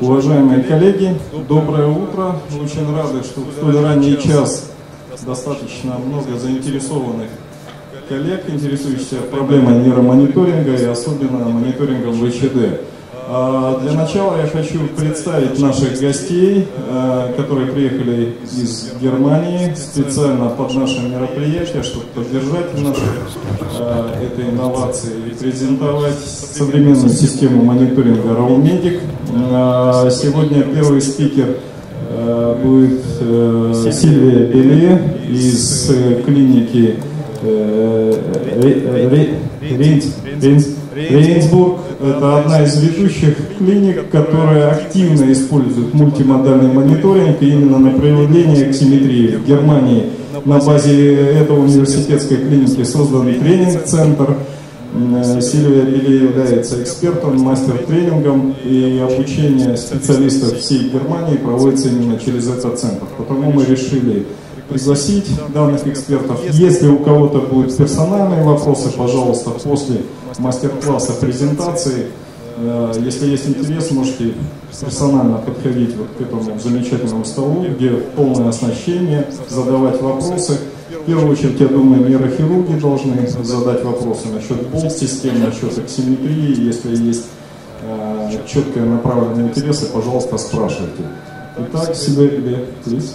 Уважаемые коллеги, доброе утро. Очень рады, что в столь ранний час достаточно много заинтересованных коллег, интересующихся проблемой нейромониторинга и особенно мониторингом ВЧД. А, для начала я хочу представить наших гостей, а, которые приехали из Германии специально под наше мероприятие, чтобы поддержать наши а, этой инновации и презентовать современную систему мониторинга RAWMedic. Сегодня первый спикер будет э, Сильвия Беле из э, клиники э, Рейнсбург это одна из ведущих клиник, которая активно использует мультимодальный мониторинг именно на проявление аксиметрии. В Германии на базе этого университетской клиники создан тренинг-центр. Сильвия Бели является экспертом, мастер-тренингом, и обучение специалистов всей Германии проводится именно через этот центр. Потому мы решили пригласить данных экспертов. Если у кого-то будут персональные вопросы, пожалуйста, после мастер-класса презентации. Э, если есть интерес, можете персонально подходить вот к этому замечательному столу, где полное оснащение, задавать вопросы. В первую очередь, я думаю, нейрохирурги должны задать вопросы насчет болт-систем, насчет аксиметрии. Если есть э, четкое направленные интересы, пожалуйста, спрашивайте. Итак, себе или please.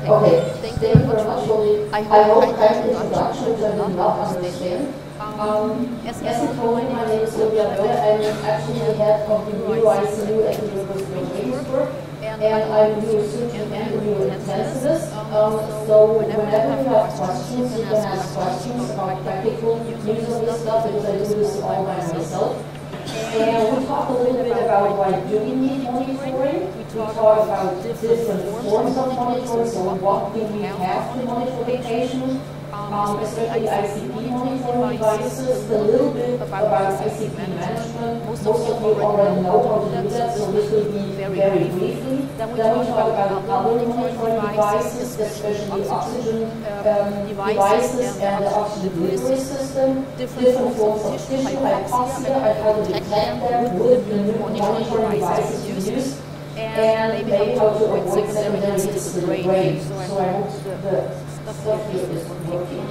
Okay. Thank you very much. I hope my introduction did not understand. Um, as you told my name is Sylvia Böll. I'm actually the head of the new ICU at the University of Regensburg. And I'm a neurosurgeon and a neurointensivist. Um, so whenever you have questions, you can ask questions about practical use of this stuff because I do this all by myself. And we talk a little bit about why do we need monitoring. We talk about different forms of monitoring, so what do we have to monitor the patient, um, especially ICP monitoring devices, a little bit about ICP management. Most of you already know how to do that, so this will be very briefly. Then we talk about other monitoring devices, especially oxygen um, devices and the oxygen delivery system, different forms of tissue hypoxia and how to detect them with the new monitoring devices used and maybe how to avoid secondary diseases of the brain. So I hope the stuff here is working.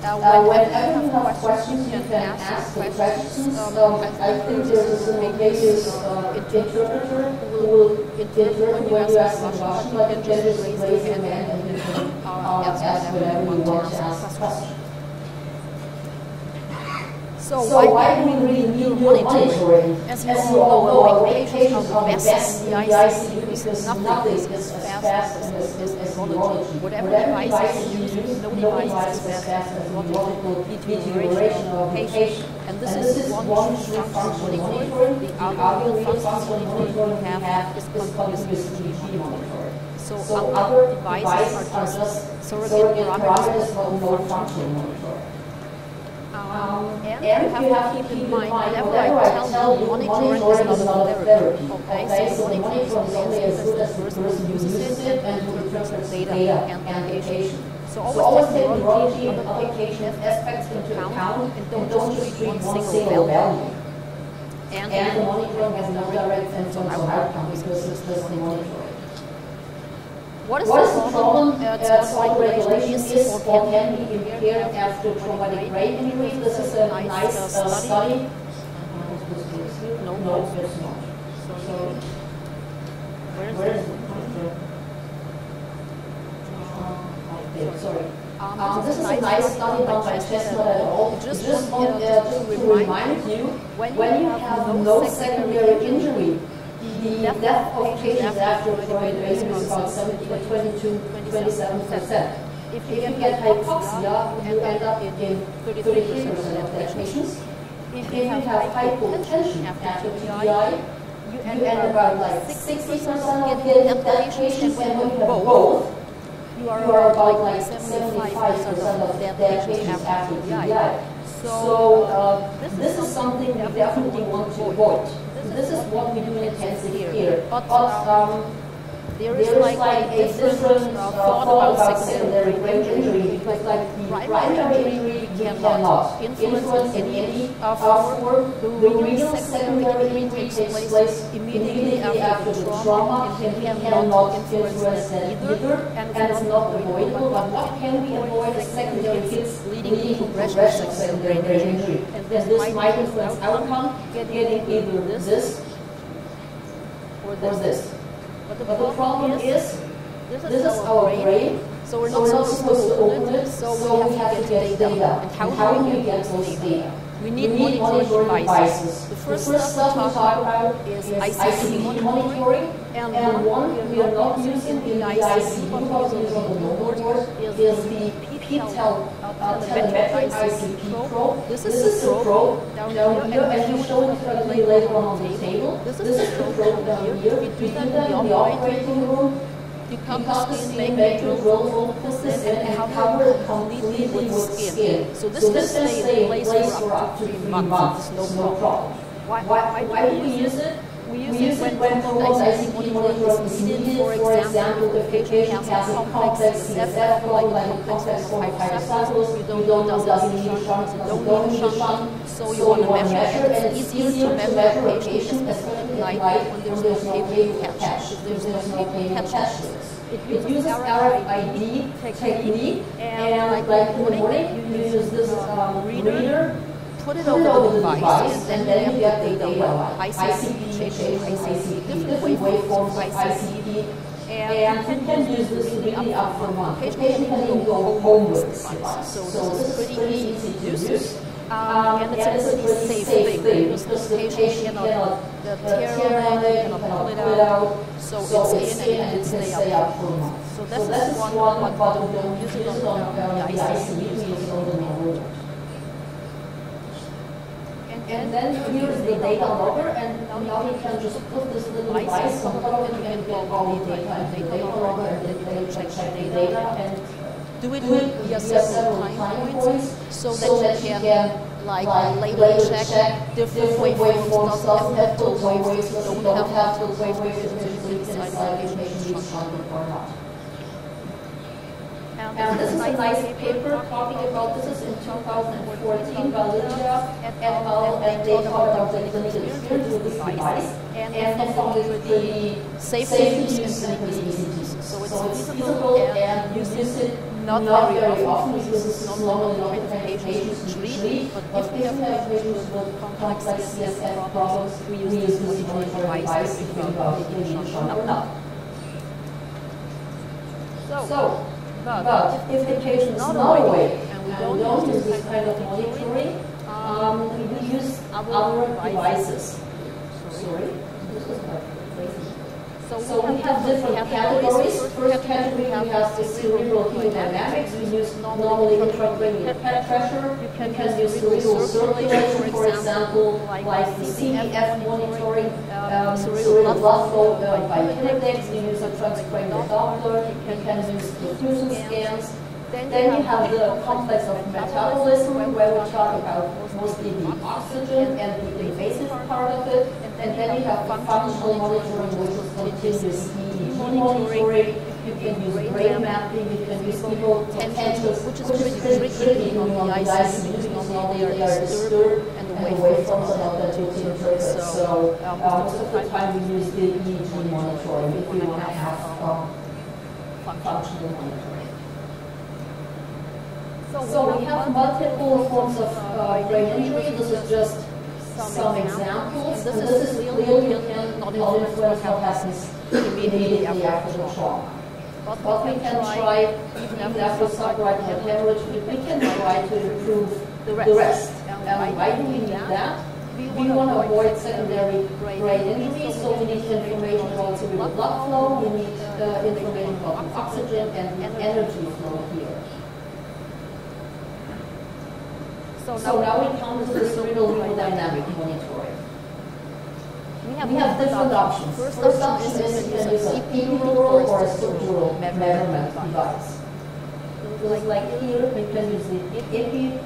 Uh, whenever you have questions, you can ask the questions. Um, I think this is a basis uh, interpreter who will interpret when you ask a question, but you can just raise your hand and you can uh, ask whatever you want to ask questions. So, so why, do we really need monitoring? As you all know, awake patients are the best the ICU because nothing is as fast as, as neurology. Whatever, device you use, no device is as fast as neurological deterioration of the. And this, is one functional monitoring. The other real functional monitoring we have is continuous EEG monitoring. So, so other devices are just surrogate parameters for functional monitoring. Um, and, and you have, have to keep in mind, whenever I tell you monitoring is not a therapy, okay? okay? So monitoring is only as good as the person uses it and interprets data and application. So always, so take neurology and application aspects into account and don't, don't just treat one single value. And, and the monitoring has no direct influence on outcome because it's just the monitoring. What is, what the, problem? the problem? Uh, uh, regulation is or can be impaired after traumatic brain injury. This is a nice uh, study. No, no, it's not. So, where is, where is it? Okay, sorry. Um, um, this is a nice study done by Chesnut et al. Just, just want uh, just to remind you, when you have no secondary injury, the death of patients after fluoridation is about 22, 27%. If you get hypoxia, you end up in 33% of the patients. If you have hypotension after TBI, you end about like 60% of the death patients, and when you have both, you are about like 75% of death patients after TBI. So uh, this is something we definitely want to avoid. This is what we do in intensive care. But um, there is like a different uh, thought about secondary brain injury because like the primary injury we cannot influence in any form. The real secondary injury takes place immediately after the trauma and we cannot influence that either and it's not avoidable. But what can we avoid secondary hits leading to progression of secondary brain injury? And this might influence outcome getting either this or this. But the, problem is, this is, our brain, so we're not, so supposed to open it, so, so we have to get data. data. And how, how do we get those data? We need, we need monitoring devices. The first, the first stuff we talk about is ICP monitoring, and, and one we are not using in the ICP, but we use on the board, is the PTEL telemetric ICP probe. This is the probe down here, and you show it later on on the table. This is the probe down here. We do that in the operating room. You cut the skin, make the drill this and cover it completely with skin. So this can stay in place for up to three months. No problem. Why, why, why do we use it? We use, we use it when prolonged ICP monitoring is needed. For example, if the patient has a complex CSF like complex form of hydrocephalus, you don't know does he need shunt, does it don't need shunt, so you want to measure. And it's easier to measure a patient, especially at night when there's no to catch. If there's no to catch it uses RFID technique, and like in the morning, you use this um, reader put it over the device, and then you get the data like ICP, ICP, different waveforms of ICP, and you can use this really up for month. The patient can even go home with this device. So this is pretty easy to use. Um, and it's a pretty safe thing because the patient cannot the tear on it, cannot pull it out. So, it's in and it can stay up for a month. So this is one, but we don't use it on the we use it on the normal and then here is the data logger, and now you can just put this little device on top of it and get all the data and the data logger, and then you check, check the data and do it via several time points so that you can like, later check different waveforms, doesn't have to waves, don't have to waves to decide if patient is or not. And this is a nice paper talking about, this is in 2014 by Lydia et al. And they talk about the clinical experience with this device. And they found it pretty safe to use and pretty easy to use. So it's feasible and you use it not very often. We use this normally not in patients treat, but if we have patients with complex CSF problems, we use this monitoring device to figure out if they need a shunt or not. So, but if the patient is not awake and we don't use this kind of monitoring, um, we use other devices. Sorry, this is crazy. So, so we have different categories. First category we have the cerebral hemodynamics. We use normally intracranial pressure. You can use cerebral circulation, for example, like the CEF monitoring, um, cerebral blood flow uh, by Kinetics. We use a transcranial Doppler. You can use perfusion scans. Then, then you have the complex of metabolism, where we talk about mostly the oxygen and the invasive part of it. And then you have the functional monitoring, which is continuous EEG monitoring. You can use brain mapping, you can use people potentials, which is pretty tricky on the ICU because normally they are disturbed and the waveforms are not that to interpret. So uh, most of the time we use the EEG monitoring if we want to have um, functional monitoring. So we have multiple forms of uh, brain injury. This is just some examples. And this is clearly not influence what happens immediately after the trauma. But we can try, even after subarachnoid hemorrhage, we can try to improve the rest. And why do we need that? We want to avoid secondary brain injury, so we need information about cerebral blood flow, we need uh, information about oxygen and energy flow here. So, so now, we come to the cerebral dynamic monitoring. We have, we have different options. First, First option is you can use an epidural or a subdural measurement device. Just like here, we can use the epi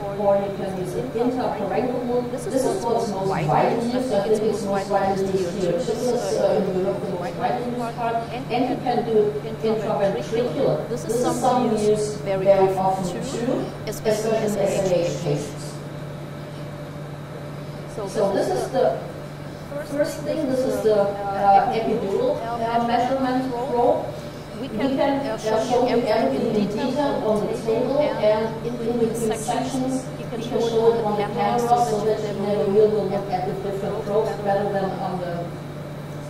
or you can use intraparenchymal. This is what's most widely used. I think it's most widely used here. This is uh, in Europe the most widely part. And you can do intraventricular. This is This is something some used very often too, especially in AH SAH patients. So, this is the first thing. This is the uh, epidural uh, measurement probe. We We can, can uh, show show everything everything in detail on the table and in between sections you can can show it on the camera so that you you never never will look at the different probes better than on the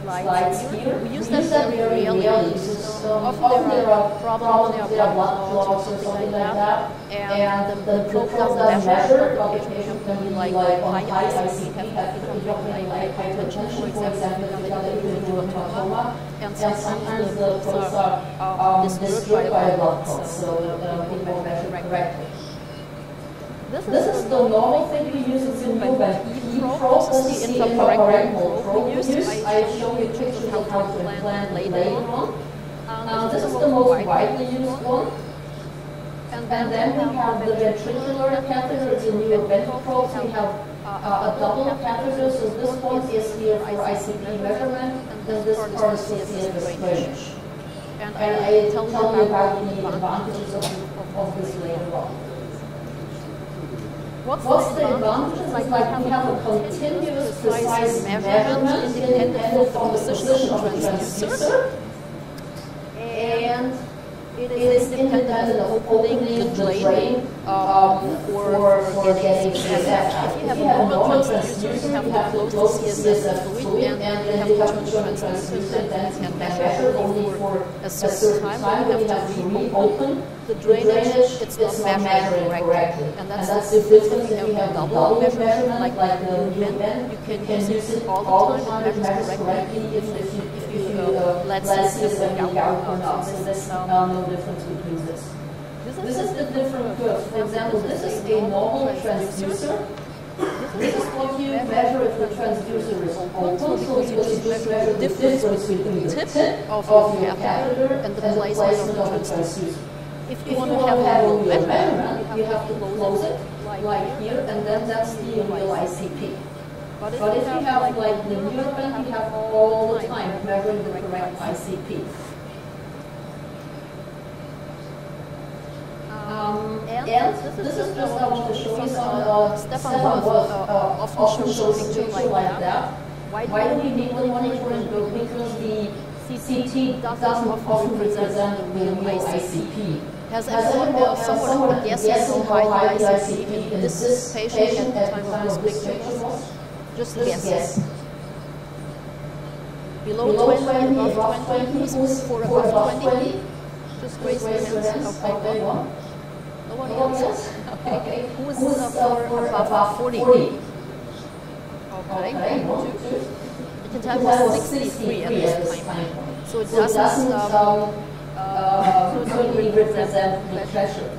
slides slides here. here. We use that use that very very rarely. rarely. because, because, uh, um, Often there are problems, there are blood clots or something like that. And the, probe doesn't measure, but can be like on high ICP, have intravenous hypertension, for example, if you have epidural trachoma. And sometimes the probes are um, disturbed by a blood clot, so uh, it won't measure correctly. This is the normal thing we use in the movement. E probe, this is the intraparenchymal probe we use. I show you pictures of how to implant later on. Um, this is the most widely used one. And then we have the ventricular catheter, it's a new ventricle, so we have uh, a double catheter, so this one is here for ICP measurement, and this part is for drainage. And And I tell you about the advantages of, of this later on. What's, What's the advantage? Like, like we have a continuous, precise measurement independent from the position of the transducer. And it is independent of opening the drain um, for, for getting CSF. If you have a normal transducer, you have to close the CSF fluid and then you have to transducer and you can measure only for a certain time. You have to reopen the drainage, it's not measuring correctly. And that's the difference if you have double measurement, like the UMN, you can use it all the time, it measures correctly if if you, if you uh, let CSF out or not. So there's no difference between this. This is the different curve. For example, this is a normal transducer. This is what you measure if the transducer is open, so you just measure the difference between the tip of your catheter and the placement of the transducer. If you want to have a real measurement, you have to close it like here, and then that's the real ICP. But if you have like the Neurovent, you have all the time measuring the correct ICP. Um, and this is just I want to show you some. Uh, Stefan was uh, often shows a picture like that. Why do we need the monitoring book? Because the CT doesn't often represent the real ICP. Has anyone uh, someone guessed how high the ICP in this patient at the time of this picture was? Just guess. Below 20, above 20, who's for above 20? Just raise your hands. Okay, one. One? Okay. Who's uh, for above 40? Okay. The time was 63 at this time. So it doesn't um, uh, totally represent the pressure.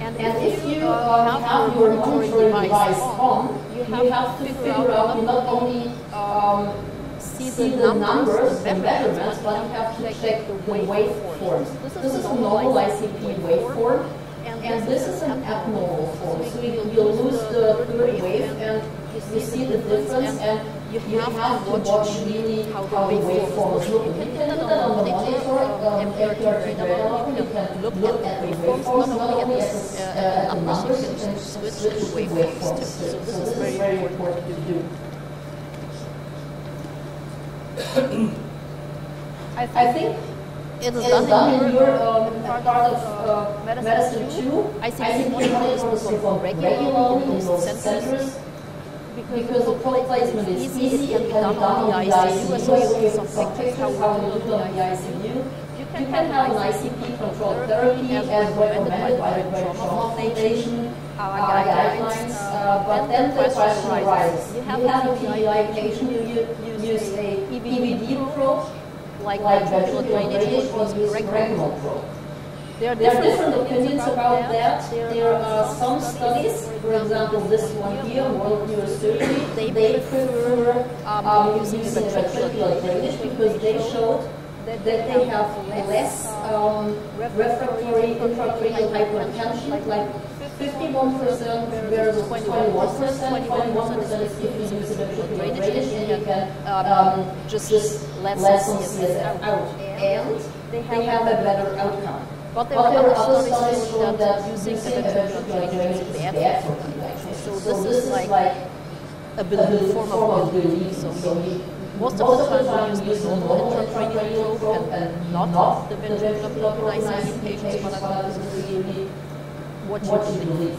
And, And if you uh, have your monitoring device on, you have to figure out you not only um, see the numbers, the measurements, but you have to check the waveforms. This is a normal ICP waveform, and this is an abnormal form. So you, you'll lose the third wave, and you see the difference, and you have to watch really how the waveforms look. You can put that on the monitor, um, MPRTW, you can look at the waveforms, not only the, uh, the numbers, you can switch to waveforms. So this is very important to do. I think it is is done, done in your um, part of uh, medicine too. ICP ICP monitors monitors perform regularly in those centers because the probe placement is easy. It can be done on the ICU. So you see some pictures how we do it on the ICU. You can have an ICP controlled therapy as recommended by the Trauma Foundation, our guidelines. Uh, but then the question arises: you have a TBI patient, you, use a EVD probe like, like ventricular ventricular drainage was was used regular. rectal probe. There are different, opinions about that. There are some studies, for example, this one here, World Neurosurgery, They they prefer, um, um, using the drainage because they showed that they have less um, refractory intracranial hypertension, like 51 percent versus 21 percent. 21 percent is if you use a and you can um, just, just let some CSF out. And they have a better outcome. But there But there are other studies showing that that using a a drainage drainage is bad for dilation. So So this is like like a a belief, form form of of belief. So So we most of the time we use the normal intracranial probe and not the ventricular probe in ICU patients, but I think this is really what you what you believe. believe.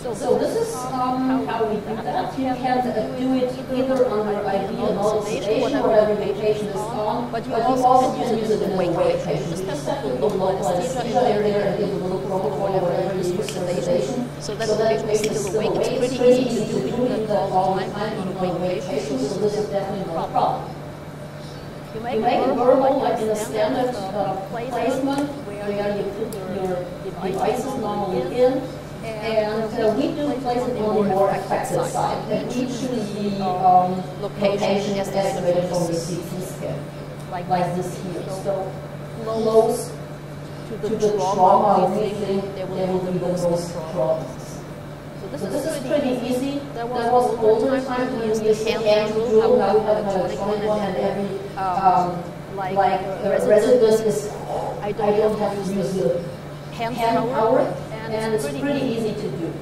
So this is um, how we do that. You can uh, do it either under IV and all sedation, whatever the is on, but you but you also also can can use use it it in in the a wake wake patient. patient. You Just just have have to to put local local anesthesia anesthesia in in there there and and give a little propofol or whatever you use for sedation, so that so the that patient is still awake. It's pretty easy to do because that all the time on a wake patient, so this is definitely not a problem. You You make a burr hole like in a standard uh, uh, placement where you put your devices normally in. And uh, we do place it on the more affected side. And each should be um, location estimated from the CT scan, like, like this here. So close to to the, the trauma, we we think there will be the most trauma. This, is, this is pretty easy. There There was was older time time when when we used the the hand rule, rule, now we have have an electronic one and and every um, um, like, like uh, uh, resident is I don't, I don't have have to use the the hand, hand power, and, and it's, pretty, pretty easy. to do.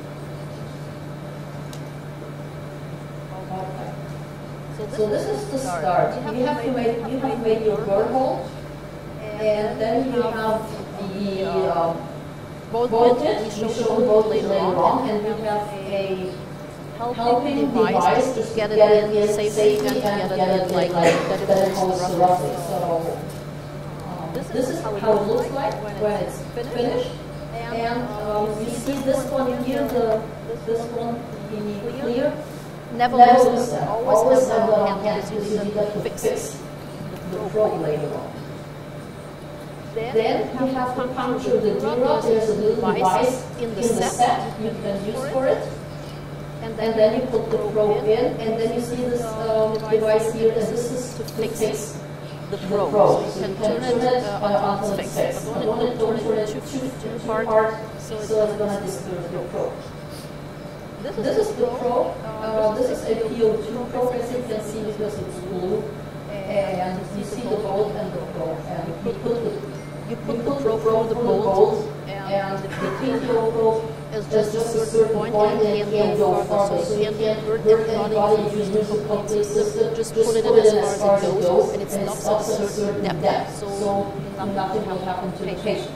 So this, So this is the start. You have to make you have made your burr hole and then you have the um, both voltage. we We show show the bolt later on, and we have a helping, device, to get it in safely and get it in like, like that it holds holds roughly. roughly. So So this is how it looks like when it's finished. And um, um, you see this one here, the this one the clear. never, lose them. Always, have that on hand because you need to fix the probe later on. Then, Then you have to puncture the dura. There's a little device in the set, you can use for it. and And then you put the probe in, and then you see this um, device here, and this is to fix the the probe. So you can turn it uh, until it's fixed. But it- turn it too, too, too hard, so it's, gonna disturb the probe. This This is the probe. Uh, this is a PO2 probe, as you can see, because it's blue. And you see the bolt and the probe. And you put the, You you put the probe the through the bolt, and and the PO probe is just a certain point and it can't go further. So you can't hurt anybody if you the complete system. Just put it in as far as it goes, and it stops at a certain depth. So nothing will happen to the patient.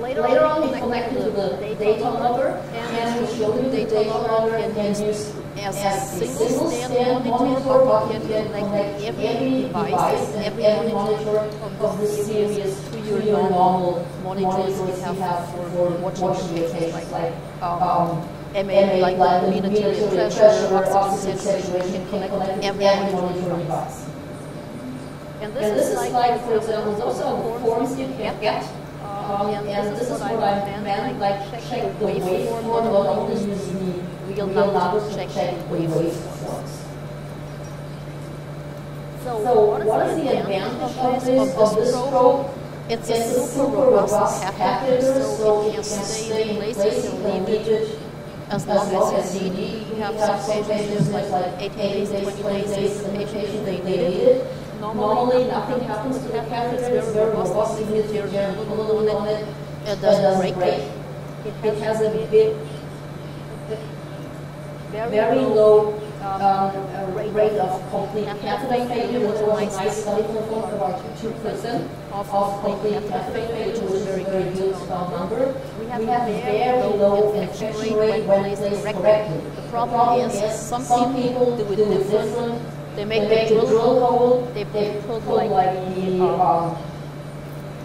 Later, Later on, we we connect connect to to the data logger, and and we we show show you the data logger can use use as a single stand monitor, but you can connect every device and every monitor of the series to your normal monitors we have for watching watching your your patients, patients, like, um, MA, like like the military pressure, oxygen saturation, saturation, can connect every monitor device. And this, And this is is like, for example, those are the forms you can get. Um, and this is what I meant, like check the waveform, not only use the real numbers numbers to check check the the waveforms. waveforms. So, So what is the advantage of this, of this probe? It's, It's a a super robust catheter, so it can stay in place, you can leave it as long as you need. We have some patients, like 8 days, 20 days, the patient, they need it. Normally, nothing happens to the catheter, it's very robust, even if you're very little on it, It doesn't break. It has a big, Very very low low um, uh, rate of complete catheter failure, which was a nice study performed, about 2% of of complete catheter failure, which is a very good uh, number. We have a very low infection rate when placed correctly. The problem is, some people do it different. They They make make the drill drill hole, they they put like the um,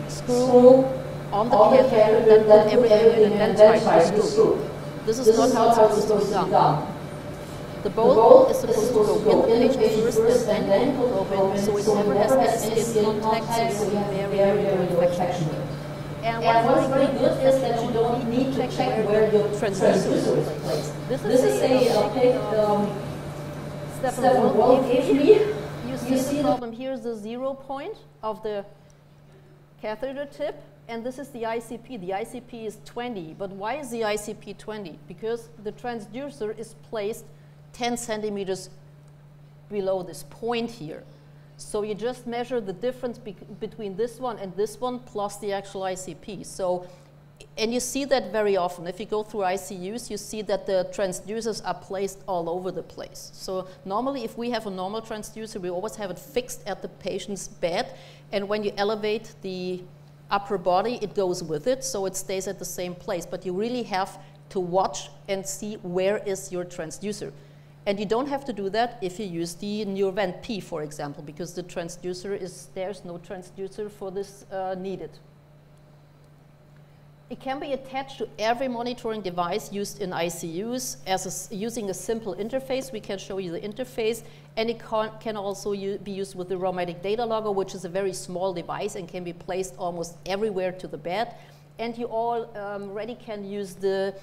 screw screw on the catheter, then put everything in everything and and then try to screw. This is not how not how it's it's supposed to be done. The bolt is is supposed to go in the in the patient patient first and then the probe so it never has any skin contact, so you have very, very low infection. And And what's is very good is that you don't need to check where your transducer is placed. This is a uh, pic um, Stefan Stefan Wolf Wolf gave gave me. me. You see You the see the- problem, here's the zero point of the catheter tip, and this is the ICP. The ICP is 20, but why is the ICP 20? Because the transducer is placed 10 centimeters below this point here. So you just measure the difference be between this one and this one plus the actual ICP. So, and you see that very often. If you go through ICUs, you see that the transducers are placed all over the place. So normally if we have a normal transducer, we always have it fixed at the patient's bed. And when you elevate the upper body, it goes with it, so it stays at the same place. But you really have to watch and see where is your transducer. And you don't have to do that if you use the Neurovent P, for example, because the transducer is, there's no transducer for this uh, needed. It can be attached to every monitoring device used in ICUs as a, using a simple interface. We can show you the interface, and it can, can also be used with the Raumedic data logger, which is a very small device and can be placed almost everywhere to the bed. And you all um, already can use the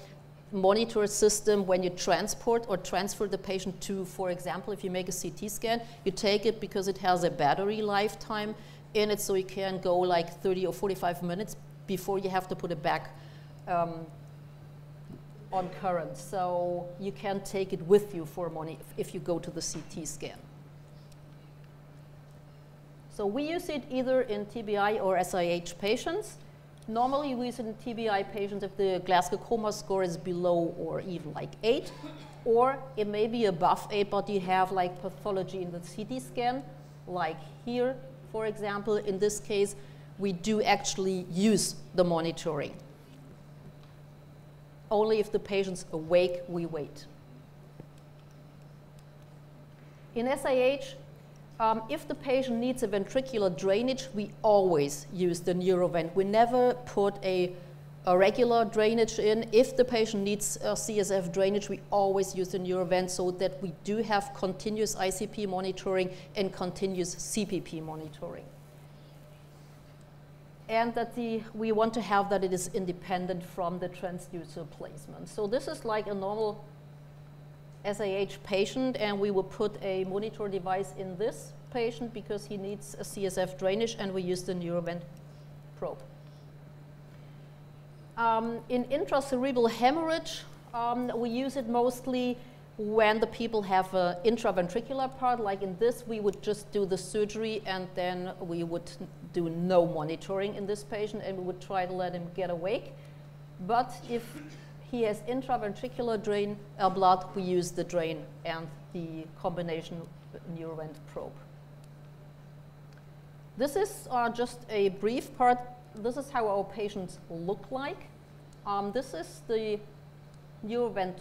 monitor system when you transport or transfer the patient to, for example, if you make a CT scan, you take it because it has a battery lifetime in it, so you can go like 30 or 45 minutes before you have to put it back um, on current. So you can take it with you for money if you go to the CT scan. So we use it either in TBI or SAH patients. Normally we use in TBI patients if the Glasgow coma score is below or even like 8, or it may be above 8, but you have like pathology in the CT scan, like here, for example. In this case, we do actually use the monitoring. Only if the patient's awake, we wait. In SAH, um, if the patient needs a ventricular drainage, we always use the Neurovent. We never put a, a regular drainage in. If the patient needs a CSF drainage, we always use the Neurovent so that we do have continuous ICP monitoring and continuous CPP monitoring. And that the, we want to have that it is independent from the transducer placement. So this is like a normal SAH patient and we will put a monitor device in this patient because he needs a CSF drainage and we use the Neurovent probe. Um, in intracerebral hemorrhage, um, we use it mostly when the people have an intraventricular part, like in this, we would just do the surgery and then we would do no monitoring in this patient and we would try to let him get awake. But if he has intraventricular drain uh, blood, we use the drain and the combination Neurovent probe. This is uh, just a brief part. This is how our patients look like. Um, this is the Neurovent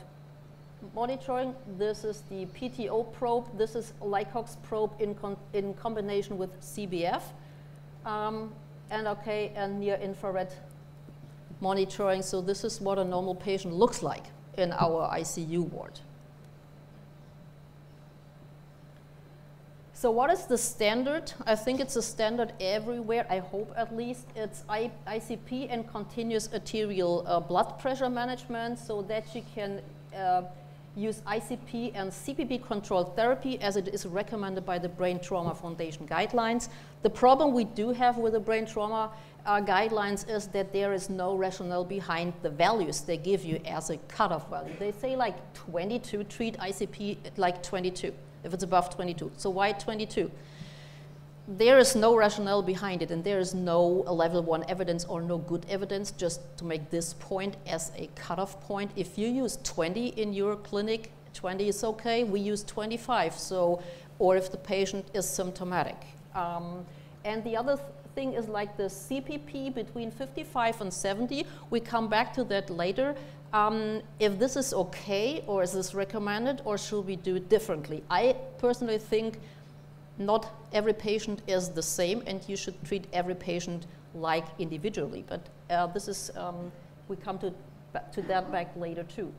monitoring. This is the PTO probe. This is Licox probe in, in combination with CBF. Um, and okay, and near infrared monitoring. So this is what a normal patient looks like in our ICU ward. So what is the standard? I think it's a standard everywhere, I hope at least. It's I ICP and continuous arterial uh, blood pressure management so that you can uh, use ICP and CPP controlled therapy as it is recommended by the Brain Trauma Foundation guidelines. The problem we do have with the brain trauma uh, guidelines is that there is no rationale behind the values they give you as a cutoff value. They say like 22, treat ICP like 22 if it's above 22. So why 22? There is no rationale behind it, and there is no level one evidence or no good evidence just to make this point as a cutoff point. If you use 20 in your clinic, 20 is okay. We use 25, so, or if the patient is symptomatic. Um, and the other th thing is like the CPP between 55 and 70. We come back to that later. Um, if this is okay or is this recommended or should we do it differently? I personally think not every patient is the same and you should treat every patient like individually. But uh, this is, um, we come to, to that back later too.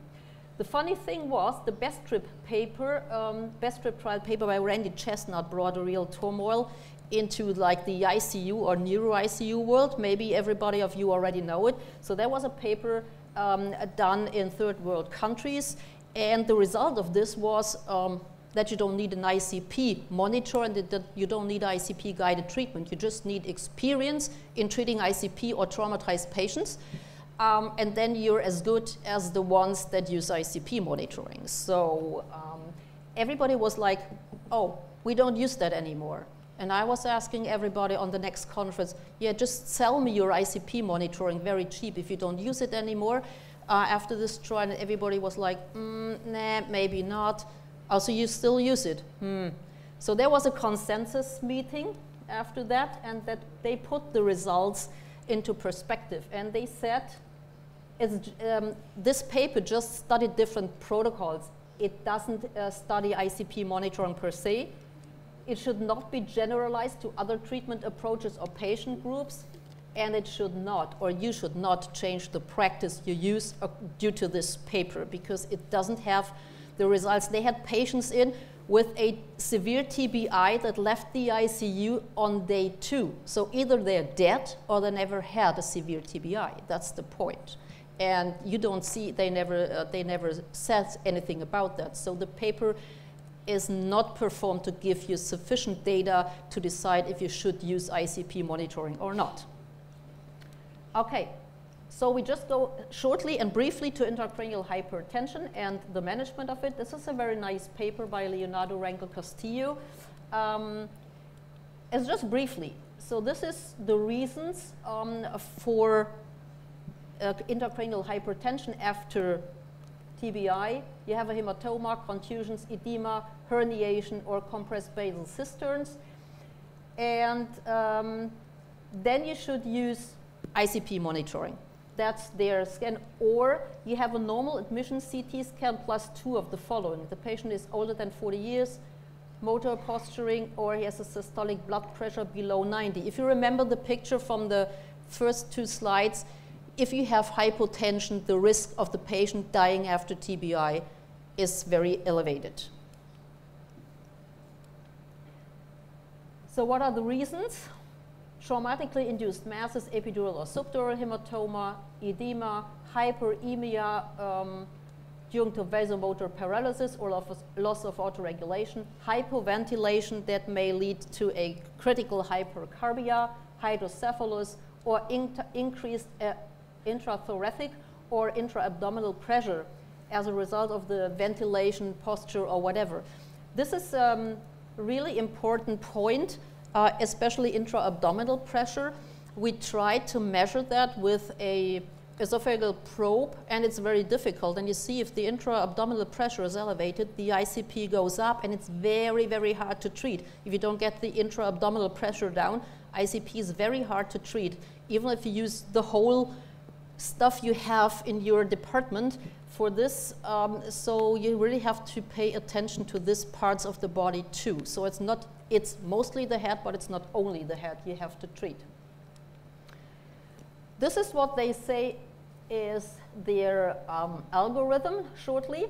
The funny thing was the BEST:TRIP paper, um, BEST:TRIP trial paper by Randy Chesnut brought a real turmoil into like the ICU or neuro ICU world. Maybe everybody of you already know it. So there was a paper um, done in third world countries and the result of this was um, that you don't need an ICP monitor and that you don't need ICP guided treatment. You just need experience in treating ICP or traumatized patients. Um, and then you're as good as the ones that use ICP monitoring. So um, everybody was like, oh, we don't use that anymore. And I was asking everybody on the next conference, yeah, just sell me your ICP monitoring very cheap if you don't use it anymore. Uh, after this trial, everybody was like, mm, nah, maybe not. Also, you still use it. Hmm. So there was a consensus meeting after that, and that they put the results into perspective. And they said, um, this paper just studied different protocols. It doesn't uh, study ICP monitoring per se. It should not be generalized to other treatment approaches or patient groups. And it should not, or you should not change the practice you use uh, due to this paper because it doesn't have the results. They had patients in with a severe TBI that left the ICU on day two. So either they're dead or they never had a severe TBI. That's the point. And you don't see, they never, uh, they never said anything about that. So the paper is not performed to give you sufficient data to decide if you should use ICP monitoring or not. Okay, so we just go shortly and briefly to intracranial hypertension and the management of it. This is a very nice paper by Leonardo Rangel Castilla. Um, it's just briefly. So this is the reasons um, for uh, intracranial hypertension after TBI. You have a hematoma, contusions, edema, herniation, or compressed basal cisterns. And um, then you should use ICP monitoring that's their scan. Or you have a normal admission CT scan plus two of the following. The patient is older than 40 years, motor posturing, or he has a systolic blood pressure below 90. If you remember the picture from the first two slides, if you have hypotension, the risk of the patient dying after TBI is very elevated. So what are the reasons? traumatically induced masses, epidural or subdural hematoma, edema, hyperemia um, due to vasomotor paralysis or loss of autoregulation, hypoventilation that may lead to a critical hypercarbia, hydrocephalus, or in increased uh, intrathoracic or intra-abdominal pressure as a result of the ventilation, posture, or whatever. This is a um, really important point uh, especially intra-abdominal pressure. We tried to measure that with a esophageal probe, and it's very difficult. And you see if the intra-abdominal pressure is elevated, the ICP goes up, and it's very, very hard to treat. If you don't get the intra-abdominal pressure down, ICP is very hard to treat. Even if you use the whole stuff you have in your department for this, um, so you really have to pay attention to these parts of the body too. So it's not it's mostly the head, but it's not only the head you have to treat. This is what they say is their um, algorithm shortly.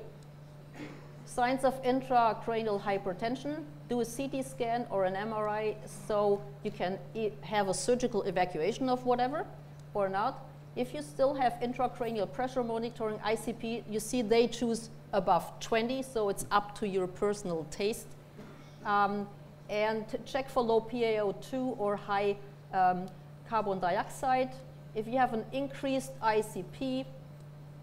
Signs of intracranial hypertension, do a CT scan or an MRI so you can e have a surgical evacuation of whatever or not. If you still have intracranial pressure monitoring ICP, you see they choose above 20, so it's up to your personal taste. Um, and check for low PaO2 or high um, carbon dioxide. If you have an increased ICP,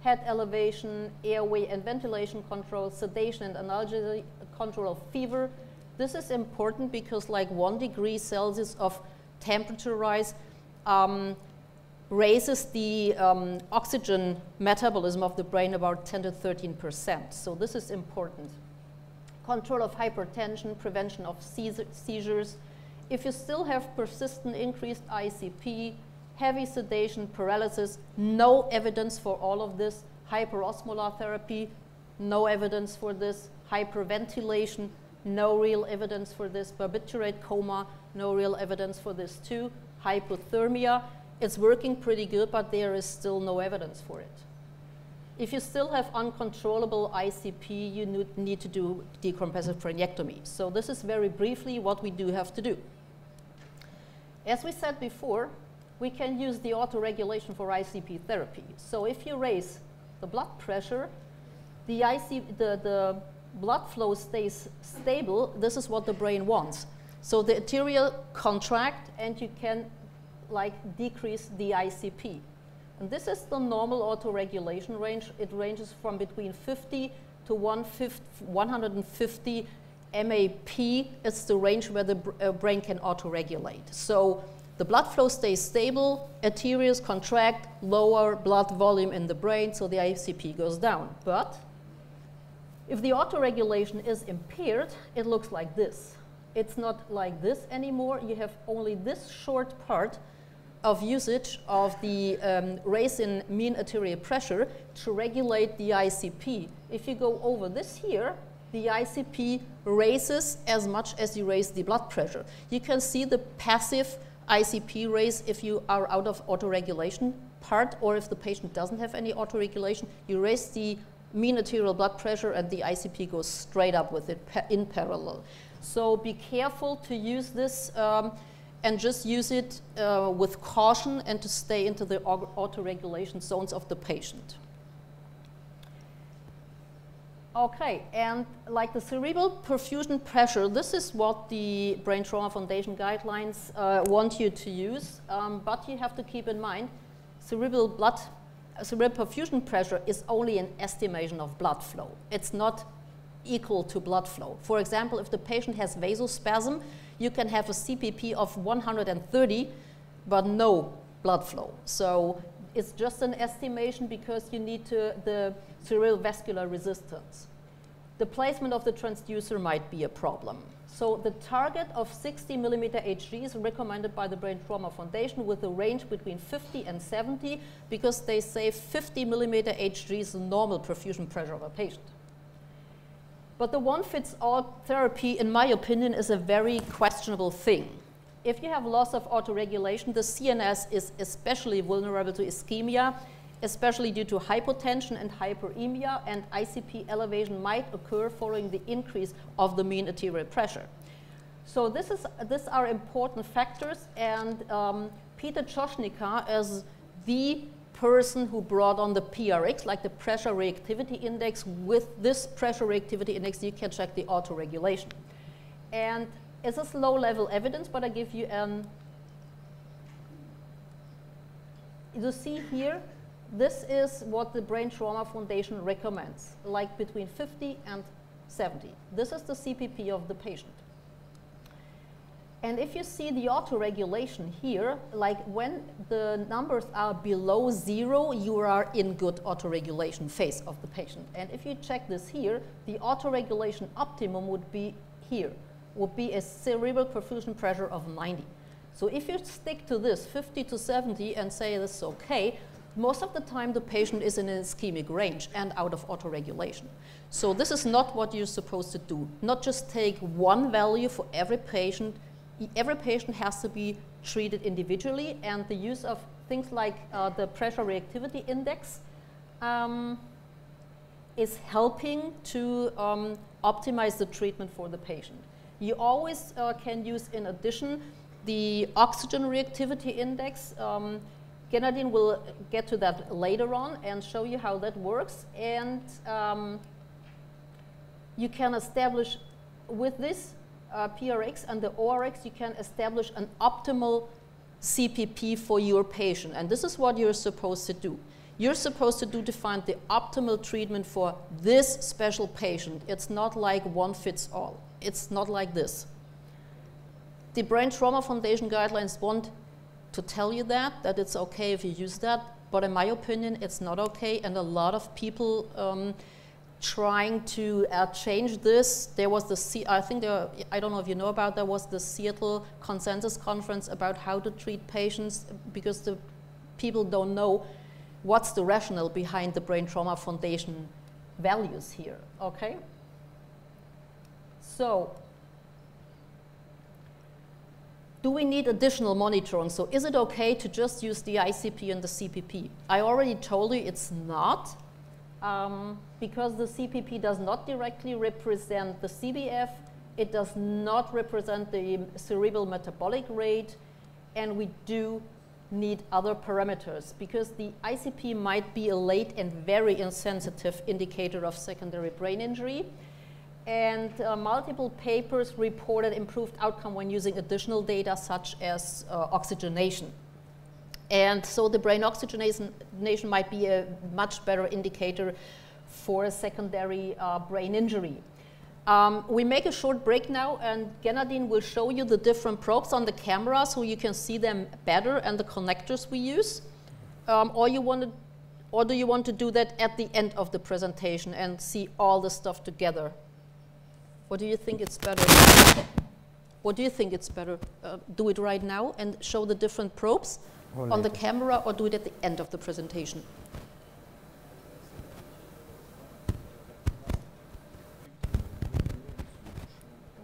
head elevation, airway and ventilation control, sedation and analgesia control of fever, this is important because like one degree Celsius of temperature rise um, raises the um, oxygen metabolism of the brain about 10 to 13 percent. So this is important control of hypertension, prevention of seizures. If you still have persistent increased ICP, heavy sedation, paralysis, no evidence for all of this, hyperosmolar therapy, no evidence for this, hyperventilation, no real evidence for this, barbiturate coma, no real evidence for this too, hypothermia, it's working pretty good, but there is still no evidence for it. If you still have uncontrollable ICP, you need to do decompressive craniectomy. So this is very briefly what we do have to do. As we said before, we can use the autoregulation for ICP therapy. So if you raise the blood pressure, the, the, the blood flow stays stable, this is what the brain wants. So the arterial contract and you can like decrease the ICP. And this is the normal autoregulation range. It ranges from between 50 to 150 MAP. It's the range where the br uh, brain can autoregulate. So the blood flow stays stable, arteries contract, lower blood volume in the brain, so the ICP goes down. But if the autoregulation is impaired, it looks like this. It's not like this anymore. You have only this short part of usage of the um, raise in mean arterial pressure to regulate the ICP. If you go over this here, the ICP raises as much as you raise the blood pressure. You can see the passive ICP raise if you are out of autoregulation part or if the patient doesn't have any autoregulation, you raise the mean arterial blood pressure and the ICP goes straight up with it in parallel. So be careful to use this um, and just use it uh, with caution and to stay into the autoregulation zones of the patient. Okay, and like the cerebral perfusion pressure, this is what the Brain Trauma Foundation guidelines uh, want you to use, um, but you have to keep in mind cerebral blood, cerebral perfusion pressure is only an estimation of blood flow. It's not equal to blood flow. For example, if the patient has vasospasm, you can have a CPP of 130, but no blood flow. So it's just an estimation because you need to, the cerebrovascular resistance. The placement of the transducer might be a problem. So the target of 60 millimeter Hg is recommended by the Brain Trauma Foundation with a range between 50 and 70 because they say 50 millimeter Hg is the normal perfusion pressure of a patient. But the one-fits-all therapy, in my opinion, is a very questionable thing. If you have loss of autoregulation, the CNS is especially vulnerable to ischemia, especially due to hypotension and hyperemia, and ICP elevation might occur following the increase of the mean arterial pressure. So this is, these are important factors, and um, Peter Czosnyka is the person who brought on the PRX, like the pressure reactivity index. With this pressure reactivity index, you can check the autoregulation. And it's a low level evidence, but I give you an. Um, you see here, this is what the Brain Trauma Foundation recommends, like between 50 and 70. This is the CPP of the patient. And if you see the autoregulation here, like when the numbers are below zero, you are in good autoregulation phase of the patient. And if you check this here, the autoregulation optimum would be here, would be a cerebral perfusion pressure of 90. So if you stick to this 50 to 70 and say this is okay, most of the time the patient is in an ischemic range and out of autoregulation. So this is not what you're supposed to do. Not just take one value for every patient every patient has to be treated individually, and the use of things like uh, the pressure reactivity index um, is helping to um, optimize the treatment for the patient. You always uh, can use, in addition, the oxygen reactivity index. Um, Gennadine will get to that later on and show you how that works. And um, you can establish with this uh, PRX and the ORX, you can establish an optimal CPP for your patient. And this is what you're supposed to do. You're supposed to do to find the optimal treatment for this special patient. It's not like one fits all. It's not like this. The Brain Trauma Foundation guidelines want to tell you that, that it's okay if you use that, but in my opinion, it's not okay, and a lot of people um, trying to uh, change this. There was the, C I think there, I don't know if you know about, there was the Seattle Consensus Conference about how to treat patients because the people don't know what's the rationale behind the Brain Trauma Foundation values here, okay? So, do we need additional monitoring? So is it okay to just use the ICP and the CPP? I already told you it's not um, because the CPP does not directly represent the CBF, it does not represent the cerebral metabolic rate, and we do need other parameters because the ICP might be a late and very insensitive indicator of secondary brain injury. And uh, multiple papers reported improved outcome when using additional data such as uh, oxygenation. And so the brain oxygenation might be a much better indicator for a secondary uh, brain injury. Um, we make a short break now, and Gennadine will show you the different probes on the camera so you can see them better and the connectors we use. Um, or, you want to, or do you want to do that at the end of the presentation and see all the stuff together? What do you think it's better? What do you think it's better? Uh, do it right now and show the different probes on the camera or do it at the end of the presentation?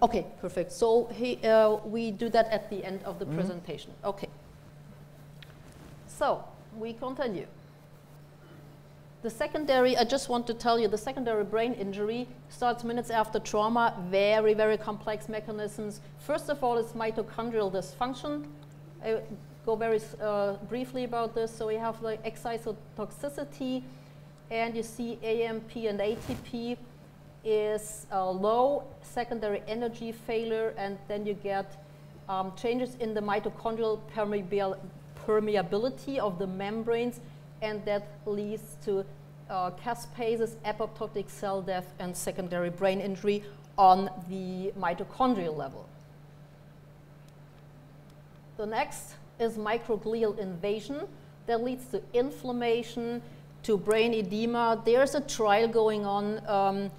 Okay, perfect. So he, uh, we do that at the end of the mm presentation. Okay. So we continue. The secondary, I just want to tell you, the secondary brain injury starts minutes after trauma, very, very complex mechanisms. First of all, it's mitochondrial dysfunction. I go very uh, briefly about this. So we have the excitotoxicity, and you see AMP and ATP is uh, low secondary energy failure, and then you get um, changes in the mitochondrial permeability of the membranes and that leads to uh, caspases, apoptotic cell death, and secondary brain injury on the mitochondrial level. The next is microglial invasion that leads to inflammation, to brain edema. There's a trial going on um,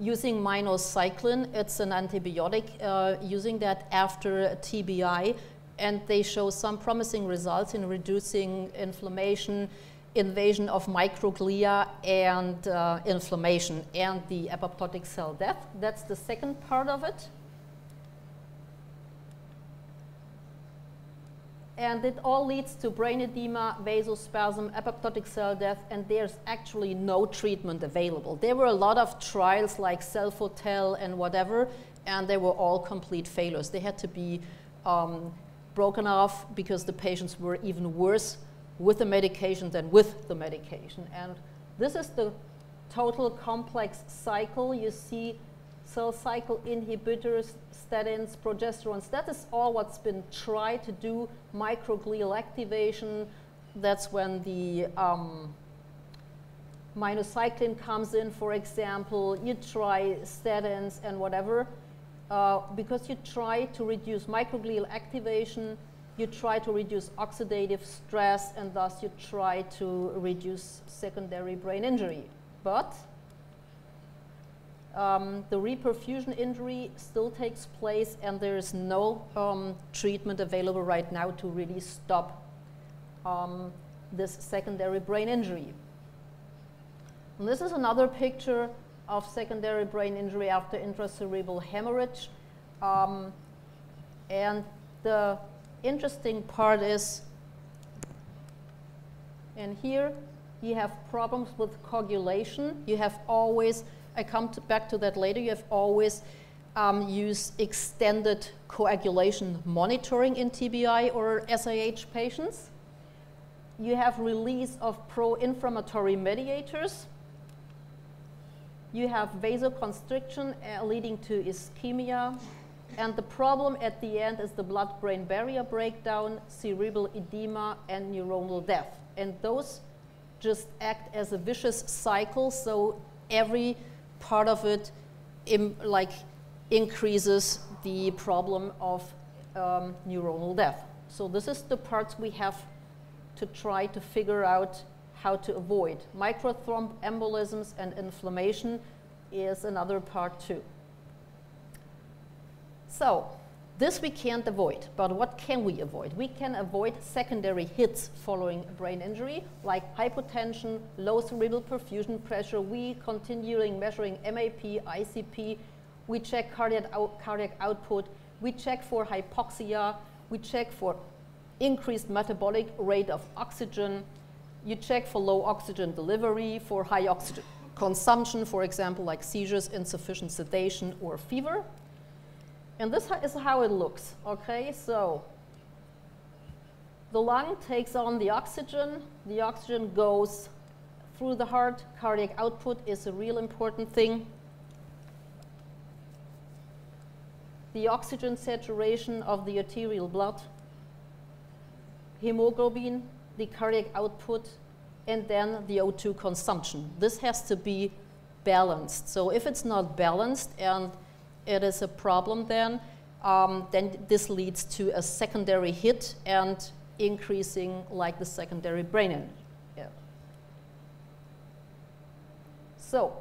using minocycline. It's an antibiotic, uh, using that after TBI, and they show some promising results in reducing inflammation, invasion of microglia and uh, inflammation and the apoptotic cell death. That's the second part of it. And it all leads to brain edema, vasospasm, apoptotic cell death, and there's actually no treatment available. There were a lot of trials like Selfotel and whatever, and they were all complete failures. They had to be um, broken off because the patients were even worse with the medication than with the medication. And this is the total complex cycle. You see cell cycle inhibitors, statins, progesterones. That is all what's been tried to do. Microglial activation, that's when the um, minocycline comes in, for example. You try statins and whatever. Uh, because you try to reduce microglial activation, you try to reduce oxidative stress and thus you try to reduce secondary brain injury. But um, the reperfusion injury still takes place and there is no um, treatment available right now to really stop um, this secondary brain injury. And this is another picture of secondary brain injury after intracerebral hemorrhage. Um, and the interesting part is, and here you have problems with coagulation. You have always, I come to back to that later, you have always um, used extended coagulation monitoring in TBI or SIH patients. You have release of pro-inflammatory mediators. You have vasoconstriction uh, leading to ischemia. And the problem at the end is the blood-brain barrier breakdown, cerebral edema, and neuronal death. And those just act as a vicious cycle, so every part of it Im, like increases the problem of um, neuronal death. So this is the parts we have to try to figure out how to avoid. Microthromboembolisms and inflammation is another part too. So this we can't avoid, but what can we avoid? We can avoid secondary hits following brain injury, like hypotension, low cerebral perfusion pressure. We continuing measuring MAP, ICP. We check cardiac, out, cardiac output. We check for hypoxia. We check for increased metabolic rate of oxygen. You check for low oxygen delivery, for high oxygen consumption, for example, like seizures, insufficient sedation, or fever. And this is how it looks, okay? So the lung takes on the oxygen. The oxygen goes through the heart. Cardiac output is a real important thing. the oxygen saturation of the arterial blood, hemoglobin, the cardiac output, and then the O2 consumption. This has to be balanced. So if it's not balanced and it is a problem then, um, then this leads to a secondary hit and increasing like the secondary brain injury. Yeah. So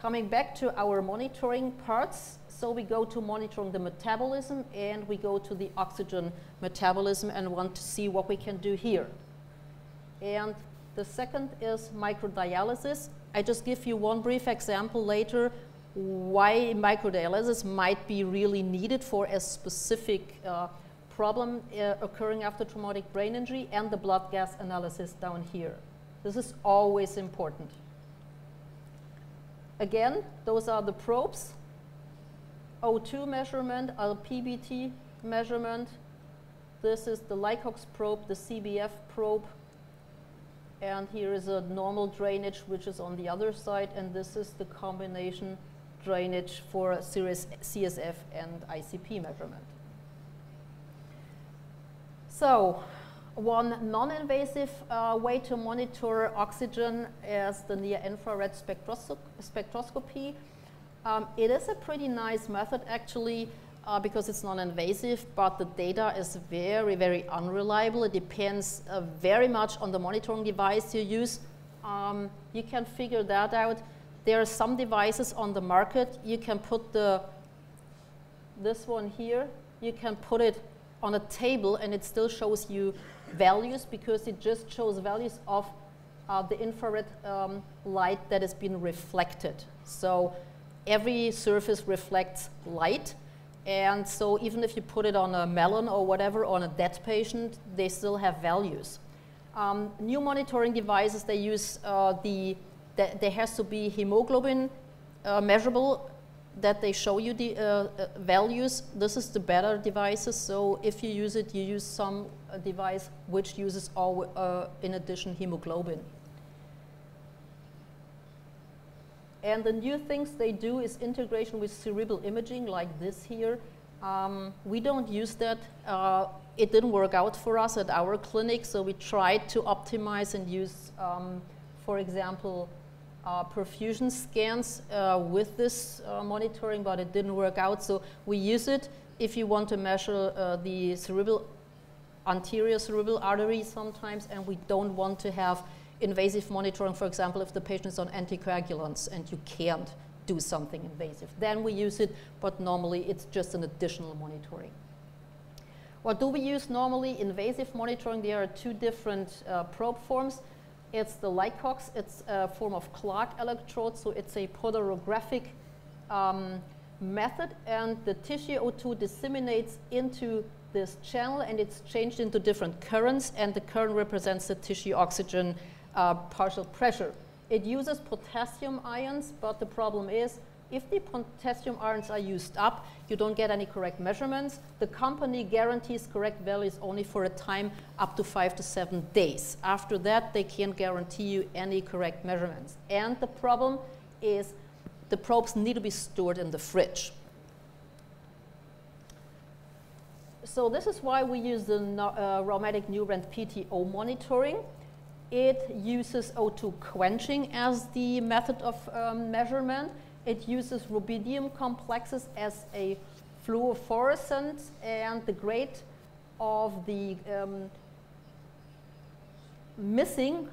coming back to our monitoring parts, so we go to monitoring the metabolism and we go to the oxygen metabolism and want to see what we can do here. And the second is microdialysis. I just give you one brief example later why microdialysis might be really needed for a specific uh, problem uh, occurring after traumatic brain injury and the blood gas analysis down here. This is always important. Again, those are the probes. O2 measurement, LPBT measurement. This is the Licox probe, the CBF probe. And here is a normal drainage, which is on the other side. And this is the combination drainage for serious CSF and ICP measurement. So one non-invasive uh, way to monitor oxygen is the near-infrared spectroscopy. Um, it is a pretty nice method actually uh, because it's non-invasive, but the data is very, very unreliable. It depends uh, very much on the monitoring device you use. Um, you can figure that out. There are some devices on the market. You can put the this one here. You can put it on a table and it still shows you values because it just shows values of uh, the infrared um, light that has been reflected. So every surface reflects light. And so even if you put it on a melon or whatever, on a dead patient, they still have values. Um, new monitoring devices, they use uh, the, the, there has to be hemoglobin uh, measurable that they show you the uh, uh, values. This is the better devices. So if you use it, you use some uh, device which uses all, uh, in addition hemoglobin. And the new things they do is integration with cerebral imaging like this here. Um, we don't use that. Uh, it didn't work out for us at our clinic, so we tried to optimize and use, um, for example, uh, perfusion scans uh, with this uh, monitoring, but it didn't work out. So we use it if you want to measure uh, the cerebral, anterior cerebral artery sometimes, and we don't want to have invasive monitoring, for example, if the patient is on anticoagulants and you can't do something invasive. Then we use it, but normally it's just an additional monitoring. What do we use normally? Invasive monitoring, there are two different uh, probe forms. It's the Licox, it's a form of Clark electrode, so it's a polarizographic um, method, and the tissue O2 disseminates into this channel, and it's changed into different currents, and the current represents the tissue oxygen uh, partial pressure. It uses potassium ions, but the problem is if the potassium ions are used up, you don't get any correct measurements. The company guarantees correct values only for a time up to five to seven days. After that, they can't guarantee you any correct measurements. And the problem is the probes need to be stored in the fridge. So this is why we use the uh, Raumedic Neurovent PTO monitoring. It uses O2 quenching as the method of um, measurement. It uses rubidium complexes as a fluorescent and the grade of the um, missing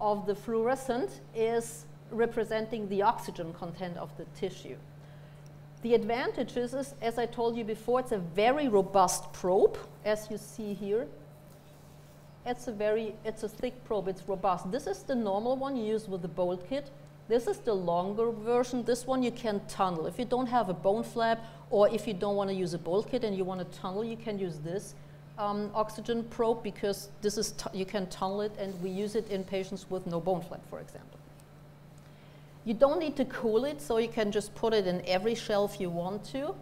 of the fluorescent is representing the oxygen content of the tissue. The advantages is, as I told you before, it's a very robust probe, as you see here. It's a very, it's a thick probe, it's robust. This is the normal one you use with the bolt kit. This is the longer version. This one you can tunnel. If you don't have a bone flap or if you don't want to use a kit and you want to tunnel, you can use this um, oxygen probe because this is you can tunnel it and we use it in patients with no bone flap, for example. You don't need to cool it, so you can just put it in every shelf you want to.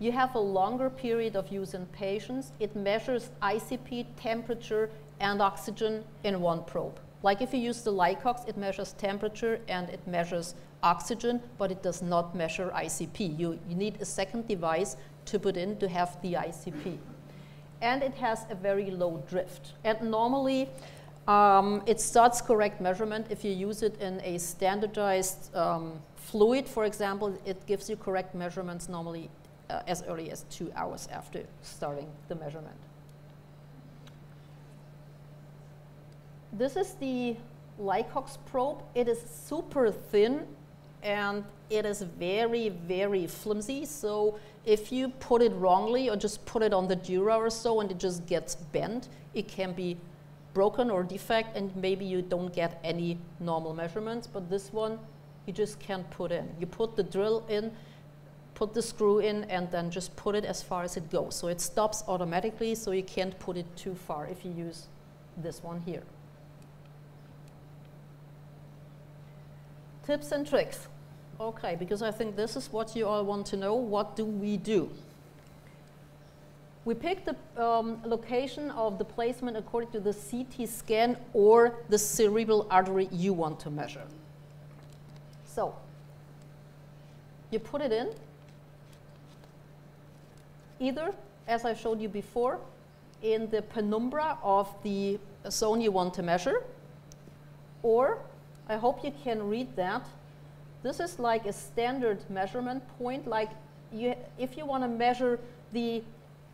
You have a longer period of use in patients. It measures ICP, temperature, and oxygen in one probe. Like if you use the Licox, it measures temperature and it measures oxygen, but it does not measure ICP. You, you need a second device to put in to have the ICP. And it has a very low drift. And normally, um, it starts correct measurement if you use it in a standardized um, fluid, for example, it gives you correct measurements normally uh, as early as two hours after starting the measurement. This is the Licox probe. It is super thin and it is very, very flimsy. So if you put it wrongly or just put it on the Dura or so and it just gets bent, it can be broken or defect and maybe you don't get any normal measurements. But this one, you just can't put in. You put the drill in, put the screw in, and then just put it as far as it goes. So it stops automatically, so you can't put it too far if you use this one here. Tips and tricks. Okay, because I think this is what you all want to know. What do we do? We pick the um, location of the placement according to the CT scan or the cerebral artery you want to measure. So, you put it in, either, as I showed you before, in the penumbra of the zone you want to measure, or I hope you can read that. This is like a standard measurement point. Like you, if you want to measure the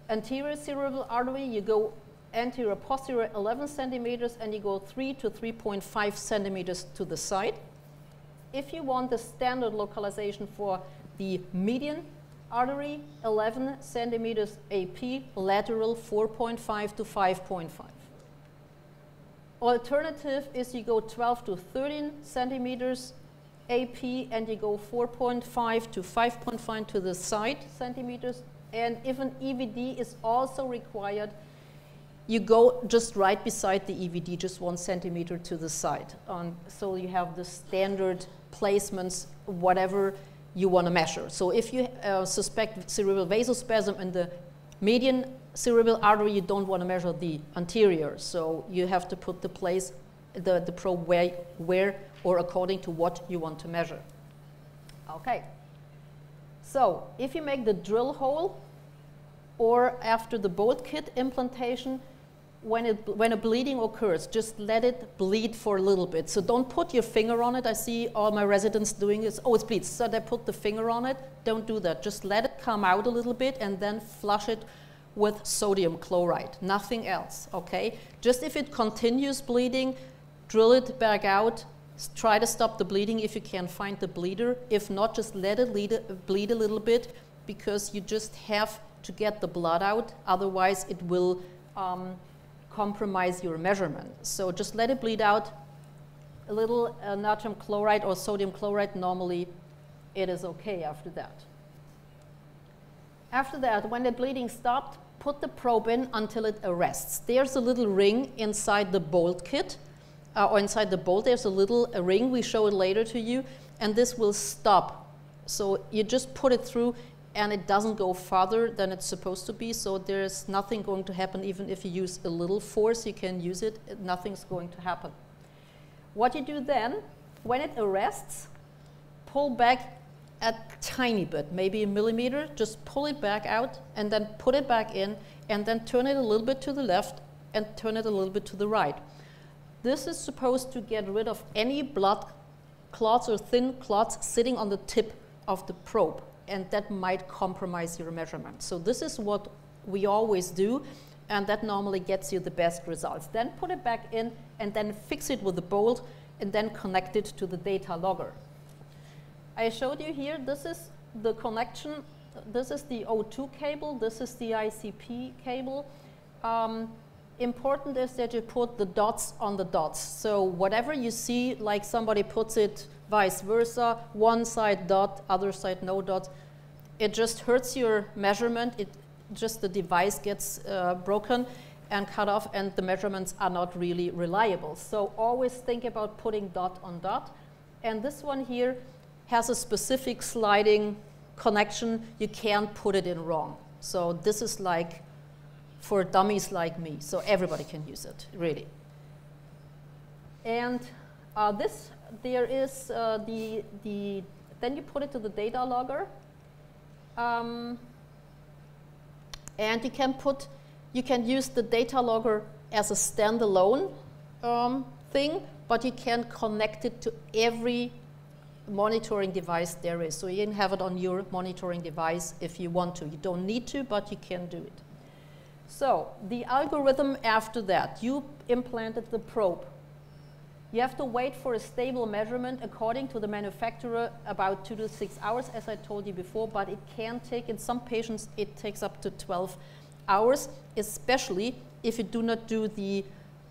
anterior cerebral artery, you go anterior posterior 11 centimeters and you go 3 to 3.5 centimeters to the side. If you want the standard localization for the median artery, 11 centimeters AP, lateral 4.5 to 5.5. Alternative is you go 12 to 13 centimeters AP and you go 4.5 to 5.5 to the side centimeters. And if an EVD is also required, you go just right beside the EVD, just one centimeter to the side. Um, so you have the standard placements, whatever you want to measure. So if you uh, suspect cerebral vasospasm in the median cerebral artery, you don't want to measure the anterior. So you have to put the place, the, the probe where, where or according to what you want to measure. Okay. So if you make the drill hole or after the bolt kit implantation, when, it, when a bleeding occurs, just let it bleed for a little bit. So don't put your finger on it. I see all my residents doing this. Oh, it bleeds. So they put the finger on it. Don't do that. Just let it come out a little bit and then flush it with sodium chloride, nothing else, okay? Just if it continues bleeding, drill it back out, try to stop the bleeding if you can find the bleeder. If not, just let it bleed a little bit because you just have to get the blood out, otherwise it will um, compromise your measurement. So just let it bleed out. A little uh, natrium chloride or sodium chloride, normally it is okay after that. After that, when the bleeding stopped, put the probe in until it arrests. There's a little ring inside the bolt kit, uh, or inside the bolt, there's a little a ring, we show it later to you, and this will stop. So you just put it through and it doesn't go farther than it's supposed to be, so there's nothing going to happen even if you use a little force, you can use it, nothing's going to happen. What you do then, when it arrests, pull back a tiny bit, maybe a millimeter, just pull it back out and then put it back in and then turn it a little bit to the left and turn it a little bit to the right. This is supposed to get rid of any blood clots or thin clots sitting on the tip of the probe and that might compromise your measurement. So this is what we always do and that normally gets you the best results. Then put it back in and then fix it with the bolt and then connect it to the data logger. I showed you here, this is the connection, this is the O2 cable, this is the ICP cable. Um, important is that you put the dots on the dots. So whatever you see, like somebody puts it vice versa, one side dot, other side no dot, it just hurts your measurement. It just the device gets uh, broken and cut off and the measurements are not really reliable. So always think about putting dot on dot. And this one here, has a specific sliding connection, you can't put it in wrong. So this is like for dummies like me, so everybody can use it, really. And uh, this, there is uh, the, the, then you put it to the data logger. Um, and you can put, you can use the data logger as a standalone um, thing, but you can connect it to every monitoring device there is. So you can have it on your monitoring device if you want to. You don't need to, but you can do it. So the algorithm after that, you implanted the probe. You have to wait for a stable measurement according to the manufacturer about two to six hours, as I told you before, but it can take, in some patients, it takes up to 12 hours, especially if you do not do the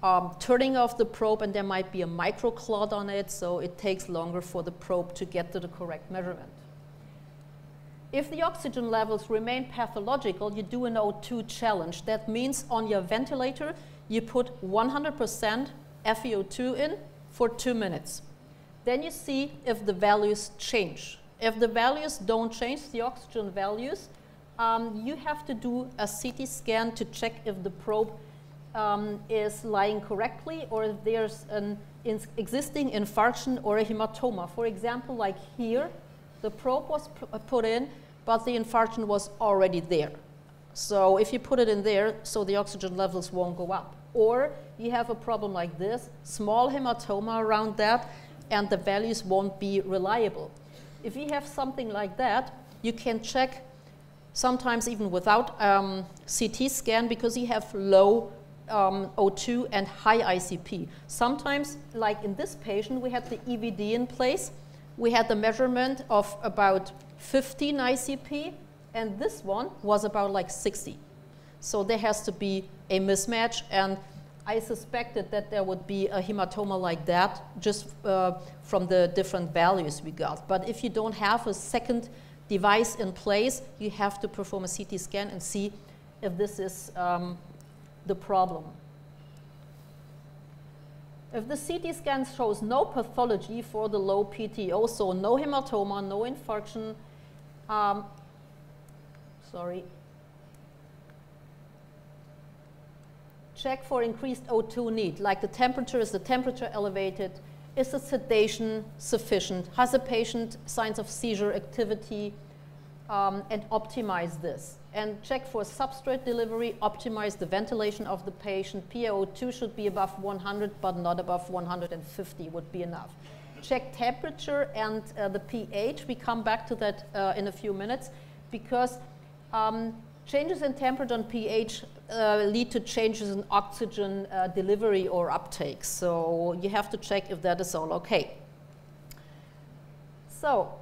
um, turning off the probe and there might be a microclot on it, so it takes longer for the probe to get to the correct measurement. If the oxygen levels remain pathological, you do an O2 challenge. That means on your ventilator, you put 100% FiO2 in for two minutes. Then you see if the values change. If the values don't change, the oxygen values, um, you have to do a CT scan to check if the probe um, is lying correctly or if there's an existing infarction or a hematoma. For example, like here, the probe was uh, put in, but the infarction was already there. So if you put it in there, so the oxygen levels won't go up. Or you have a problem like this, small hematoma around that, and the values won't be reliable. If you have something like that, you can check sometimes even without um, CT scan because you have low um, O2 and high ICP. Sometimes, like in this patient, we had the EVD in place. We had the measurement of about 15 ICP, and this one was about like 60. So there has to be a mismatch, and I suspected that there would be a hematoma like that just uh, from the different values we got. But if you don't have a second device in place, you have to perform a CT scan and see if this is um, the problem. If the CT scan shows no pathology for the low PTO, so no hematoma, no infarction, um, sorry, check for increased O2 need, like the temperature, is the temperature elevated, is the sedation sufficient, has the patient signs of seizure activity, um, and optimize this. And check for substrate delivery, optimize the ventilation of the patient. PaO2 should be above 100, but not above 150 would be enough. Check temperature and uh, the pH. We come back to that uh, in a few minutes because um, changes in temperature and pH uh, lead to changes in oxygen uh, delivery or uptake. So you have to check if that is all okay. So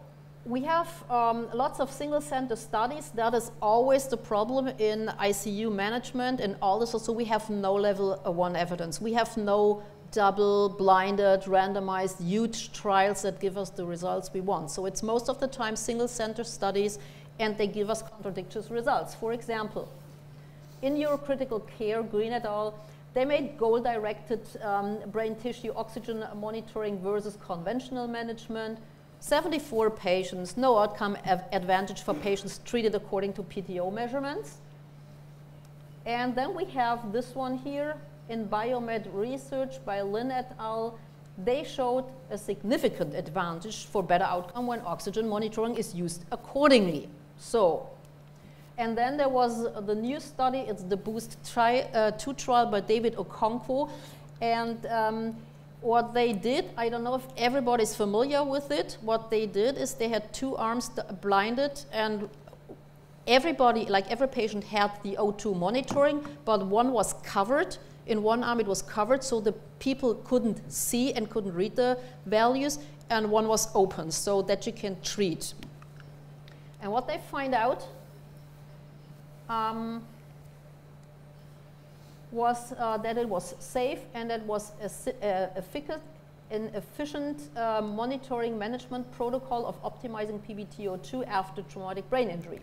we have um, lots of single center studies. That is always the problem in ICU management and all this. So we have no level one evidence. We have no double blinded, randomized, huge trials that give us the results we want. So it's most of the time single center studies and they give us contradictory results. For example, in neurocritical care, Green et al., they made goal-directed um, brain tissue oxygen monitoring versus conventional management. 74 patients, no outcome advantage for patients treated according to PTO measurements. And then we have this one here in biomed research by Lin et al. They showed a significant advantage for better outcome when oxygen monitoring is used accordingly. So, and then there was the new study, it's the BOOST tri uh, 2 trial by David Okonkwo. And um, what they did, I don't know if everybody's familiar with it, what they did is they had two arms blinded and everybody, like every patient had the O2 monitoring, but one was covered. In one arm it was covered so the people couldn't see and couldn't read the values and one was open so that you can treat. And what they find out, um, was uh, that it was safe and it was uh, an efficient uh, monitoring management protocol of optimizing PBTO2 after traumatic brain injury.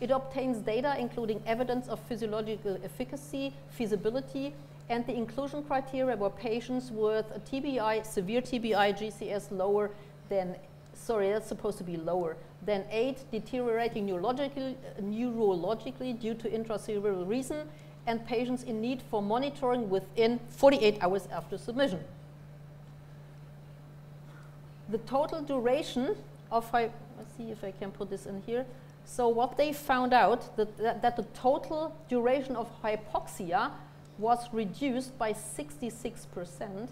It obtains data including evidence of physiological efficacy, feasibility, and the inclusion criteria were patients with a TBI, severe TBI, GCS lower than, sorry, that's supposed to be lower, than 8, deteriorating neurologically, neurologically due to intracerebral reason, and patients in need for monitoring within 48 hours after submission. the total duration of, let's see if I can put this in here. So what they found out, that, that, that the total duration of hypoxia was reduced by 66%.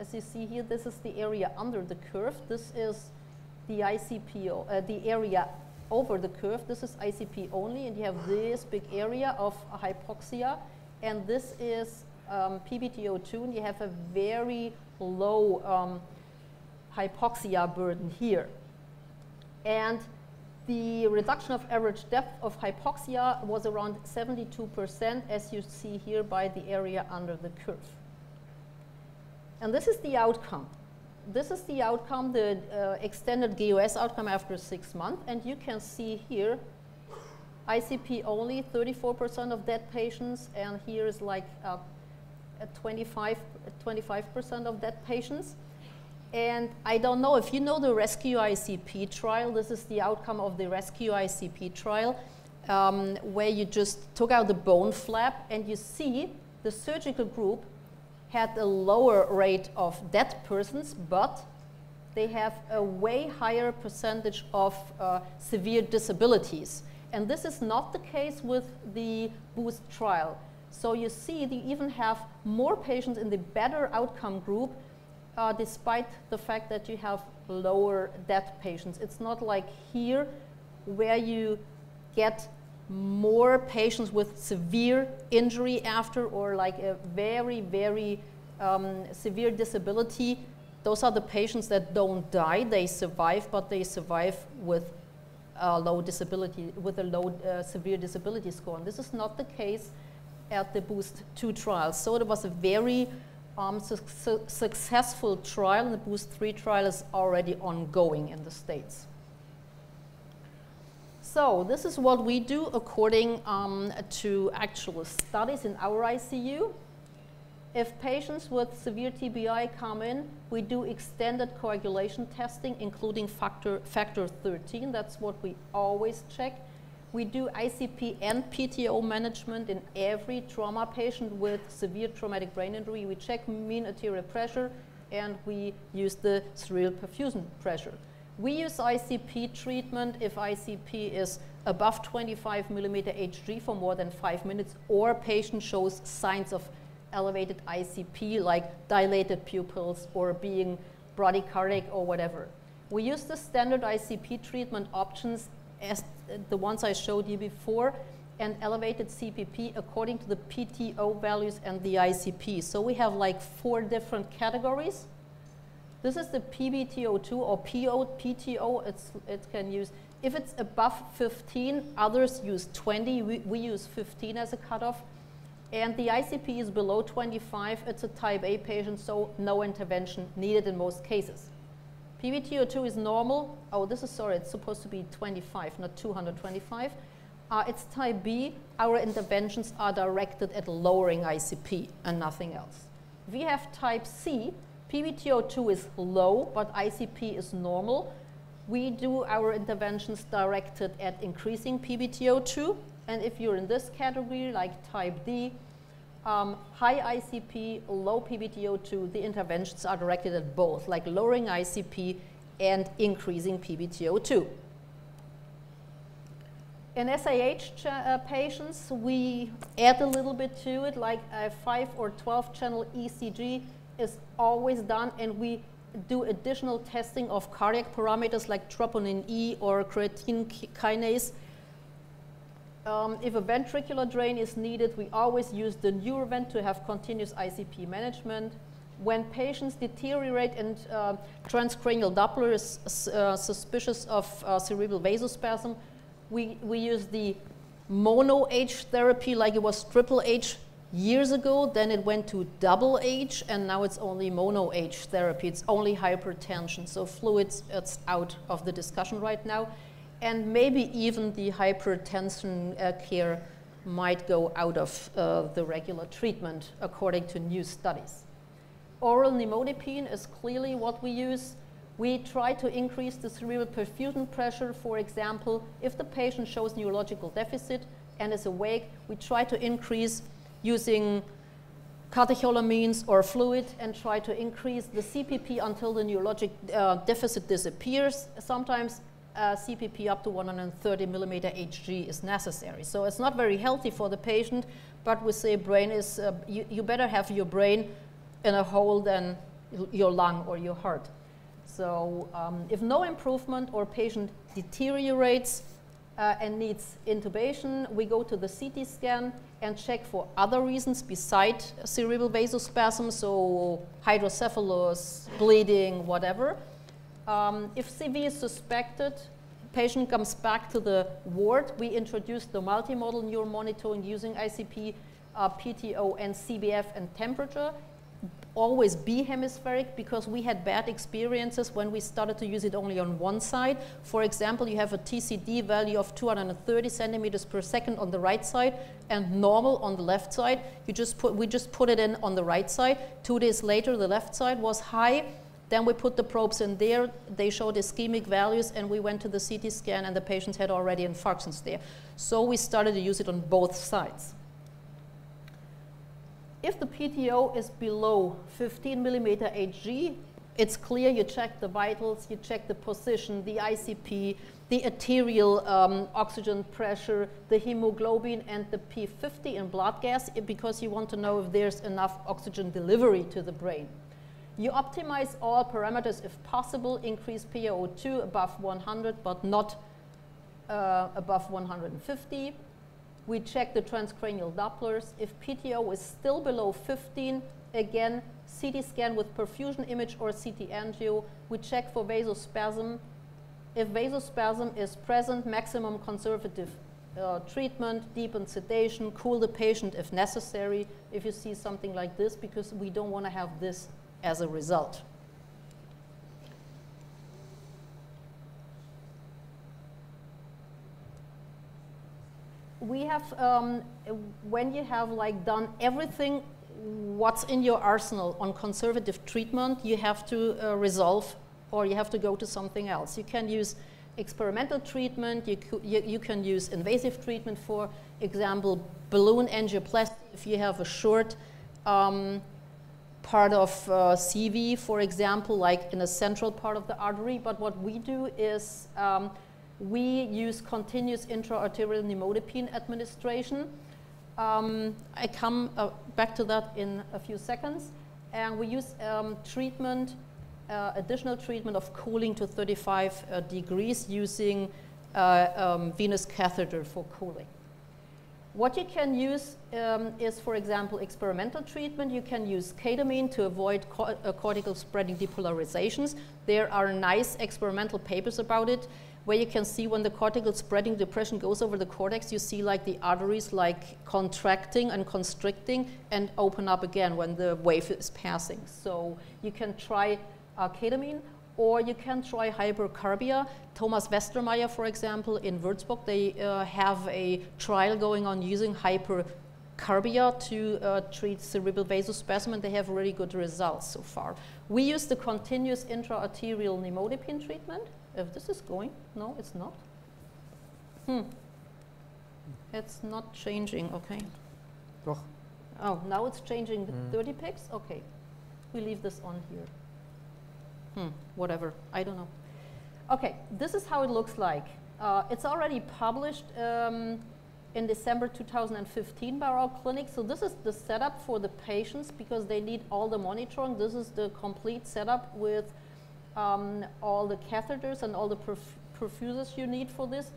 As you see here, this is the area under the curve. This is the ICP, uh, the area over the curve. This is ICP only, and you have this big area of hypoxia. And this is um, PbTO2, and you have a very low um, hypoxia burden here. And the reduction of average depth of hypoxia was around 72%, as you see here by the area under the curve. And this is the outcome. This is the outcome, the uh, extended GOS outcome after six months. And you can see here, ICP only, 34% of dead patients, and here is like uh, 25, 25% of dead patients. And I don't know if you know the Rescue ICP trial. This is the outcome of the Rescue ICP trial, um, where you just took out the bone flap and you see the surgical group had a lower rate of dead persons, but they have a way higher percentage of uh, severe disabilities. And this is not the case with the BOOST trial. So you see, they even have more patients in the better outcome group uh, despite the fact that you have lower death patients. It's not like here where you get more patients with severe injury after or like a very, very um, severe disability. Those are the patients that don't die, they survive, but they survive with a low disability, with a low uh, severe disability score. And this is not the case at the BOOST 2 trial. So it was a very um, su su successful trial. and The BOOST 3 trial is already ongoing in the States. So this is what we do according um, to actual studies in our ICU. If patients with severe TBI come in, we do extended coagulation testing, including factor, factor 13. That's what we always check. We do ICP and PTO management in every trauma patient with severe traumatic brain injury. We check mean arterial pressure and we use the cerebral perfusion pressure. We use ICP treatment if ICP is above 25 millimeter Hg for more than five minutes or patient shows signs of elevated ICP like dilated pupils or being bradycardic or whatever. We use the standard ICP treatment options as the ones I showed you before, and elevated CPP according to the PTO values and the ICP. So we have like four different categories. This is the PBTO2 or PO, PTO, it's, it can use, if it's above 15, others use 20, we, we use 15 as a cutoff. And the ICP is below 25, it's a type A patient, so no intervention needed in most cases. PbTO2 is normal. Oh, this is, sorry, it's supposed to be 25, not 225. Uh, it's type B. Our interventions are directed at lowering ICP and nothing else. We have type C. PbTO2 is low, but ICP is normal. We do our interventions directed at increasing PbTO2. And if you're in this category, like type D, um, high ICP, low PbTO2, the interventions are directed at both, like lowering ICP and increasing PbTO2. In SAH uh, patients, we add a little bit to it, like a 5 or 12 channel ECG is always done, and we do additional testing of cardiac parameters like troponin E or creatine kinase um, if a ventricular drain is needed, we always use the Neurovent to have continuous ICP management. When patients deteriorate and uh, transcranial Doppler is uh, suspicious of uh, cerebral vasospasm, we, we use the mono H therapy like it was triple H years ago. Then it went to double H, and now it's only mono H therapy. It's only hypertension. So fluids, it's out of the discussion right now and maybe even the hypertension uh, care might go out of uh, the regular treatment according to new studies. Oral nimodipine is clearly what we use. We try to increase the cerebral perfusion pressure, for example, if the patient shows neurological deficit and is awake, we try to increase using catecholamines or fluid and try to increase the CPP until the neurologic uh, deficit disappears. Sometimes uh, CPP up to 130 millimeter Hg is necessary. So it's not very healthy for the patient, but we say brain is, uh, you, you better have your brain in a hole than your lung or your heart. So um, if no improvement or patient deteriorates uh, and needs intubation, we go to the CT scan and check for other reasons beside cerebral vasospasm, so hydrocephalus, bleeding, whatever. Um, if CV is suspected, patient comes back to the ward. We introduce the multimodal neural monitoring using ICP, uh, PTO, and CBF and temperature always be hemispheric because we had bad experiences when we started to use it only on one side. For example, you have a TCD value of 230 centimeters per second on the right side and normal on the left side. You just put, we just put it in on the right side. Two days later, the left side was high. Then we put the probes in there. They showed ischemic values, and we went to the CT scan, and the patients had already infarctions there. So we started to use it on both sides. If the PTO is below 15 millimeter Hg, it's clear you check the vitals, you check the position, the ICP, the arterial um, oxygen pressure, the hemoglobin, and the P50 in blood gas because you want to know if there's enough oxygen delivery to the brain. You optimize all parameters if possible, increase PaO2 above 100 but not uh, above 150. We check the transcranial Dopplers. If PTO is still below 15, again, CT scan with perfusion image or CT angio. We check for vasospasm. If vasospasm is present, maximum conservative uh, treatment, deepen sedation, cool the patient if necessary, if you see something like this, because we don't want to have this as a result. We have, um, when you have like done everything what's in your arsenal on conservative treatment, you have to uh, resolve or you have to go to something else. You can use experimental treatment, you, you, you, can use invasive treatment, for example, balloon angioplasty if you have a short um, part of uh, CV, for example, like in a central part of the artery. But what we do is um, we use continuous intra-arterial nimodipine administration. Um, I come uh, back to that in a few seconds. And we use um, treatment, uh, additional treatment of cooling to 35 uh, degrees using uh, um, venous catheter for cooling. What you can use um, is, for example, experimental treatment. You can use ketamine to avoid co uh, cortical spreading depolarizations. There are nice experimental papers about it where you can see when the cortical spreading depression goes over the cortex, you see like the arteries like contracting and constricting and open up again when the wave is passing. So you can try uh, ketamine or you can try hypercarbia. Thomas Westermaier, for example, in Würzburg, they uh, have a trial going on using hypercarbia to uh, treat cerebral vasospasm, and they have really good results so far. We use the continuous intra-arterial nimodipine treatment if this is going, no, it's not. Hmm. It's not changing, okay. Doch. Oh, now it's changing the Mm. 30 pics? Okay. We leave this on here. Hmm, whatever, I don't know. Okay, this is how it looks like. Uh, it's already published um, in December 2015 by our clinic. So this is the setup for the patients because they need all the monitoring. This is the complete setup with um, all the catheters and all the perf perfusers you need for this.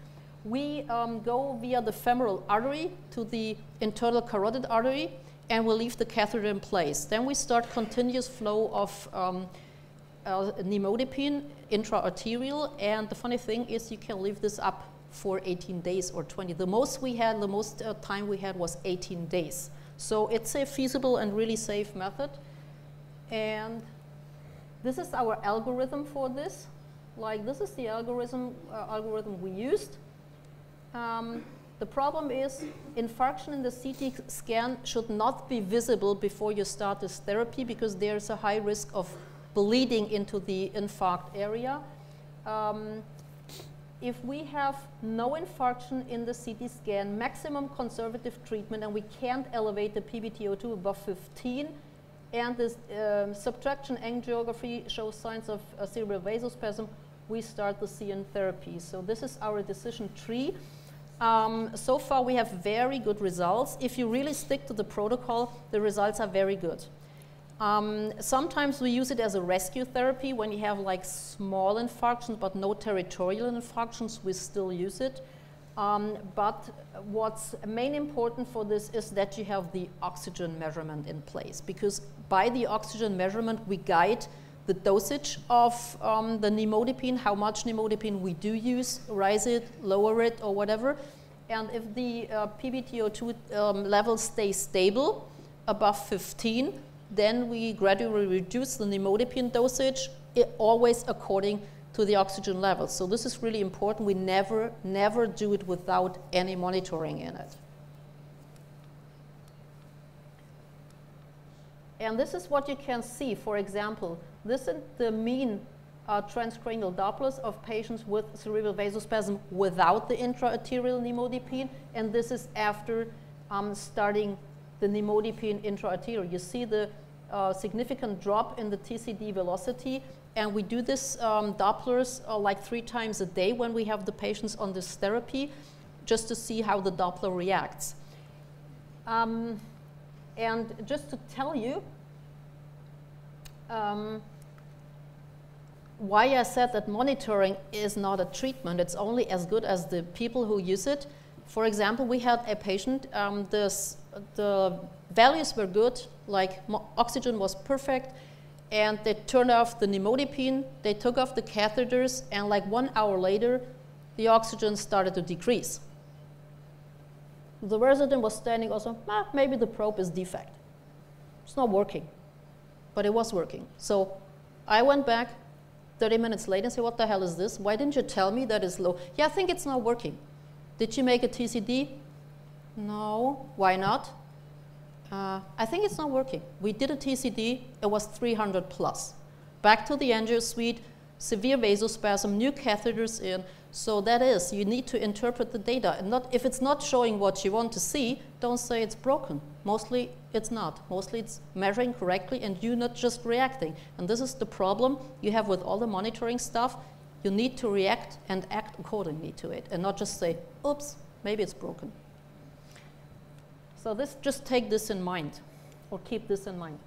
We um, go via the femoral artery to the internal carotid artery and we leave the catheter in place. Then we start continuous flow of um, uh, nimodipine intra-arterial and the funny thing is you can leave this up for 18 days or 20. The most we had, the most uh, time we had was 18 days. So it's a feasible and really safe method. And this is our algorithm for this. Like this is the algorithm, uh, algorithm we used. Um, the problem is infarction in the CT scan should not be visible before you start this therapy because there's a high risk of bleeding into the infarct area. Um, if we have no infarction in the CT scan, maximum conservative treatment, and we can't elevate the PBTO2 above 15, and this um, subtraction angiography shows signs of cerebral vasospasm, we start the CN therapy. So this is our decision tree. Um, so far, we have very good results. If you really stick to the protocol, the results are very good. Um, sometimes we use it as a rescue therapy when you have like small infarctions but no territorial infarctions, we still use it. Um, but what's main important for this is that you have the oxygen measurement in place because by the oxygen measurement we guide the dosage of um, the nimodipine, how much nimodipine we do use, rise it, lower it, or whatever. And if the uh, PbTO2 um, level stays stable above 15, then we gradually reduce the nimodipine dosage, always according to the oxygen level. So this is really important. We never, never do it without any monitoring in it. And this is what you can see. For example, this is the mean uh, transcranial Dopplers of patients with cerebral vasospasm without the intraarterial nimodipine, and this is after um, starting the nimodipine intraarterial. You see the uh, significant drop in the TCD velocity, and we do this um, Dopplers uh, like three times a day when we have the patients on this therapy, just to see how the Doppler reacts. Um, and just to tell you um, why I said that monitoring is not a treatment, it's only as good as the people who use it. For example, we had a patient, um, this, the values were good, like oxygen was perfect, and they turned off the nimodipine, they took off the catheters, and like one hour later, the oxygen started to decrease. The resident was standing also, ah, maybe the probe is defect. It's not working, but it was working. So I went back 30 minutes later and said, what the hell is this? Why didn't you tell me that it's low? Yeah, I think it's not working. Did you make a TCD? No. Why not? Uh, I think it's not working. We did a TCD, it was 300 plus. Back to the angio suite, severe vasospasm, new catheters in. So that is, you need to interpret the data. And not, if it's not showing what you want to see, don't say it's broken. Mostly it's not. Mostly it's measuring correctly and you're not just reacting. And this is the problem you have with all the monitoring stuff. You need to react and act accordingly to it and not just say, oops, maybe it's broken. So this, just take this in mind or keep this in mind.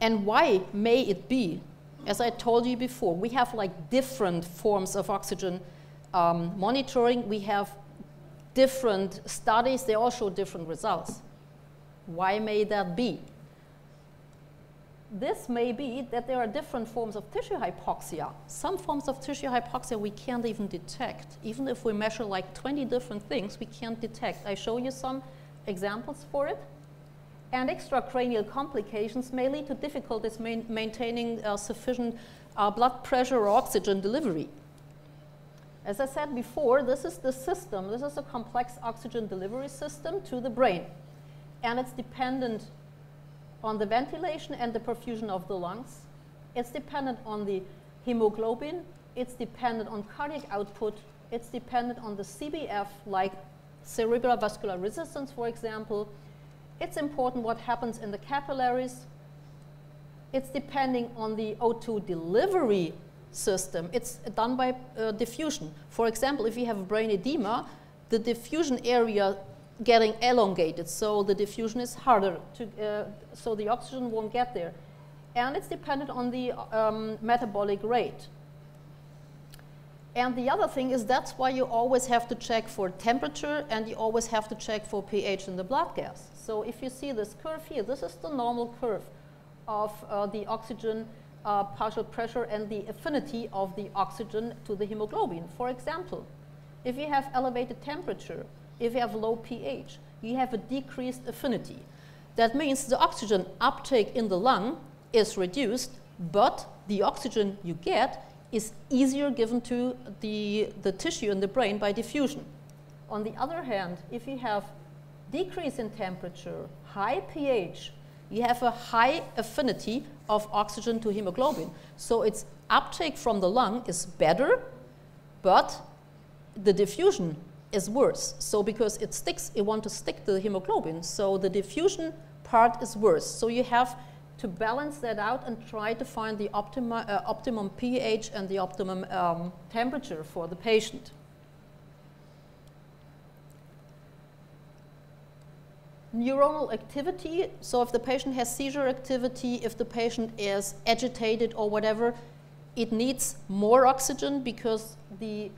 And why may it be? As I told you before, we have like different forms of oxygen um, monitoring. We have different studies. They all show different results. Why may that be? This may be that there are different forms of tissue hypoxia. Some forms of tissue hypoxia we can't even detect. Even if we measure like 20 different things, we can't detect. I show you some examples for it. And extracranial complications may lead to difficulties main maintaining uh, sufficient uh, blood pressure or oxygen delivery. As I said before, this is the system. This is a complex oxygen delivery system to the brain. And it's dependent on the ventilation and the perfusion of the lungs. It's dependent on the hemoglobin. It's dependent on cardiac output. It's dependent on the CBF, like cerebral vascular resistance, for example. It's important what happens in the capillaries. It's depending on the O2 delivery system. It's done by uh, diffusion. For example, if you have brain edema, the diffusion area getting elongated, so the diffusion is harder, to, uh, so the oxygen won't get there. And it's dependent on the um, metabolic rate. And the other thing is that's why you always have to check for temperature and you always have to check for pH in the blood gas. So if you see this curve here, this is the normal curve of uh, the oxygen uh, partial pressure and the affinity of the oxygen to the hemoglobin. For example, if you have elevated temperature, if you have low pH, you have a decreased affinity. That means the oxygen uptake in the lung is reduced, but the oxygen you get is easier given to the, the tissue in the brain by diffusion. On the other hand, if you have decrease in temperature, high pH, you have a high affinity of oxygen to hemoglobin. So its uptake from the lung is better, but the diffusion is worse. So because it sticks, it want to stick to the hemoglobin. So the diffusion part is worse. So you have to balance that out and try to find the optima, uh, optimum pH and the optimum um, temperature for the patient. Neuronal activity, so if the patient has seizure activity, if the patient is agitated or whatever, it needs more oxygen because the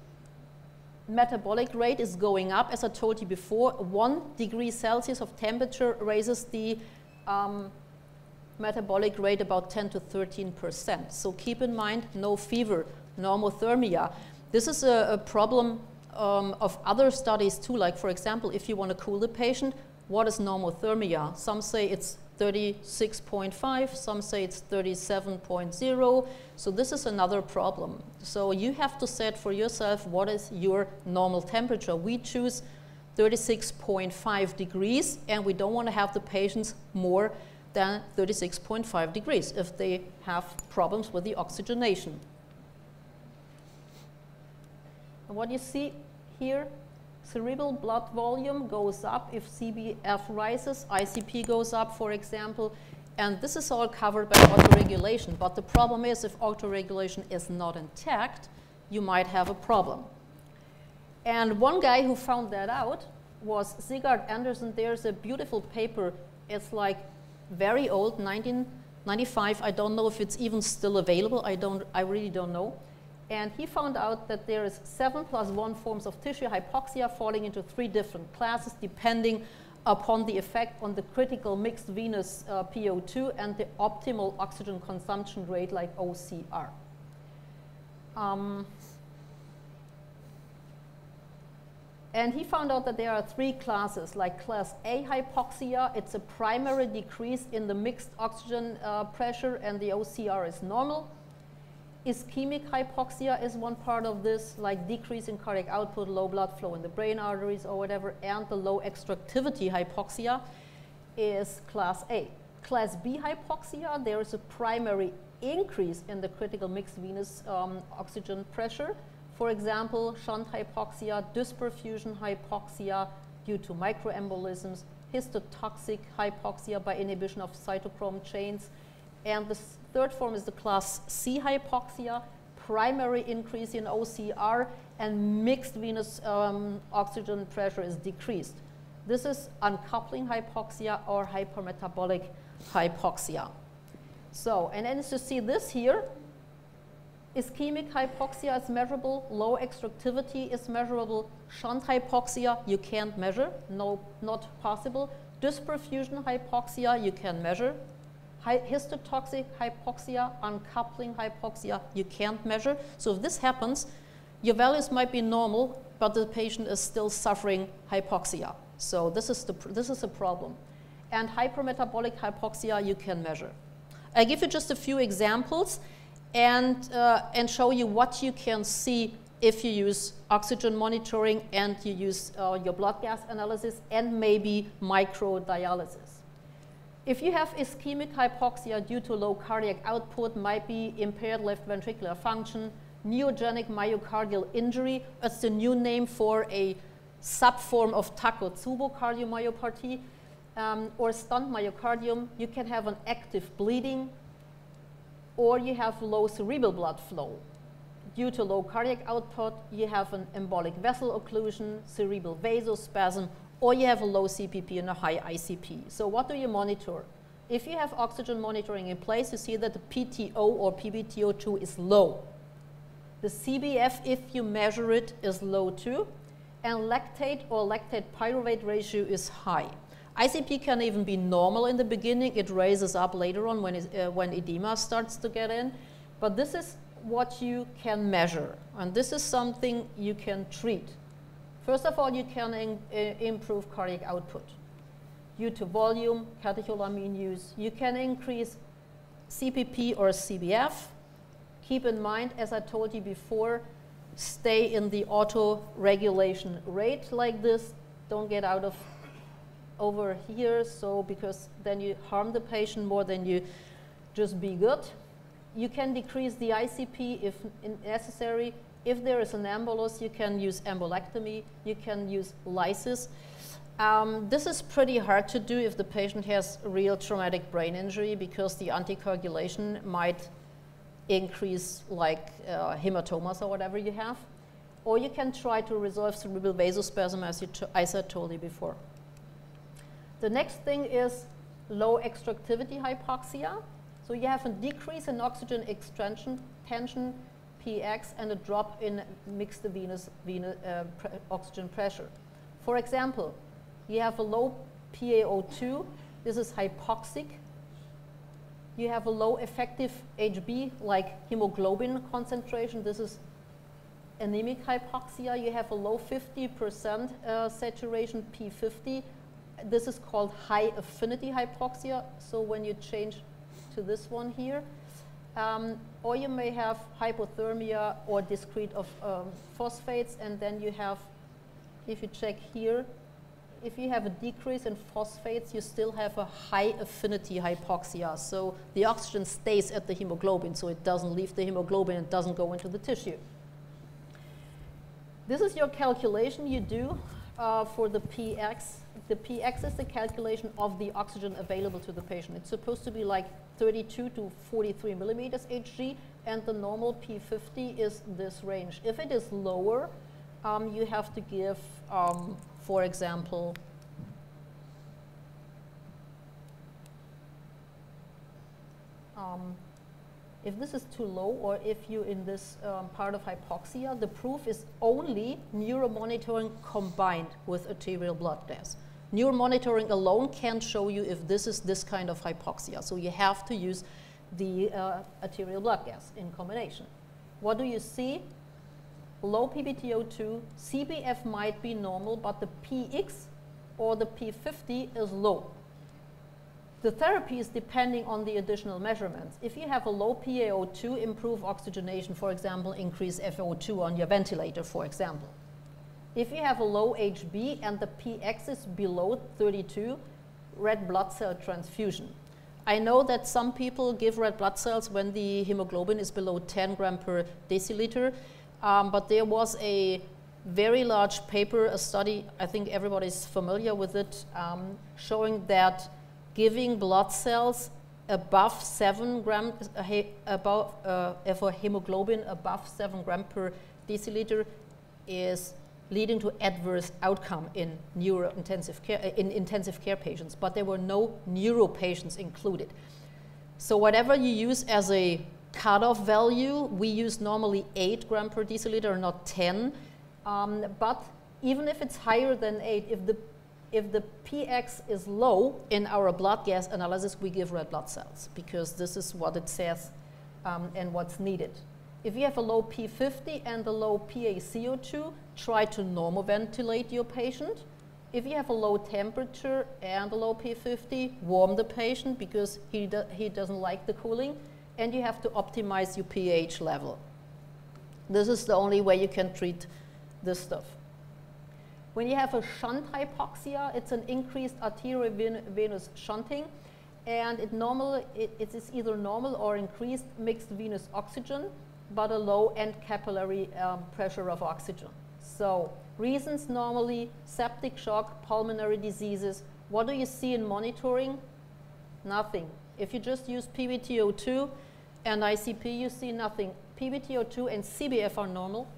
metabolic rate is going up. As I told you before, one degree Celsius of temperature raises the um, metabolic rate about 10 to 13 percent. So keep in mind, no fever, normothermia. This is a, a problem um, of other studies too, like for example, if you want to cool the patient, what is normothermia? Some say it's 36.5, some say it's 37.0. So this is another problem. So you have to set for yourself what is your normal temperature. We choose 36.5 degrees and we don't want to have the patients more than 36.5 degrees if they have problems with the oxygenation. And what you see here, cerebral blood volume goes up if CBF rises, ICP goes up, for example, and this is all covered by autoregulation. But the problem is if autoregulation is not intact, you might have a problem. And one guy who found that out was Siggaard-Andersen. There's a beautiful paper. It's like very old, 1995. I don't know if it's even still available. I, don't, I really don't know. And he found out that there is seven plus one forms of tissue hypoxia falling into three different classes depending upon the effect on the critical mixed venous uh, PO2 and the optimal oxygen consumption rate like OCR. Um, And he found out that there are three classes, like class A hypoxia, it's a primary decrease in the mixed oxygen uh, pressure and the OCR is normal. Ischemic hypoxia is one part of this, like decrease in cardiac output, low blood flow in the brain arteries or whatever, and the low extractivity hypoxia is class A. Class B hypoxia, there is a primary increase in the critical mixed venous um, oxygen pressure, for example, shunt hypoxia, dysperfusion hypoxia due to microembolisms, histotoxic hypoxia by inhibition of cytochrome chains. And the third form is the class C hypoxia, primary increase in OCR and mixed venous um, oxygen pressure is decreased. This is uncoupling hypoxia or hypermetabolic hypoxia. So, and then you see this here, Ischemic hypoxia is measurable, low extractivity is measurable, shunt hypoxia you can't measure, no, not possible. Dysperfusion hypoxia you can measure. Hi histotoxic hypoxia, uncoupling hypoxia you can't measure. So if this happens, your values might be normal, but the patient is still suffering hypoxia. So this is, the, this is a problem. And hypermetabolic hypoxia you can measure. I give you just a few examples and, uh, and show you what you can see if you use oxygen monitoring and you use uh, your blood gas analysis and maybe microdialysis. If you have ischemic hypoxia due to low cardiac output, might be impaired left ventricular function, neurogenic myocardial injury, that's the new name for a subform of Takotsubo cardiomyopathy, um, or stunned myocardium, you can have an active bleeding, or you have low cerebral blood flow. Due to low cardiac output, you have an embolic vessel occlusion, cerebral vasospasm, or you have a low CPP and a high ICP. So what do you monitor? If you have oxygen monitoring in place, you see that the PTO or PBTO2 is low. The CBF, if you measure it, is low too, and lactate or lactate pyruvate ratio is high. ICP can even be normal in the beginning. It raises up later on when, uh, when edema starts to get in. But this is what you can measure. And this is something you can treat. First of all, you can in, uh, improve cardiac output. Due to volume, catecholamine use, you can increase CPP or CBF. Keep in mind, as I told you before, stay in the auto regulation rate like this. Don't get out of over here, so because then you harm the patient more than you just be good. you can decrease the ICP if necessary. If there is an embolus, you can use embolectomy, you can use lysis. Um, this is pretty hard to do if the patient has real traumatic brain injury because the anticoagulation might increase like uh, hematomas or whatever you have. Or you can try to resolve cerebral vasospasm as, you as I told you before. The next thing is low extractivity hypoxia. So you have a decrease in oxygen extraction tension, PX, and a drop in mixed venous, venous uh, oxygen pressure. For example, you have a low PaO2. This is hypoxic. You have a low effective HB, like hemoglobin concentration. This is anemic hypoxia. You have a low 50% uh, saturation, P50. This is called high affinity hypoxia. So when you change to this one here. Um, or you may have hypothermia or discrete of um, phosphates, and then you have, if you check here, if you have a decrease in phosphates, you still have a high affinity hypoxia. So the oxygen stays at the hemoglobin, so it doesn't leave the hemoglobin and doesn't go into the tissue. This is your calculation you do uh, for the px. The px is the calculation of the oxygen available to the patient. It's supposed to be like 32 to 43 millimeters Hg, and the normal P50 is this range. If it is lower, um, you have to give, um, for example, um, if this is too low or if you're in this um, part of hypoxia, the proof is only neuromonitoring combined with arterial blood gas. Neuromonitoring alone can't show you if this is this kind of hypoxia. So you have to use the uh, arterial blood gas in combination. What do you see? Low PbTO2, CBF might be normal, but the PX or the P50 is low. The therapy is depending on the additional measurements. If you have a low PaO2, improve oxygenation, for example, increase FO2 on your ventilator, for example. If you have a low HB and the PX is below 32, red blood cell transfusion. I know that some people give red blood cells when the hemoglobin is below 10 gram per deciliter, um, but there was a very large paper, a study, I think everybody's familiar with it, um, showing that giving blood cells above 7 grams, uh, above, uh, for hemoglobin above 7 gram per deciliter is leading to adverse outcome in neuro intensive care, in intensive care patients, but there were no neuro patients included. So whatever you use as a cutoff value, we use normally 8 gram per deciliter, not 10. Um, but even if it's higher than 8, if the if the px is low in our blood gas analysis, we give red blood cells because this is what it says um, and what's needed. If you have a low P50 and a low PaCO2, try to normoventilate your patient. If you have a low temperature and a low P50, warm the patient because he, do he doesn't like the cooling. And you have to optimize your pH level. This is the only way you can treat this stuff. When you have a shunt hypoxia, it's an increased arteriovenous shunting, and it, normal, it, it is either normal or increased mixed venous oxygen, but a low end capillary um, pressure of oxygen. So reasons normally, septic shock, pulmonary diseases. What do you see in monitoring? Nothing. If you just use PbTO2 and ICP, you see nothing. PbTO2 and CBF are normal.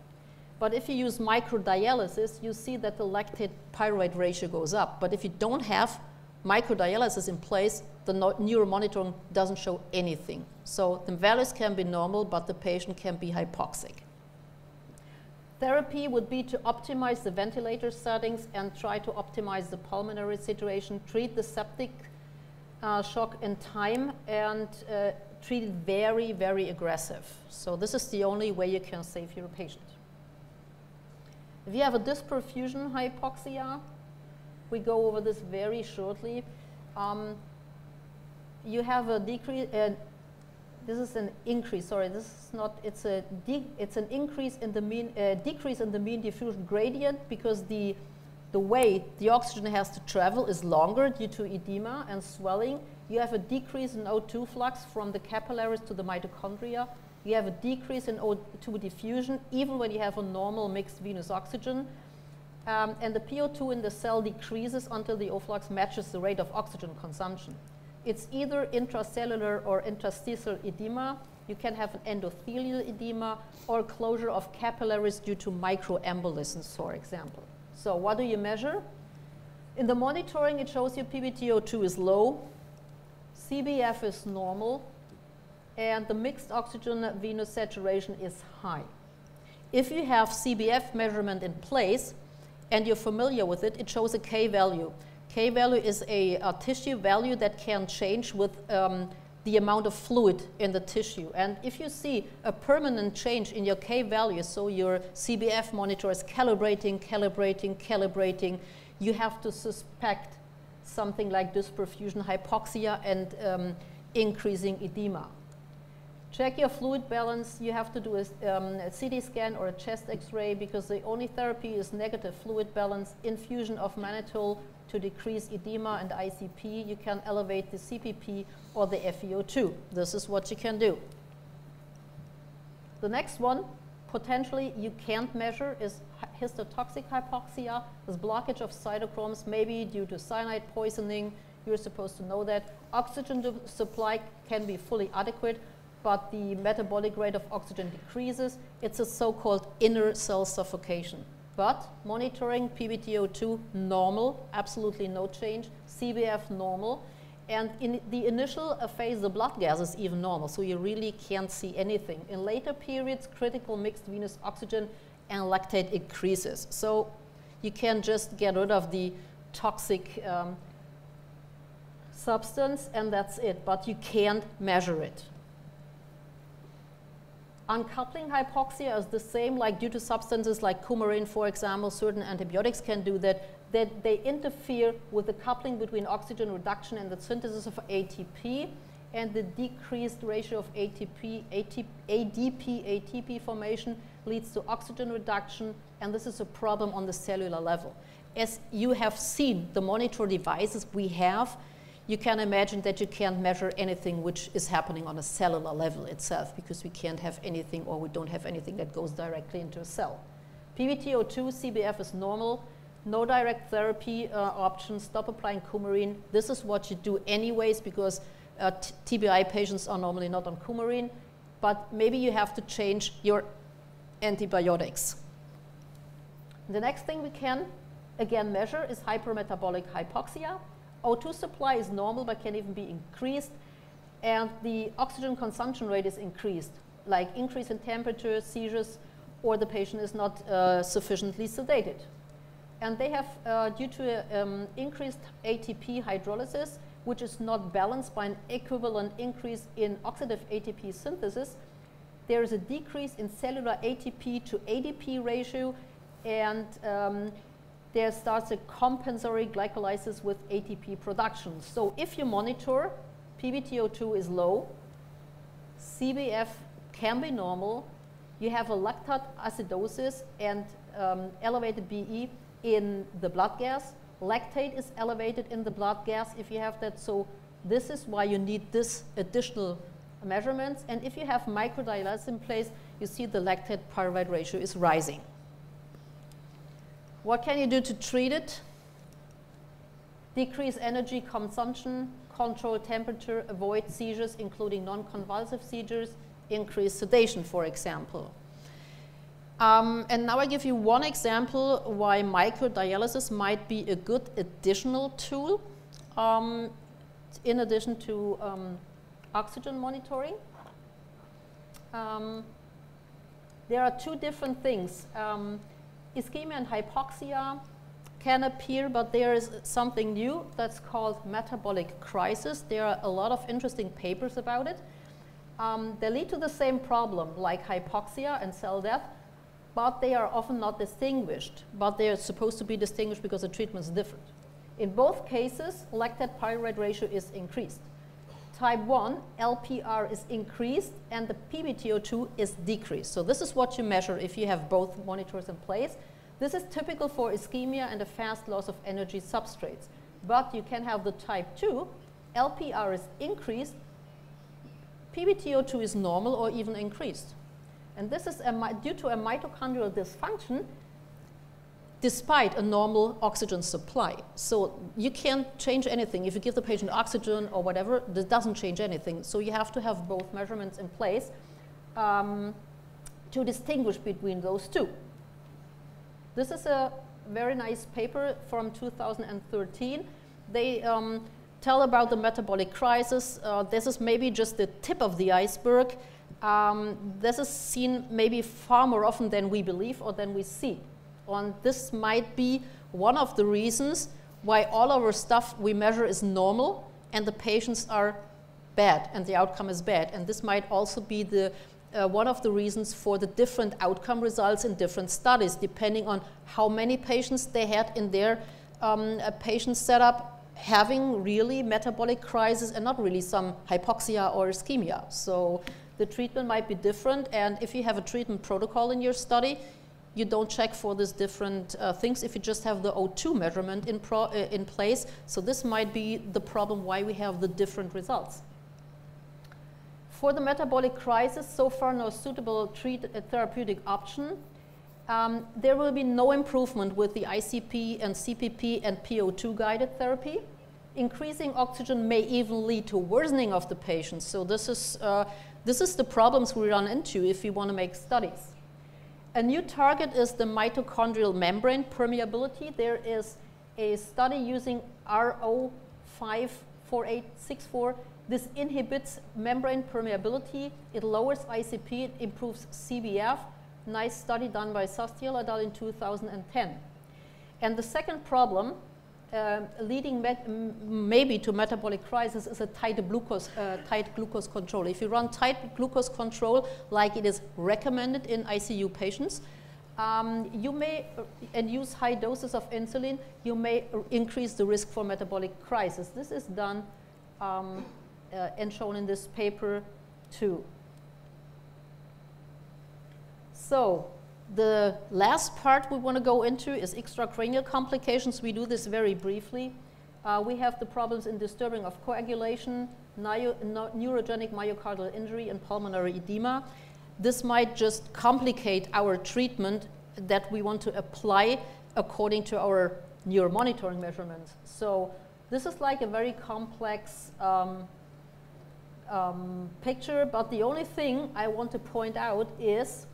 But if you use microdialysis, you see that the lactate pyruvate ratio goes up. But if you don't have microdialysis in place, the no neuromonitoring doesn't show anything. So the values can be normal, but the patient can be hypoxic. Therapy would be to optimize the ventilator settings and try to optimize the pulmonary situation, treat the septic uh, shock in time, and uh, treat it very, very aggressive. So this is the only way you can save your patient. If you have a dysperfusion hypoxia, we go over this very shortly. Um, you have a decrease, uh, this is an increase, sorry, this is not, it's, a it's an increase in the mean, uh, decrease in the mean diffusion gradient because the the way the oxygen has to travel is longer due to edema and swelling. You have a decrease in O2 flux from the capillaries to the mitochondria. You have a decrease in O2 diffusion even when you have a normal mixed venous oxygen. Um, and the PO2 in the cell decreases until the O flux matches the rate of oxygen consumption. It's either intracellular or interstitial edema. You can have an endothelial edema or closure of capillaries due to microembolisms, for example. So what do you measure? In the monitoring, it shows you PbTO2 is low, CBF is normal, and the mixed oxygen venous saturation is high. If you have CBF measurement in place and you're familiar with it, it shows a K value. K value is a, a tissue value that can change with um, the amount of fluid in the tissue. And if you see a permanent change in your K value, so your CBF monitor is calibrating, calibrating, calibrating, you have to suspect something like dysperfusion hypoxia and um, increasing edema. Check your fluid balance. You have to do a, um, a CT scan or a chest x-ray because the only therapy is negative fluid balance, infusion of mannitol to decrease edema and ICP. You can elevate the CPP or the FeO2. This is what you can do. The next one, potentially you can't measure, is histotoxic hypoxia, this blockage of cytochromes, maybe due to cyanide poisoning. You're supposed to know that. Oxygen supply can be fully adequate, but the metabolic rate of oxygen decreases. It's a so-called inner cell suffocation. But monitoring PbTO2 normal, absolutely no change, CBF normal, and in the initial phase, the blood gas is even normal, so you really can't see anything. In later periods, critical mixed venous oxygen and lactate increases. So you can just get rid of the toxic um, substance, and that's it, but you can't measure it. Uncoupling hypoxia is the same, like due to substances like coumarin, for example, certain antibiotics can do that, that they interfere with the coupling between oxygen reduction and the synthesis of ATP and the decreased ratio of ATP, ATP, ADP, ATP formation leads to oxygen reduction, and this is a problem on the cellular level. As you have seen, the monitor devices we have you can imagine that you can't measure anything which is happening on a cellular level itself because we can't have anything or we don't have anything that goes directly into a cell. PbTO2, CBF is normal, no direct therapy uh, stop applying coumarin. This is what you do anyways because uh, TBI patients are normally not on coumarin, but maybe you have to change your antibiotics. The next thing we can again measure is hypermetabolic hypoxia. O2 supply is normal but can even be increased and the oxygen consumption rate is increased, like increase in temperature, seizures, or the patient is not uh, sufficiently sedated. And they have, uh, due to um, increased ATP hydrolysis, which is not balanced by an equivalent increase in oxidative ATP synthesis, there is a decrease in cellular ATP to ADP ratio and um, there starts a compensatory glycolysis with ATP production. So if you monitor, PbTO2 is low, CBF can be normal, you have a lactate acidosis and um, elevated BE in the blood gas. Lactate is elevated in the blood gas if you have that. So this is why you need this additional measurements. And if you have microdialysis in place, you see the lactate pyruvate ratio is rising. What can you do to treat it? Decrease energy consumption, control temperature, avoid seizures, including non-convulsive seizures, increase sedation, for example. Um, and now I give you one example why microdialysis might be a good additional tool um, in addition to um, oxygen monitoring. Um, there are two different things. Ischemia and hypoxia can appear, but there is something new that's called metabolic crisis. There are a lot of interesting papers about it. Um, they lead to the same problem like hypoxia and cell death, but they are often not distinguished, but they are supposed to be distinguished because the treatment is different. In both cases, lactate pyruvate ratio is increased. Type 1, LPR is increased and the PbTO2 is decreased. So this is what you measure if you have both monitors in place. This is typical for ischemia and a fast loss of energy substrates. But you can have the type 2, LPR is increased, PbTO2 is normal or even increased. And this is due to a mitochondrial dysfunction despite a normal oxygen supply. So you can't change anything. If you give the patient oxygen or whatever, this doesn't change anything. So you have to have both measurements in place um, to distinguish between those two. This is a very nice paper from 2013. They um, tell about the metabolic crisis. Uh, this is maybe just the tip of the iceberg. Um, this is seen maybe far more often than we believe or than we see. And this might be one of the reasons why all our stuff we measure is normal and the patients are bad and the outcome is bad. And this might also be the, uh, one of the reasons for the different outcome results in different studies, depending on how many patients they had in their um, patient setup having really metabolic crisis and not really some hypoxia or ischemia. So the treatment might be different. And if you have a treatment protocol in your study, you don't check for these different uh, things if you just have the O2 measurement in, uh, in place. So this might be the problem why we have the different results. For the metabolic crisis, so far no suitable treat, uh, therapeutic option. Um, there will be no improvement with the ICP and CPP and PO2 guided therapy. Increasing oxygen may even lead to worsening of the patient. So this is, uh, this is the problems we run into if we want to make studies. A new target is the mitochondrial membrane permeability. There is a study using RO54864. This inhibits membrane permeability. It lowers ICP. It improves CBF. Nice study done by Soustiel et al. in 2010. And the second problem uh, leading maybe to metabolic crisis is a tight glucose, uh, tight glucose control. If you run tight glucose control like it is recommended in ICU patients, um, you may, uh, and use high doses of insulin, you may increase the risk for metabolic crisis. This is done um, uh, and shown in this paper too. So the last part we want to go into is extracranial complications. We do this very briefly. Uh, we have the problems in disturbing of coagulation, neurogenic myocardial injury, and pulmonary edema. This might just complicate our treatment that we want to apply according to our neuromonitoring measurements. So this is like a very complex um, um, picture, but the only thing I want to point out is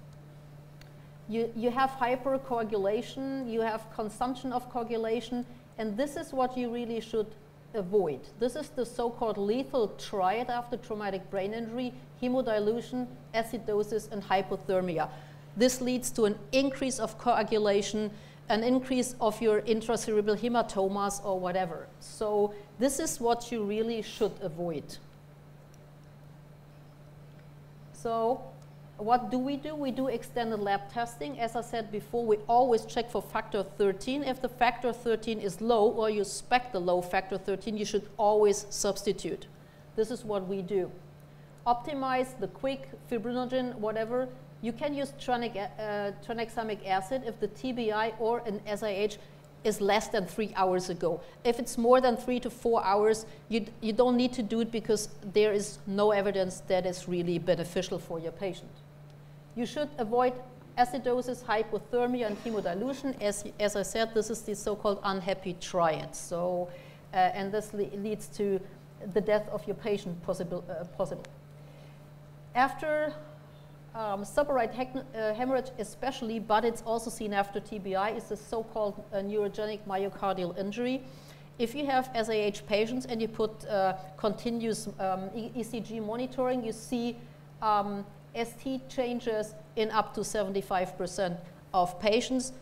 you, you have hypercoagulation, you have consumption of coagulation, and this is what you really should avoid. This is the so-called lethal triad after traumatic brain injury, hemodilution, acidosis, and hypothermia. This leads to an increase of coagulation, an increase of your intracerebral hematomas or whatever. So this is what you really should avoid. So what do we do? We do extended lab testing. As I said before, we always check for factor 13. If the factor 13 is low or you expect the low factor 13, you should always substitute. This is what we do. Optimize the quick fibrinogen, whatever. You can use tronic, uh, tranexamic acid if the TBI or an SAH is less than three hours ago. If it's more than three to four hours, you, you don't need to do it because there is no evidence that is really beneficial for your patient. You should avoid acidosis, hypothermia, and hemodilution. As, as I said, this is the so-called unhappy triad. So, uh, and this le leads to the death of your patient possible. Uh, possible. After um, subarachnoid uh, hemorrhage especially, but it's also seen after TBI, is the so-called uh, neurogenic myocardial injury. If you have SAH patients and you put uh, continuous um, ECG monitoring, you see um, ST changes in up to 75% of patients.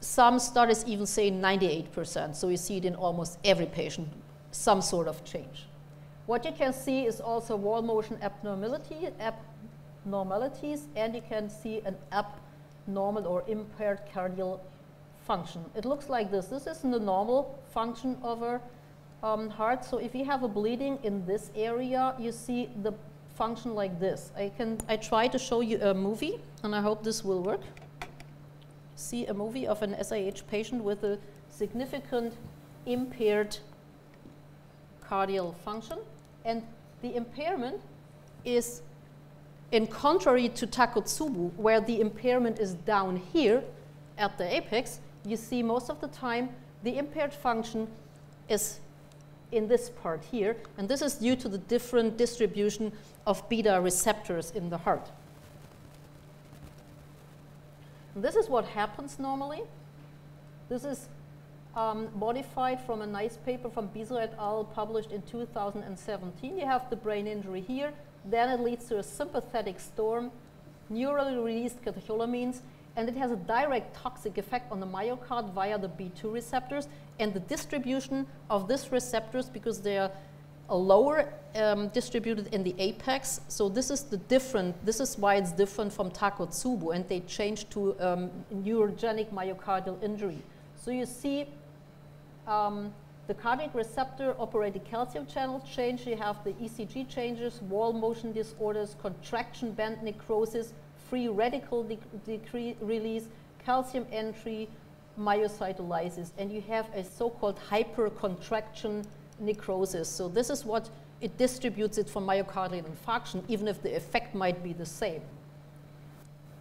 Some studies even say 98%, so you see it in almost every patient, some sort of change. What you can see is also wall motion abnormality, abnormalities, and you can see an abnormal or impaired cardiac function. It looks like this. This isn't the normal function of a um, heart. So if you have a bleeding in this area, you see the function like this. I can I try to show you a movie, and I hope this will work. see a movie of an SAH patient with a significant impaired cardiac function. And the impairment is in contrary to Takotsubo, where the impairment is down here at the apex, you see most of the time the impaired function is in this part here, and this is due to the different distribution of beta receptors in the heart. And this is what happens normally. This is um, modified from a nice paper from Bizo et al. published in 2017. You have the brain injury here, then it leads to a sympathetic storm, neurally released catecholamines, and it has a direct toxic effect on the myocard via the B2 receptors and the distribution of these receptors because they are lower um, distributed in the apex. So this is the different, this is why it's different from Takotsubo and they change to um, neurogenic myocardial injury. So you see um, the cardiac receptor operated calcium channel change, you have the ECG changes, wall motion disorders, contraction band necrosis, free radical release, calcium entry, myocytolysis, and you have a so-called hypercontraction necrosis. So this is what it distributes it for myocardial infarction, even if the effect might be the same.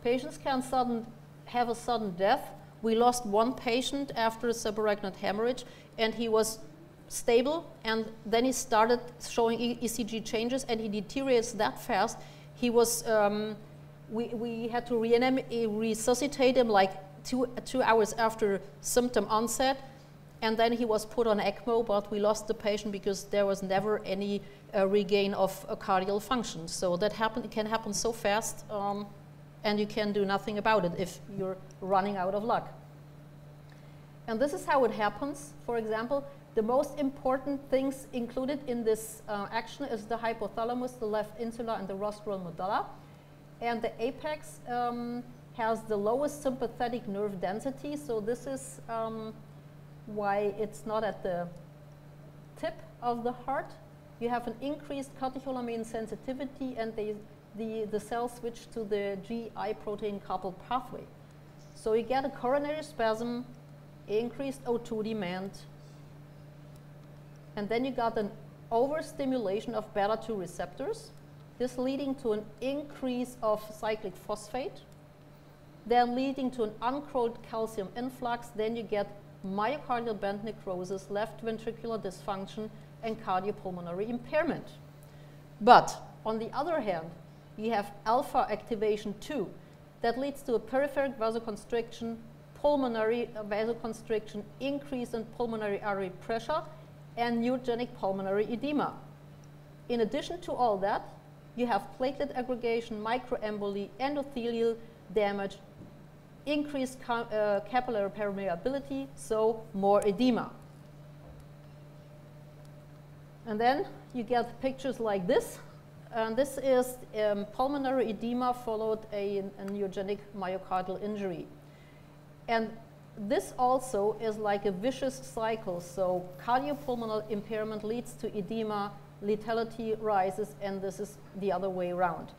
Patients can sudden, have a sudden death we lost one patient after a subarachnoid hemorrhage, and he was stable, and then he started showing ECG changes, and he deteriorates that fast. He was, um, we, we had to resuscitate him like two, two hours after symptom onset, and then he was put on ECMO, but we lost the patient because there was never any uh, regain of uh, cardiac function. So that happen, it can happen so fast. Um, and you can do nothing about it if you're running out of luck. And this is how it happens. For example, the most important things included in this uh, action is the hypothalamus, the left insula, and the rostral medulla. And the apex um, has the lowest sympathetic nerve density, so this is um, why it's not at the tip of the heart. You have an increased catecholamine sensitivity, and they the, the cells switch to the GI protein coupled pathway. So you get a coronary spasm, increased O2 demand, and then you got an overstimulation of beta-2 receptors, this leading to an increase of cyclic phosphate, then leading to an uncontrolled calcium influx, then you get myocardial band necrosis, left ventricular dysfunction, and cardiopulmonary impairment. But on the other hand, you have alpha activation 2 that leads to a peripheric vasoconstriction, pulmonary uh, vasoconstriction, increase in pulmonary artery pressure, and neurogenic pulmonary edema. In addition to all that, you have platelet aggregation, microemboli, endothelial damage, increased uh, capillary permeability, so more edema. And then you get pictures like this. And this is um, pulmonary edema followed a, a neurogenic myocardial injury. And this also is like a vicious cycle. So cardiopulmonary impairment leads to edema, lethality rises, and this is the other way around.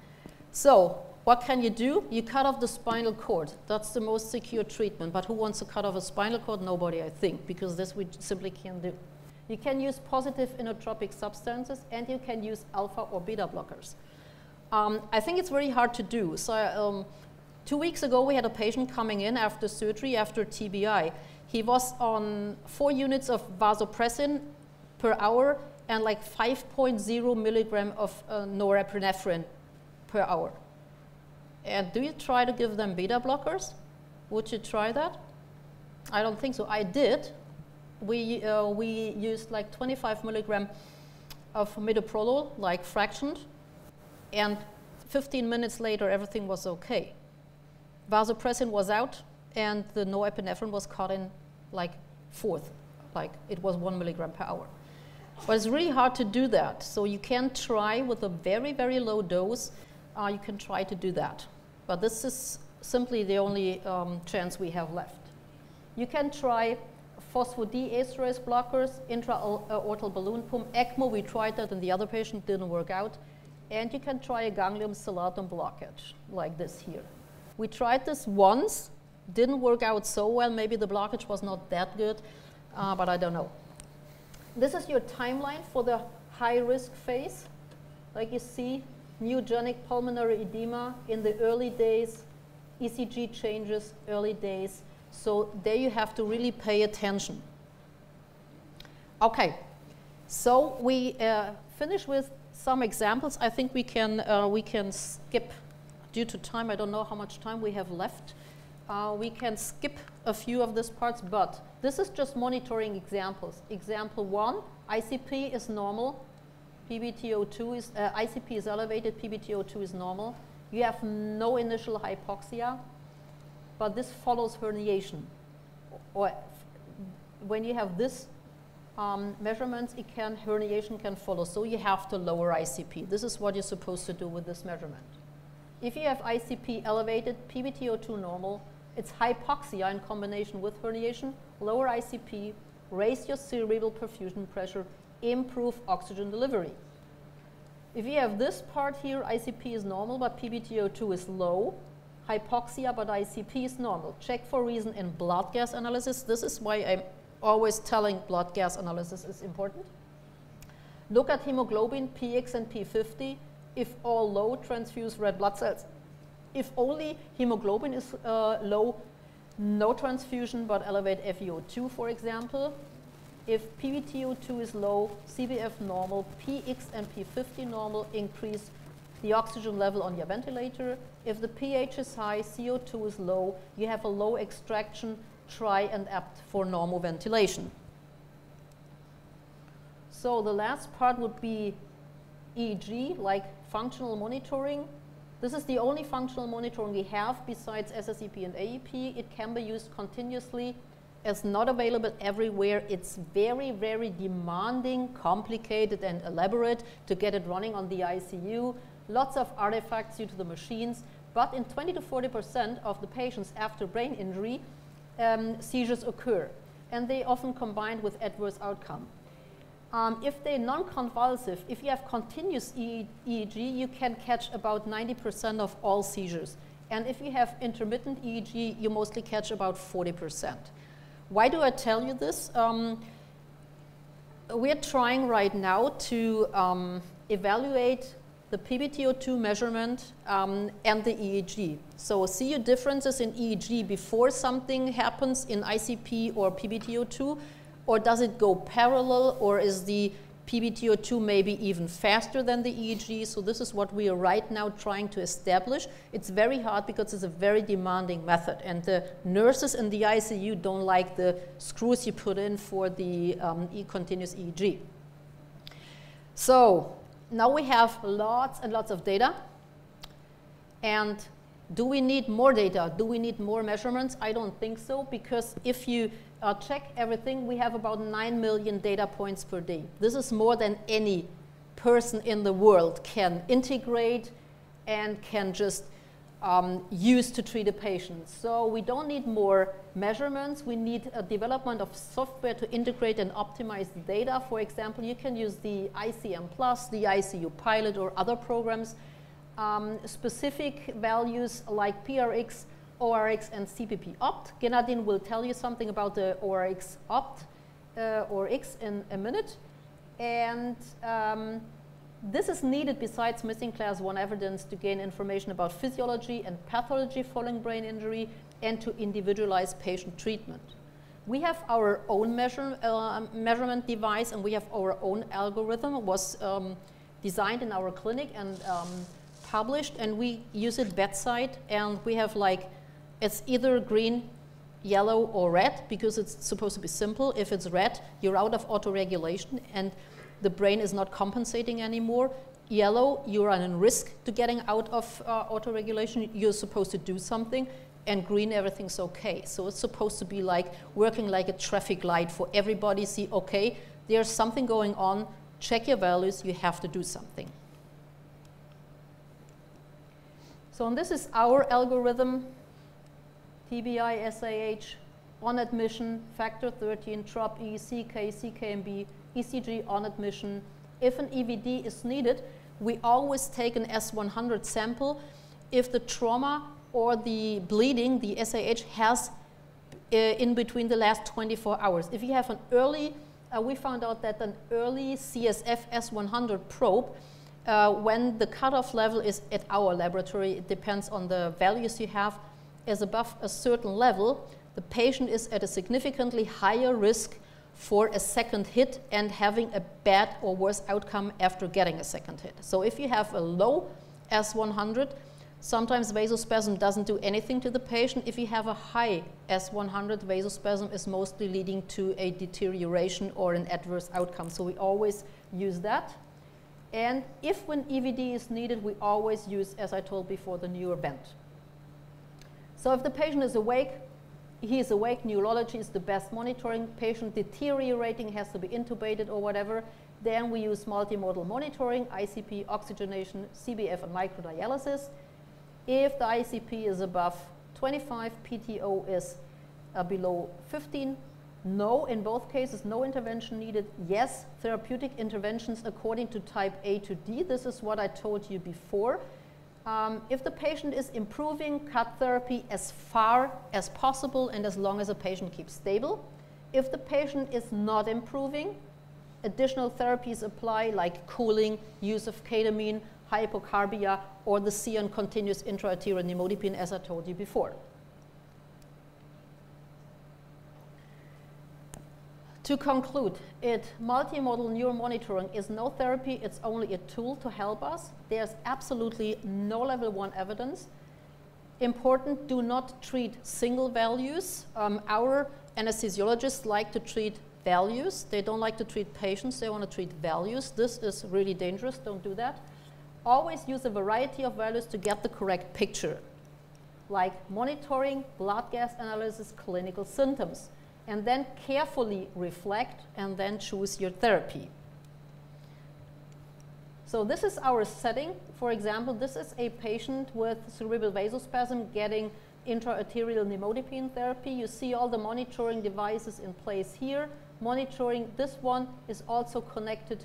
So what can you do? You cut off the spinal cord. That's the most secure treatment. But who wants to cut off a spinal cord? Nobody, I think, because this we simply can't do. You can use positive inotropic substances and you can use alpha or beta blockers. Um, I think it's very hard to do. So um, two weeks ago, we had a patient coming in after surgery, after TBI. He was on four units of vasopressin per hour and like 5.0 milligram of uh, norepinephrine per hour. And do you try to give them beta blockers? Would you try that? I don't think so. I did, we, uh, we used like 25 milligram of metoprolol, like fractioned, and 15 minutes later, everything was okay. Vasopressin was out, and the norepinephrine was caught in like fourth, like it was one milligram per hour. But it's really hard to do that. So you can try with a very, very low dose, uh, you can try to do that. But this is simply the only um, chance we have left. You can try phosphodiesterase blockers, intra-aortal balloon pump, ECMO, we tried that and the other patient didn't work out. And you can try a ganglion stellatum blockage, like this here. We tried this once, didn't work out so well. Maybe the blockage was not that good, uh, but I don't know. This is your timeline for the high risk phase. Like you see, neurogenic pulmonary edema in the early days, ECG changes, early days. So there you have to really pay attention. Okay, so we uh, finish with some examples. I think we can, uh, we can skip, due to time, I don't know how much time we have left. Uh, we can skip a few of these parts, but this is just monitoring examples. Example one, ICP is normal, PbTO2 is, uh, ICP is elevated, PbTO2 is normal. You have no initial hypoxia, but this follows herniation. Or when you have this um, measurements, it can, herniation can follow. So you have to lower ICP. This is what you're supposed to do with this measurement. If you have ICP elevated, PbTO2 normal, it's hypoxia in combination with herniation, lower ICP, raise your cerebral perfusion pressure, improve oxygen delivery. If you have this part here, ICP is normal, but PbTO2 is low, hypoxia, but ICP is normal. Check for reason in blood gas analysis. This is why I'm always telling blood gas analysis is important. Look at hemoglobin, PX and P50. If all low, transfuse red blood cells. If only hemoglobin is uh, low, no transfusion, but elevate FiO2, for example. If PbTO2 is low, CBF normal, PX and P50 normal, increase the oxygen level on your ventilator. If the pH is high, CO2 is low, you have a low extraction, try and apt for normal ventilation. So the last part would be EEG, like functional monitoring. This is the only functional monitoring we have besides SSEP and AEP. It can be used continuously it's not available everywhere. It's very, very demanding, complicated, and elaborate to get it running on the ICU. Lots of artifacts due to the machines. But in 20 to 40% of the patients after brain injury, um, seizures occur. And they often combined with adverse outcome. Um, if they're non-convulsive, if you have continuous EEG, you can catch about 90% of all seizures. And if you have intermittent EEG, you mostly catch about 40%. Why do I tell you this? Um, we're trying right now to um, evaluate the PbTO2 measurement um, and the EEG. So see your differences in EEG before something happens in ICP or PbTO2, or does it go parallel, or is the PbTO2 maybe even faster than the EEG. So this is what we are right now trying to establish. It's very hard because it's a very demanding method. And the nurses in the ICU don't like the screws you put in for the um, e continuous EEG. So now we have lots and lots of data. And do we need more data? Do we need more measurements? I don't think so because if you uh, check everything, we have about 9 million data points per day. This is more than any person in the world can integrate and can just um, use to treat a patient. So we don't need more measurements. We need a development of software to integrate and optimize the data. For example, you can use the ICM Plus, the ICU Pilot, or other programs. Um, specific values like PRX ORX and CPP opt. Gennadin will tell you something about the ORX opt uh, or X in a minute. And um, this is needed besides missing class 1 evidence to gain information about physiology and pathology following brain injury and to individualize patient treatment. We have our own measure, uh, measurement device and we have our own algorithm. It was um, designed in our clinic and um, published and we use it bedside and we have like it's either green, yellow, or red because it's supposed to be simple. If it's red, you're out of autoregulation and the brain is not compensating anymore. Yellow, you're in risk to getting out of uh, autoregulation. You're supposed to do something. And green, everything's okay. So it's supposed to be like working like a traffic light for everybody. See, okay, there's something going on. Check your values. You have to do something. So and this is our algorithm TBI, SAH, on admission, factor 13, TROP, E, CK, CKMB, ECG on admission. If an EVD is needed, we always take an S100 sample. If the trauma or the bleeding, the SAH, has uh, in between the last 24 hours. If you have an early, uh, we found out that an early CSF S100 probe, uh, when the cutoff level is at our laboratory, it depends on the values you have, is above a certain level, the patient is at a significantly higher risk for a second hit and having a bad or worse outcome after getting a second hit. So if you have a low S100, sometimes vasospasm doesn't do anything to the patient. If you have a high S100, vasospasm is mostly leading to a deterioration or an adverse outcome. So we always use that. And if when EVD is needed, we always use, as I told before, the Neurovent. So if the patient is awake, he is awake, neurology is the best monitoring. Patient deteriorating has to be intubated or whatever. Then we use multimodal monitoring, ICP, oxygenation, CBF, and microdialysis. If the ICP is above 25, PTO is uh, below 15, no, in both cases, no intervention needed. Yes, therapeutic interventions according to type A to D. This is what I told you before. Um, if the patient is improving, cut therapy as far as possible and as long as the patient keeps stable. If the patient is not improving, additional therapies apply like cooling, use of ketamine, hypocarbia, or the Sion continuous intraarterial nimodipine as I told you before. To conclude, it multimodal neuromonitoring is no therapy, it's only a tool to help us. There's absolutely no level one evidence. Important, do not treat single values. Um, our anesthesiologists like to treat values. They don't like to treat patients, they want to treat values. This is really dangerous, don't do that. Always use a variety of values to get the correct picture, like monitoring, blood gas analysis, clinical symptoms and then carefully reflect and then choose your therapy. So this is our setting. For example, this is a patient with cerebral vasospasm getting intraarterial nimodipine therapy. You see all the monitoring devices in place here. Monitoring, this one is also connected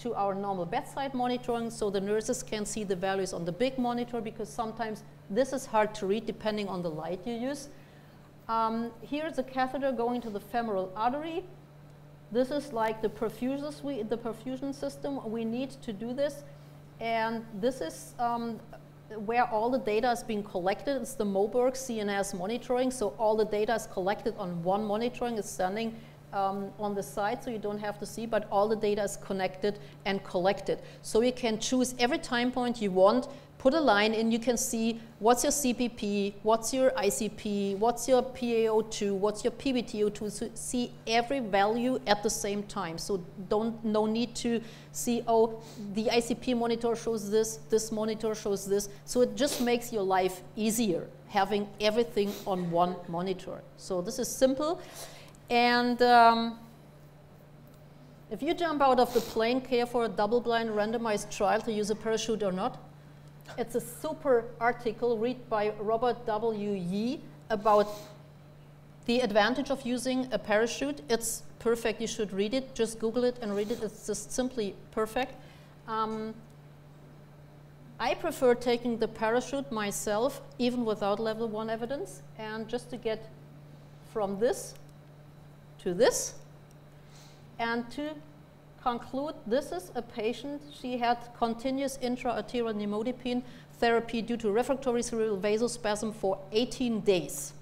to our normal bedside monitoring so the nurses can see the values on the big monitor because sometimes this is hard to read depending on the light you use. Um, here's a catheter going to the femoral artery. This is like the perfusion, the perfusion system. We need to do this. And this is um, where all the data is being collected. It's the Moberg CNS monitoring. So all the data is collected on one monitoring. It's standing um, on the side so you don't have to see, but all the data is connected and collected. So you can choose every time point you want put a line in, you can see what's your CPP, what's your ICP, what's your PaO2, what's your PBTO2, so see every value at the same time. So don't, no need to see, oh, the ICP monitor shows this, this monitor shows this. So it just makes your life easier, having everything on one monitor. So this is simple. And um, if you jump out of the plane, care for a double-blind randomized trial to use a parachute or not, it's a super article read by Robert W. Yeh about the advantage of using a parachute. It's perfect. You should read it. Just Google it and read it. It's just simply perfect. Um, I prefer taking the parachute myself, even without level one evidence, and just to get from this to this, and to conclude this is a patient, she had continuous intraarterial nimodipine therapy due to refractory cerebral vasospasm for 18 days.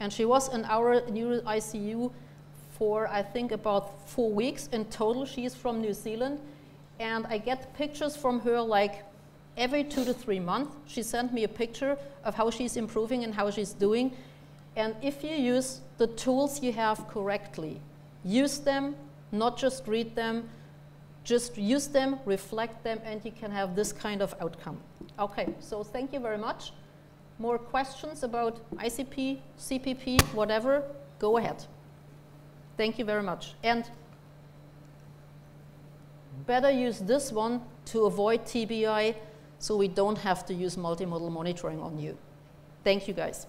And she was in our neuro ICU for, I think, about four weeks in total. She is from New Zealand. And I get pictures from her like every two to three months. She sent me a picture of how she's improving and how she's doing. And if you use the tools you have correctly, use them not just read them, just use them, reflect them, and you can have this kind of outcome. Okay, so thank you very much. More questions about ICP, CPP, whatever, go ahead. Thank you very much. And better use this one to avoid TBI so we don't have to use multimodal monitoring on you. Thank you, guys.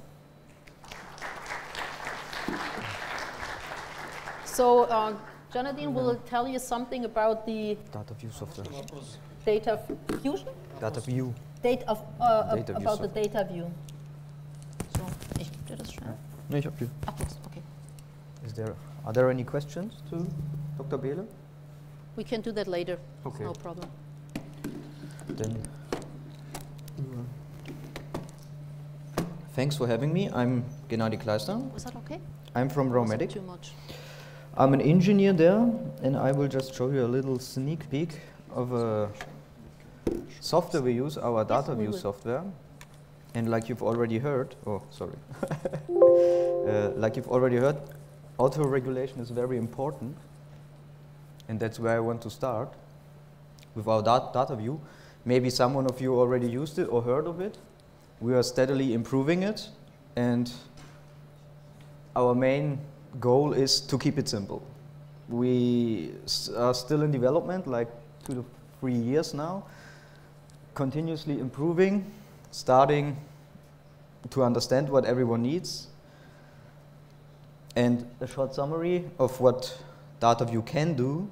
So uh, Jonathan will tell you something about the data view software. Data fusion? Data view. Data of, uh, data about the data view. dir das schnell? Nee, ich hab die. Ach, okay. Is there, are there any questions to Dr. Behle? We can do that later. Okay. No problem. Then, thanks for having me. I'm Gennady Kleister. Was that okay? I'm from it Too much. I'm an engineer there, and I will just show you a little sneak peek of a software we use, our data view will. software. And like you've already heard, oh, sorry. uh, like you've already heard, auto regulation is very important. And that's where I want to start with our dat- data view. Maybe someone of you already used it or heard of it. We are steadily improving it, and our main goal is to keep it simple. We are still in development, like two to three years now, continuously improving, starting to understand what everyone needs. And a short summary of what DataView can do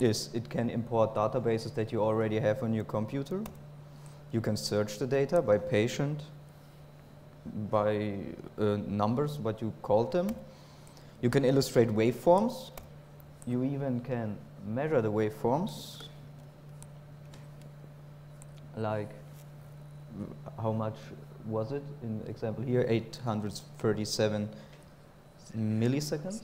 is it can import databases that you already have on your computer. You can search the data by patient, by uh, numbers, what you called them. You can illustrate waveforms. You even can measure the waveforms, like how much was it in example here, 837 milliseconds.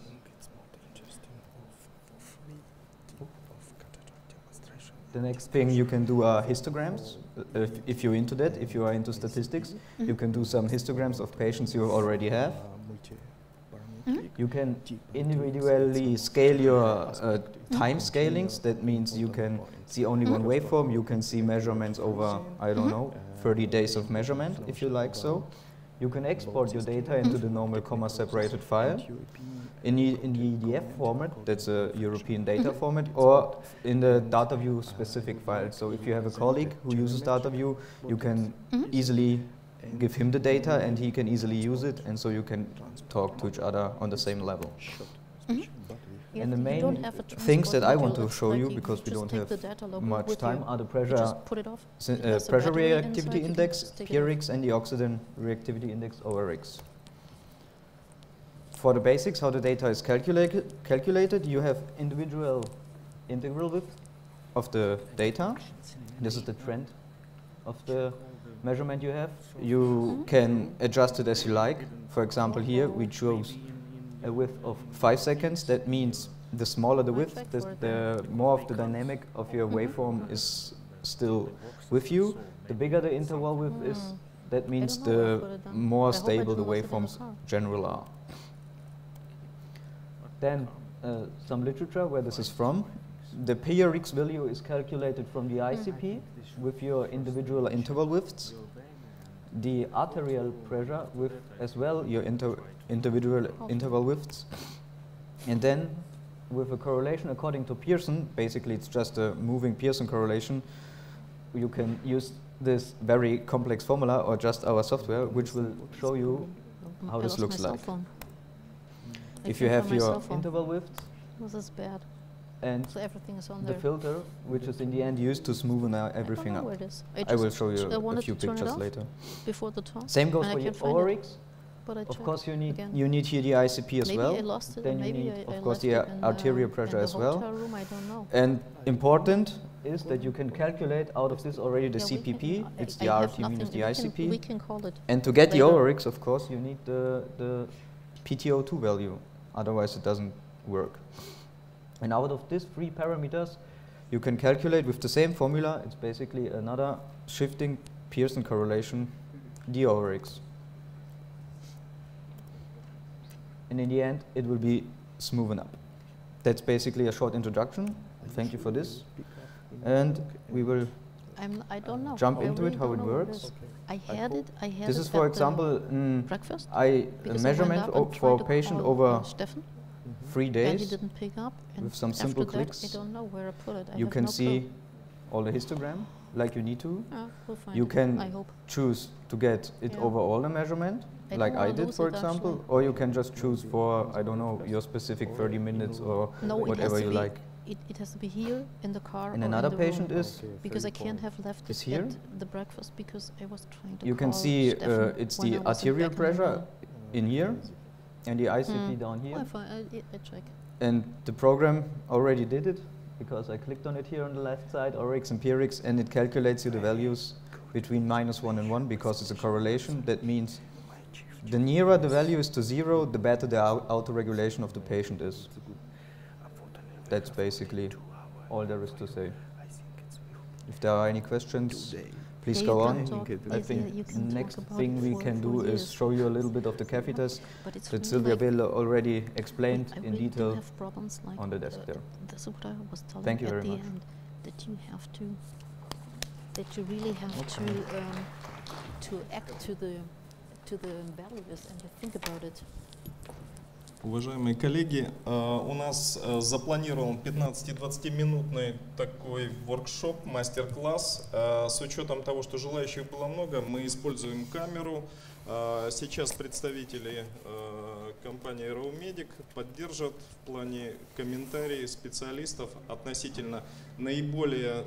The next thing you can do are histograms. Uh, If, if you're into that, if you are into statistics, you can do some histograms of patients you already have. You can mm-hmm. individually scale your uh, time mm-hmm. scalings. That means you can see only one mm-hmm. waveform. You can see measurements over, I don't know, 30 days of measurement, if you like so. You can export your data into the normal comma-separated file in the, in the EDF format, that's a European data format, or in the DataView specific file. So if you have a colleague who uses DataView, you can easily give him the data and he can easily use it, and so you can talk to each other on the same level. Yeah, And the main don't have a things that I want to show it's you, because we don't have the data much time, you. are the pressure, just put it off. si- uh, pressure reactivity inside, you can index, just take it off. PRX, and the oxygen reactivity index, over ORX. For the basics, how the data is calculated, calculated, you have individual integral width of the data. This is the trend of the measurement you have. You can adjust it as you like. For example, here we chose a width of five seconds. That means the smaller the width, the, the more of the dynamic of your waveform is still with you. The bigger the interval width is, that means don't know where I put the more I hope I stable the didn't lose it in waveforms general are. Then uh, some literature where this is from. The PRX value is calculated from the mm-hmm. ICP with your individual interval widths. The arterial pressure with as well your inter individual interval widths. And then with a correlation according to Pearson, basically it's just a moving Pearson correlation, you can use this very complex formula or just our software which will show you how I this looks like. if you have find my cell your interval widths This is bad. And So everything is on the there. filter, which is in the end used to smoothen out everything I up. it is. I just will show you I a few pictures later. Before the talk. Same goes and I for your can't find it, ORX. But I Of course, you need again. you need here the ICP as maybe well. I lost it. Then you maybe need, I, of I course, the it uh, arterial uh, the, pressure as well. room. I don't know. And important is that you can calculate out of this already the Yeah, we can- CPP. It's I the RT minus the We can- ICP. We can call it. And to get the. ORX, of course, you need the, the PTO2 value. Otherwise, it doesn't work. And out of these three parameters, you can calculate with the same formula. It's basically another shifting Pearson correlation, d over x. And in the end, it will be smoothen up. That's basically a short introduction. Thank you for this. And we will I'm, I don't know. Jump into it, how it works. is. I had it. I had This it is, for example, mm, breakfast. I a because I went measurement for a patient over uh, Three and he days. didn't pick up. And with some simple that, clicks, I don't know where I put it. I You can no see clue. all the histogram like you need to. Yeah, we'll You it, can I hope. choose to get it Yeah. over all the measurement, I like I did, for example, actually. or you can just choose for I don't know your specific 30 minutes or No, whatever you like. It, it has to be here in the car. And another the patient room. is because I can't have left is here. the breakfast because I was trying to you can see uh, it's the arterial back in the pressure in here and the ICP Hmm. down here. Oh, I, I check. And the program already did it because I clicked on it here on the left side, Oryx Empirics, and it calculates you the values between minus 1 and 1 because it's a correlation. That means the nearer the value is to 0, the better the au- autoregulation of the patient is. That's basically all there is to say. If there are any questions, please Yeah, go on. talk- I think you the next thing we can for do is show you a little bit of the catheters that really Sylvia like Bill already explained I in detail. have problems like on the desk there. This is what I was telling Thank you at very the much. end that you have to that you really have to um, to act to the to the values and you think about it. Уважаемые коллеги, э, у нас э, запланирован 15-20-минутный такой воркшоп, мастер-класс. Э, С учетом того, что желающих было много, мы используем камеру. Сейчас представители компании Raumedic поддержат в плане комментариев специалистов относительно наиболее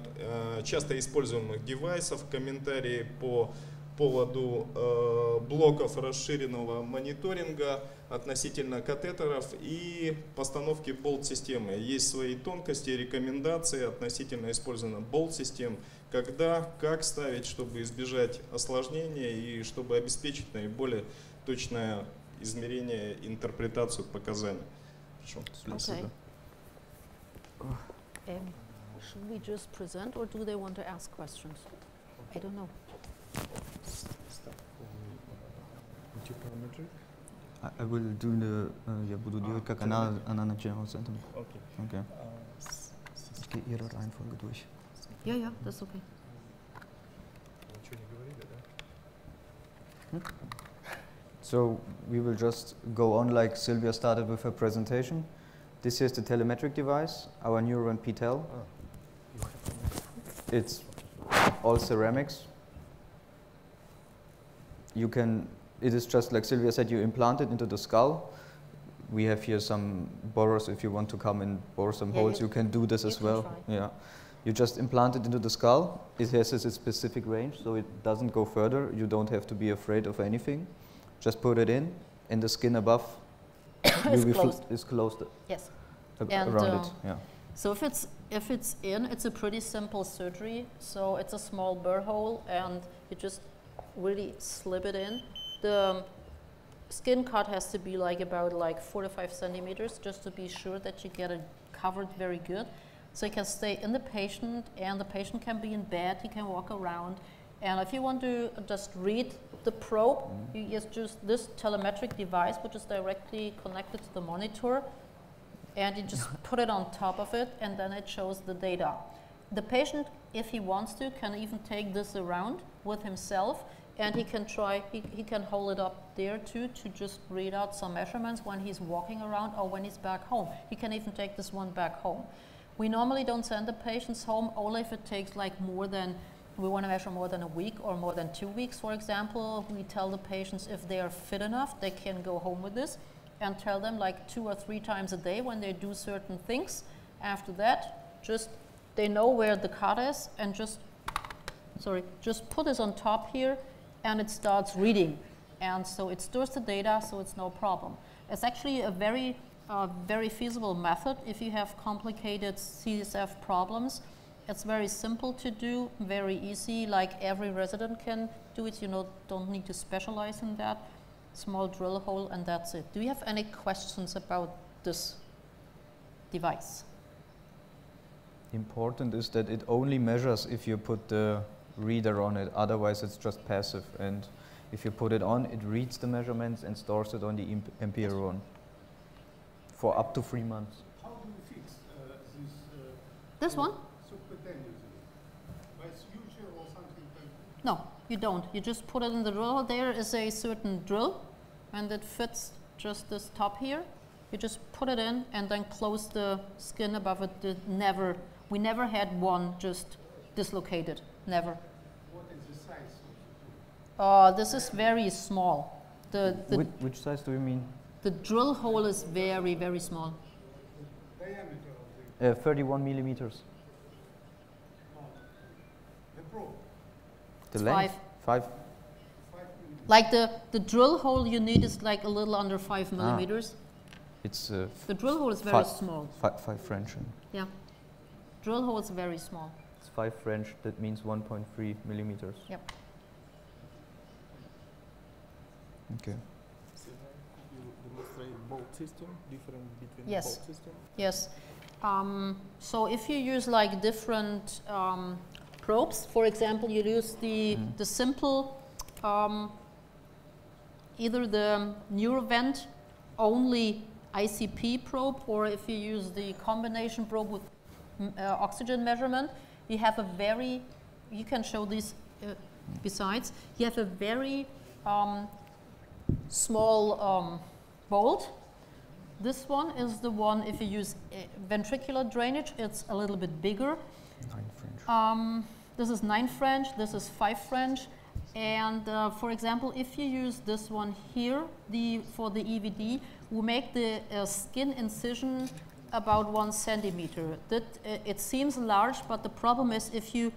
часто используемых девайсов, комментарии по поводу э, блоков расширенного мониторинга относительно катетеров и постановки болт-системы. Есть свои тонкости, рекомендации относительно использования болт-систем, когда, как ставить, чтобы избежать осложнения и чтобы обеспечить наиболее точное измерение, интерпретацию показаний. Хорошо. Okay. Um, should we just present or do they want to ask questions? I don't know. Ah, I will do the, ja wo du ah, Dirk Kanal aneinander aus. Okay. Okay. Ich gehe ihre Reihenfolge durch. Ja, ja, das ist okay. Hmm? So we will just go on like Sylvia started with her presentation. This is the telemetric device, our Neurovent-P-tel. Ah. It's all ceramics, you can, it is just like Sylvia said, you implant it into the skull. We have here some borers if you want to come and bore some Yeah, holes, you- you can do this as well. try. Yeah. You just implant it into the skull. It has a specific range, so it doesn't go further. You don't have to be afraid of anything. Just put it in, and the skin above Is closed. is closed Yes. And, around uh, it. Yeah. So if it's if it's in, it's a pretty simple surgery. So it's a small burr hole, and you just really slip it in. The um, skin cut has to be like about like four to five centimeters, just to be sure that you get it covered very good. So it can stay in the patient, and the patient can be in bed. He can walk around, and if you want to just read the probe, mm-hmm. you just use this telemetric device, which is directly connected to the monitor and you just put it on top of it and then it shows the data. The patient, if he wants to, can even take this around with himself and he can try, he, he can hold it up there too to just read out some measurements when he's walking around or when he's back home. He can even take this one back home. We normally don't send the patients home only if it takes like more than we want to measure more than a week or more than two weeks, for example. We tell the patients if they are fit enough, they can go home with this and tell them like two or three times a day when they do certain things. After that, just they know where the cut is and just sorry, just put this on top here and it starts reading. And so it stores the data, so it's no problem. It's actually a very, uh, very feasible method if you have complicated CSF problems. It's very simple to do, very easy, like every resident can do it. You know, don't need to specialize in that. Small drill hole, and that's it. Do you have any questions about this device? Important is that it only measures if you put the reader on it, otherwise it's just passive. And if you put it on, it reads the measurements and stores it on the imp- Empiron for up to three months. How do you fix uh, this uh, This one? subcutaneous? By suture or something like No, you don't. You just put it in the drill. There is a certain drill, and it fits just this top here. You just put it in and then close the skin above it. The never, we never had one just dislocated. Never. what is the size of Uh, this is very small. The the, Which, which size do you mean? the drill hole is very very small. the diameter of the, Uh, 31 millimeters. the probe? The It's length? Five. Five. Like the, the drill hole you need is like a little under five Ah. millimeters. It's uh, The drill hole is very Fi- small. fi- five French. and Yeah. Drill hole is very small. It's five French. That means 1.3 millimeters. Yep. Okay. You demonstrate both system, different between Yes. both system. Yes. Um, so if you use like different um, probes, for example, you use the, Mm. the simple, um, either the Neurovent only ICP probe, or if you use the combination probe with mm, uh, oxygen measurement, you have a very, you can show this uh, besides, you have a very um, small um, bolt this one is the one, if you use uh, ventricular drainage, it's a little bit bigger. Nine French. Um, this is 9 French, this is 5 French. And uh, for example, if you use this one here the, for the EVD, we make the uh, skin incision about one centimeter. That, uh, it seems large, but the problem is if you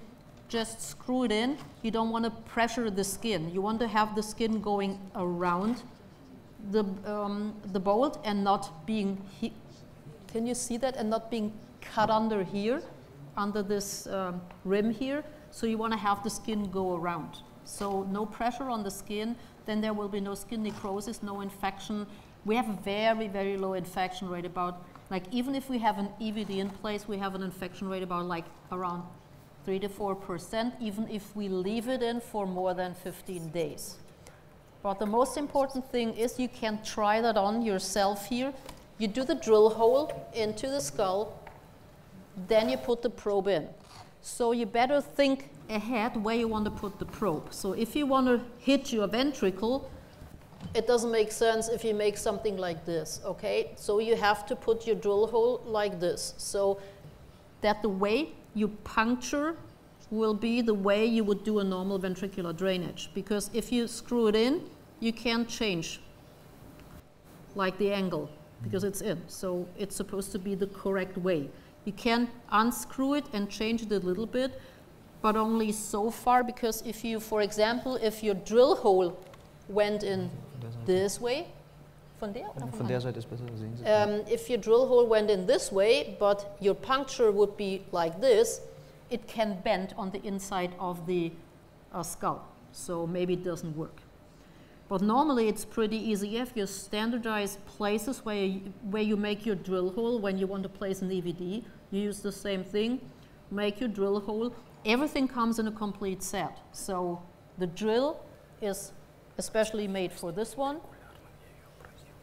just screw it in, you don't want to pressure the skin. You want to have the skin going around the, um, the bolt and not being, can you see that, and not being cut under here, under this um, rim here. So you want to have the skin go around. So no pressure on the skin, then there will be no skin necrosis, no infection. We have a very, very low infection rate about, like even if we have an EVD in place, we have an infection rate about like around 3 to 4%, even if we leave it in for more than 15 days. But the most important thing is you can try that on yourself here. You do the drill hole into the skull, then you put the probe in. So you better think ahead where you want to put the probe. So if you want to hit your ventricle, it doesn't make sense if you make something like this, okay? So you have to put your drill hole like this. So that the way you puncture will be the way you would do a normal ventricular drainage. Because if you screw it in, you can't change like the angle because it's in. So it's supposed to be the correct way. You can unscrew it and change it a little bit, but only so far because if you, for example, if your drill hole went in this way, von der oder von Von der Seite ist besser sehen Sie. um, if your drill hole went in this way, but your puncture would be like this, it can bend on the inside of the uh, skull. So maybe it doesn't work. But normally it's pretty easy. If you standardized places where you, where you make your drill hole when you want to place an EVD. You use the same thing, make your drill hole. Everything comes in a complete set. So the drill is especially made for this one.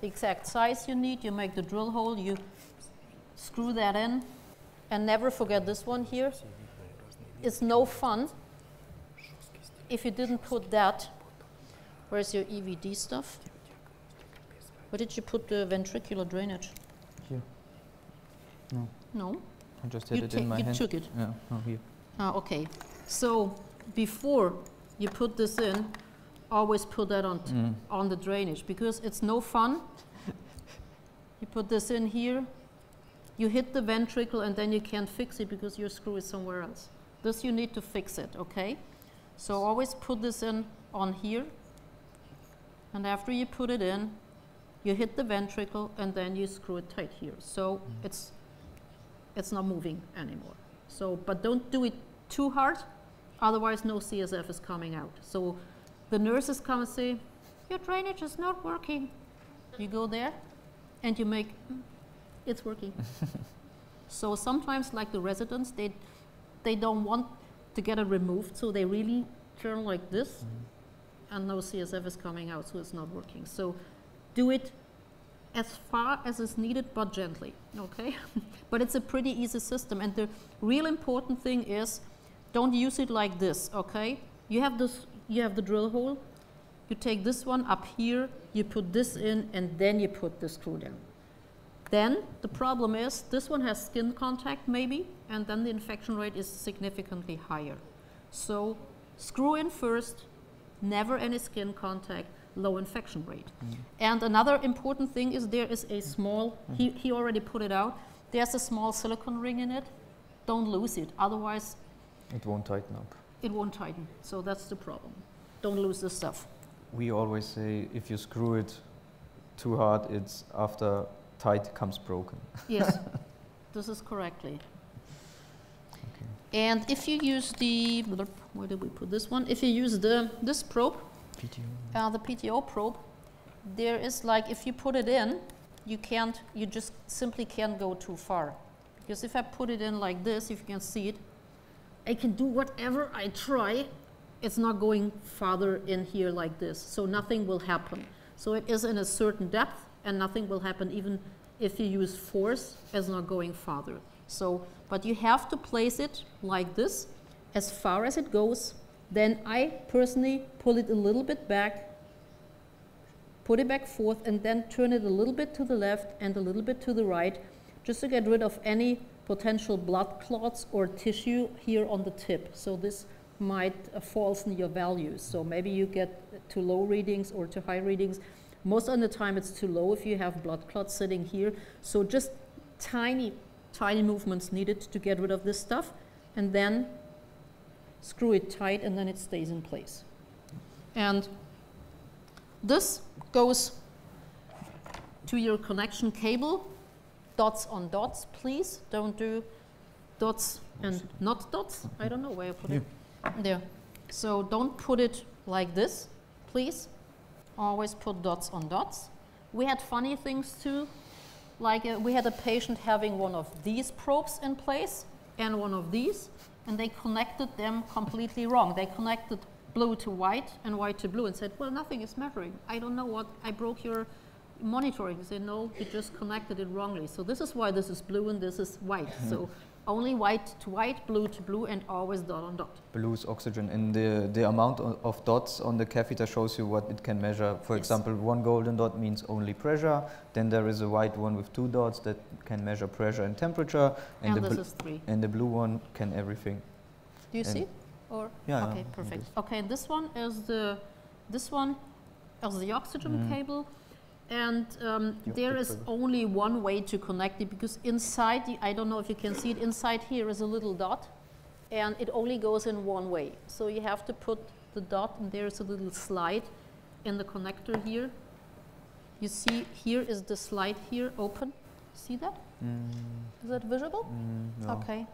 The exact size you need, you make the drill hole, you screw that in, and never forget this one here. It's no fun if you didn't put that. Where's your EVD stuff? Where did you put the ventricular drainage? Here. No. No? I just You had it in my you hand. took it. Yeah, oh, here. Ah, okay. So before you put this in, always put that on, Mm. on the drainage because it's no fun. you put this in here, you hit the ventricle, and then you can't fix it because your screw is somewhere else. This you need to fix it, okay? So always put this in on here, and after you put it in, you hit the ventricle, and then you screw it tight here. So it's it's not moving anymore. So, but don't do it too hard, otherwise no CSF is coming out. So the nurses come and say, your drainage is not working. You go there and you make, "Mm, it's working. so sometimes like the residents, they, they don't want to get it removed, so they really turn like this and no CSF is coming out, so it's not working. So do it as far as is needed, but gently, okay? but it's a pretty easy system, and the real important thing is don't use it like this, okay? You have this, you have the drill hole, you take this one up here, you put this in, and then you put the screw down. Then the problem is this one has skin contact maybe, and then the infection rate is significantly higher. So screw in first, never any skin contact, low infection rate. Mm. And another important thing is there is a small, he, he already put it out, there's a small silicone ring in it. Don't lose it, otherwise It won't tighten up. It won't tighten. So that's the problem. Don't lose this stuff. we always say if you screw it too hard, it's after tight comes broken. Yes, this is correctly. And if you use the, where did we put this one? If you use the this probe, PTO. uh, the PTO probe, there is like if you put it in, you can't, you just simply can't go too far. Because if I put it in like this, if you can see it, I can do whatever I try, it's not going farther in here like this. So nothing will happen. So it is in a certain depth and nothing will happen even if you use force, it's not going farther. So, but you have to place it like this as far as it goes. Then I personally pull it a little bit back, put it back forth, and then turn it a little bit to the left and a little bit to the right, just to get rid of any potential blood clots or tissue here on the tip. So this might uh, false in your values. So maybe you get too low readings or too high readings. Most of the time it's too low if you have blood clots sitting here. So just tiny, tiny movements needed to get rid of this stuff and then screw it tight and then it stays in place. And this goes to your connection cable. Dots on dots, please. Don't do dots and not dots. I don't know where you put it. There. So don't put it like this, please. Always put dots on dots. We had funny things too. Like uh, we had a patient having one of these probes in place and one of these, and they connected them completely wrong. They connected blue to white and white to blue and said, well, nothing is measuring. I don't know what, I broke your monitoring. They said, no, you just connected it wrongly. So this is why this is blue and this is white. So only white to white, blue to blue, and always dot on dot. Blue is oxygen, and the, the amount of dots on the catheter shows you what it can measure. For Yes. example, one golden dot means only pressure. Then there is a white one with two dots that can measure pressure and temperature, And, the this bl- is three. and the blue one can everything. Do you and- see? Or Yeah, okay, yeah, perfect. Okay, this one is the this one is the oxygen Mhm. cable, and um, The there is only one way to connect it because inside the, I don't know if you can see it. Inside here is a little dot, and it only goes in one way. So you have to put the dot, and there is a little slide in the connector here. You see here is the slide here open. See that? Mm, Is that visible? mm, no. Okay.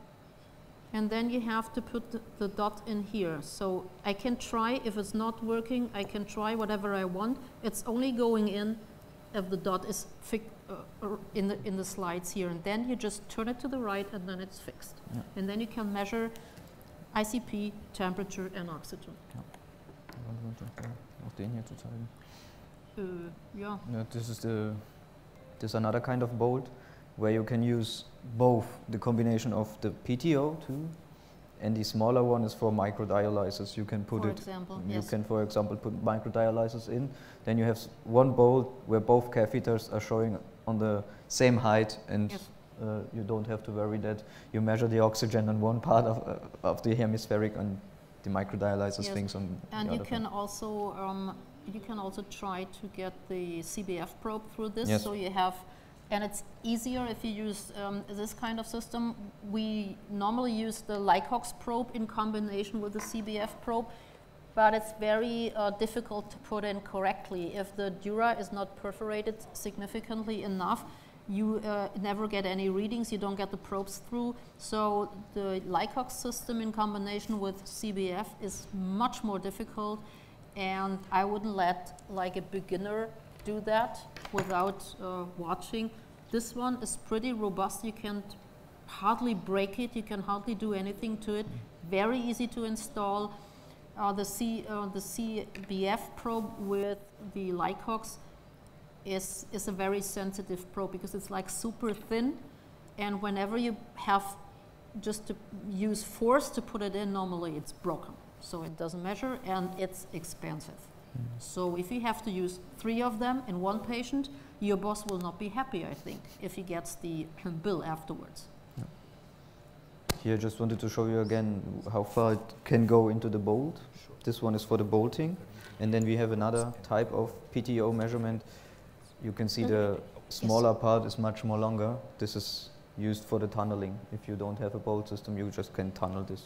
And then you have to put the, the dot in here. So I can try, if it's not working, I can try whatever I want. It's only going in if the dot is fi- uh, in, the, in the slides here. And then you just turn it to the right and then it's fixed. Yeah. And then you can measure ICP, temperature, and oxygen. Auch den hier zu zeigen. Uh, yeah. No, this is the this is another kind of bolt where you can use both the combination of the PTO too, and the smaller one is for microdialysis. You can put For it. example, You yes. can, for example, put microdialysis in. Then you have one bolt where both catheters are showing on the same height, and Yes. uh, you don't have to worry that you measure the oxygen on one part of, uh, of the hemispheric and the microdialysis Yes. things on And the you other can also um, you can also try to get the CBF probe through this. Yes. So you have, and it's easier if you use um, this kind of system. We normally use the Licox probe in combination with the CBF probe, but it's very uh, difficult to put in correctly. If the dura is not perforated significantly enough, you uh, never get any readings, you don't get the probes through. So the Licox system in combination with CBF is much more difficult and I wouldn't let like a beginner do that without uh, watching. This one is pretty robust, you can hardly break it, you can hardly do anything to it, very easy to install. Uh, the, C, uh, the CBF probe with the Licox is, is a very sensitive probe because it's like super thin. And whenever you have just to use force to put it in normally it's broken. So it doesn't measure and it's expensive so if you have to use three of them in one patient your boss will not be happy i think if he gets the bill afterwards Here, I just wanted to show you again how far it can go into the bolt. This one is for the bolting. And then we have another type of PTO measurement. You can see the smaller part is much more longer. This is used for the tunneling. If you don't have a bolt system, you just can tunnel this.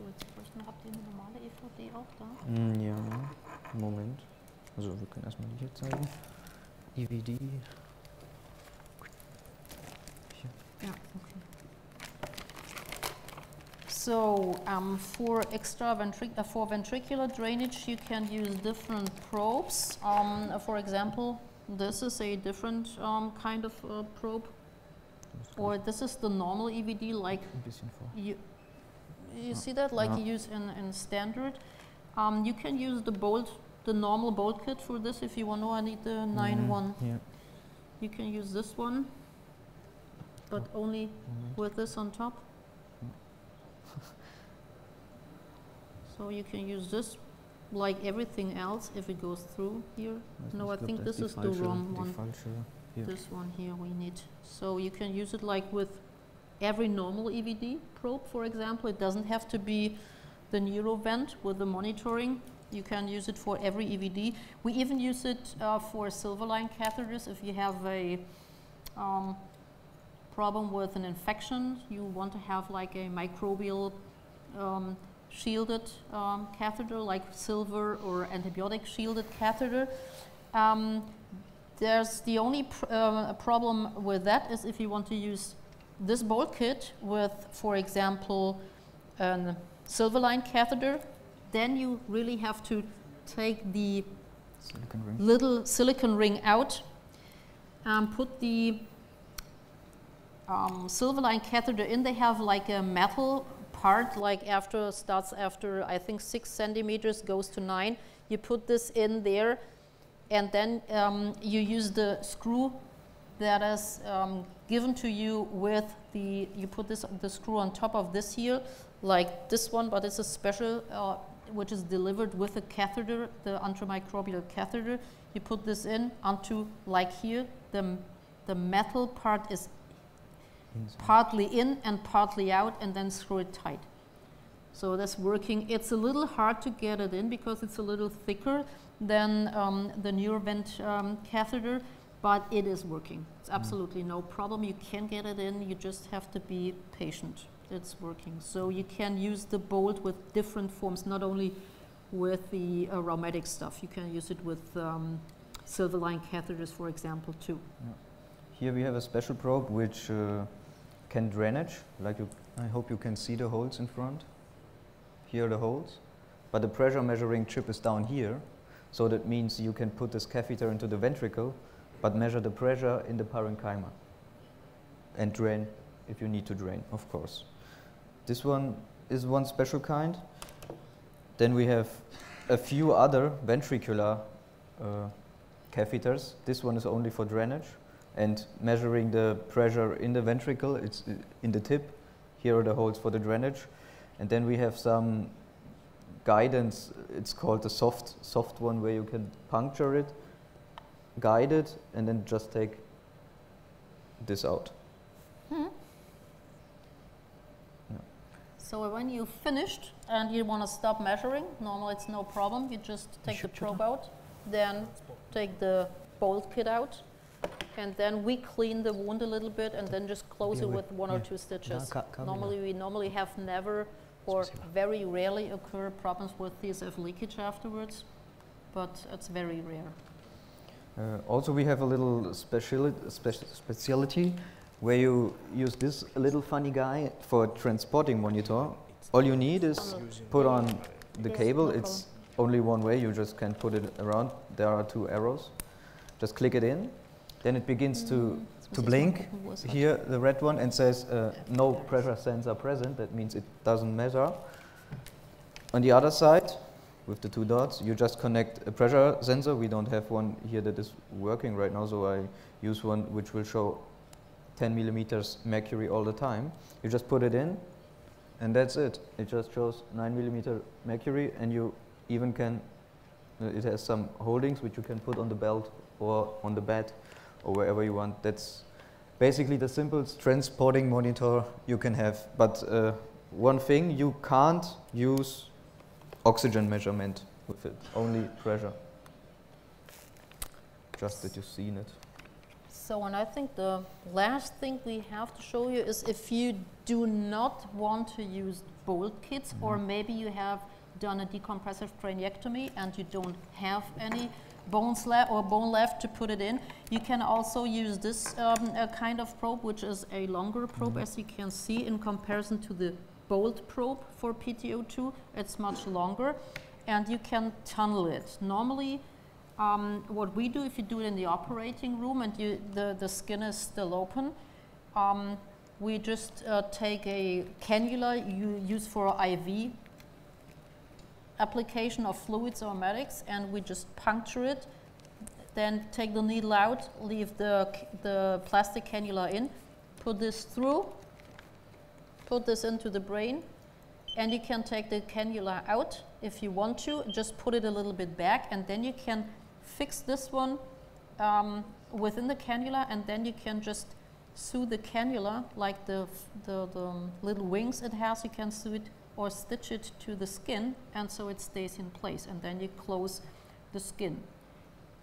so jetzt bräuchten, habt ihr eine normale EVD auch da? Mm, ja, Moment. Also wir können erstmal hier zeigen. EVD. Yeah, okay. So um, for extra ventric uh, for ventricular drainage, you can use different probes. Um, for example, this is a different um, kind of uh, probe, or this is the normal EVD, like Ein bisschen vor. you. You see that, like you use in, in standard. Um, you can use the bolt, the normal bolt kit for this if you want. No, I need the nine one. Yeah. You can use this one, but only Moment. with this on top. so you can use this like everything else if it goes through here. No, I think this is the wrong one. Hier. This one here we need. So you can use it like with every normal EVD probe, for example. It doesn't have to be the neurovent with the monitoring. You can use it for every EVD. We even use it uh, for silverline catheters if you have a um, problem with an infection. You want to have like a microbial um, shielded um, catheter, like silver or antibiotic shielded catheter. Um, there's the only pr- uh, problem with that is if you want to use this bolt kit with, for example, a silverline catheter, then you really have to take the Silicon ring. little silicon ring out and put the um, silverline catheter in. They have like a metal part, like after starts after I think six centimeters goes to nine. You put this in there, and then um, you use the screw that is um, given to you with the. You put this the screw on top of this here, like this one, but it's a special. Uh, which is delivered with a catheter, the antimicrobial catheter. You put this in onto, like here, the, the metal part is Inside. partly in and partly out and then screw it tight. So that's working. It's a little hard to get it in because it's a little thicker than um, the Neurovent um, catheter, but it is working. It's absolutely no problem. You can get it in, you just have to be patient. It's working. So you can use the bolt with different forms, not only with the Raumedic stuff. You can use it with um, silverline catheters, for example, too. Here we have a special probe which uh, can drainage. Like you, I hope you can see the holes in front. Here are the holes, but the pressure measuring chip is down here, so that means you can put this catheter into the ventricle, but measure the pressure in the parenchyma and drain if you need to drain, of course. This one is one special kind. Then we have a few other ventricular uh, catheters. This one is only for drainage and measuring the pressure in the ventricle, it's uh, in the tip. Here are the holes for the drainage. And then we have some guidance, it's called the soft, soft one where you can puncture it, guide it, and then just take this out. So when you finished and you want to stop measuring, normally it's no problem. You just take the probe out, then take the bolt kit out, and then we clean the wound a little bit and then just close it with one or two stitches. Normally we normally have never or very rarely occur problems with CSF leakage afterwards, but it's very rare. Uh, also, we have a little speciali- speci- speciality where you use this little funny guy for transporting monitor. All you need is put on the cable. it's only one way. You just can put it around. There are two arrows. Just click it in. Then it begins to Mm, to blink. one was not- Here, the red one, and says uh, no pressure sensor present. That means it doesn't measure. On the other side, with the two dots, you just connect a pressure sensor. We don't have one here that is working right now, so I use one which will show 10 millimeters mercury all the time. You just put it in, and that's it. It just shows 9 millimeter mercury, and you even can. Uh, it has some holdings which you can put on the belt or on the bed or wherever you want. That's basically the simplest transporting monitor you can have. But uh, one thing, you can't use oxygen measurement with it, only pressure. Just that you've seen it. So, and I think the last thing we have to show you is if you do not want to use bolt kits, or maybe you have done a decompressive craniectomy and you don't have any bones left or bone left to put it in. You can also use this um, kind of probe, which is a longer probe, Mhm. as you can see, in comparison to the bolt probe for PTO2. It's much longer, and you can tunnel it. Normally, um, what we do if you do it in the operating room and you, the, the skin is still open, um, we just uh, take a cannula you use for IV application of fluids or medics and we just puncture it, then take the needle out, leave the, the plastic cannula in, put this through, put this into the brain, and you can take the cannula out if you want to, just put it a little bit back, and then you can fix this one um, within the cannula, and then you can just sew the cannula like the, the, the um, little wings it has, you can sew it or stitch it to the skin, and so it stays in place, and then you close the skin.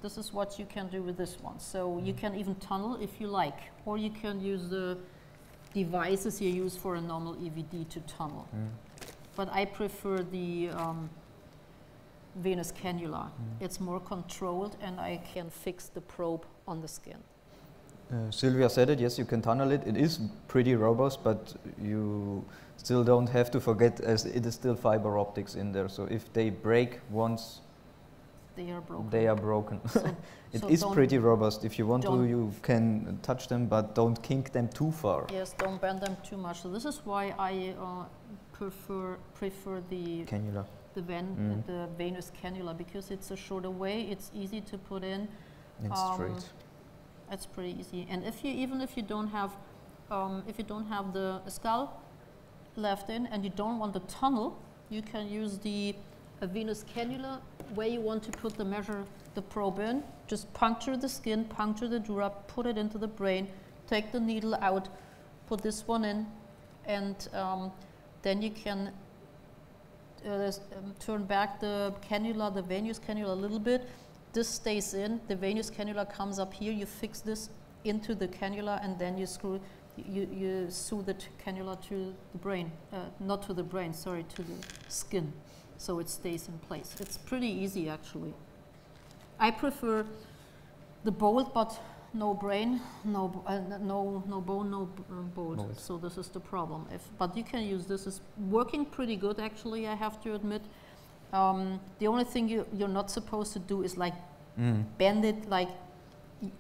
This is what you can do with this one. So you can even tunnel if you like, or you can use the devices you use for a normal EVD to tunnel. Mm. But I prefer the um, venous cannula. It's more controlled and I can fix the probe on the skin. Uh, Sylvia said it, yes, you can tunnel it. It is pretty robust, but you still don't have to forget as it is still fiber optics in there. So if they break once, They are broken. they are broken. So- It so is pretty robust. If you want to, you can touch them, but don't kink them too far. Yes, don't bend them too much. So this is why I uh, prefer prefer the Cannula. The, ven- Mm. the venous cannula because it's a shorter way. It's easy to put in. And Um, straight. It's pretty easy. And if you even if you don't have um, if you don't have the skull left in and you don't want the tunnel, you can use the uh, venous cannula where you want to put the measure the probe in. Just puncture the skin, puncture the dura, put it into the brain, take the needle out, put this one in, and um, then you can uh, um, turn back the cannula, the venous cannula a little bit. This stays in. The venous cannula comes up here. You fix this into the cannula, and then you screw, you, you sew the cannula to the brain, uh, not to the brain, sorry, to the skin, so it stays in place. It's pretty easy, actually. I prefer the bolt, but no brain, no, uh, no, no bone, no uh. Bolt. So this is the problem. If, but you can use this. It's working pretty good, actually. I have to admit. Um, the only thing you, you're not supposed to do is like Mm. bend it like.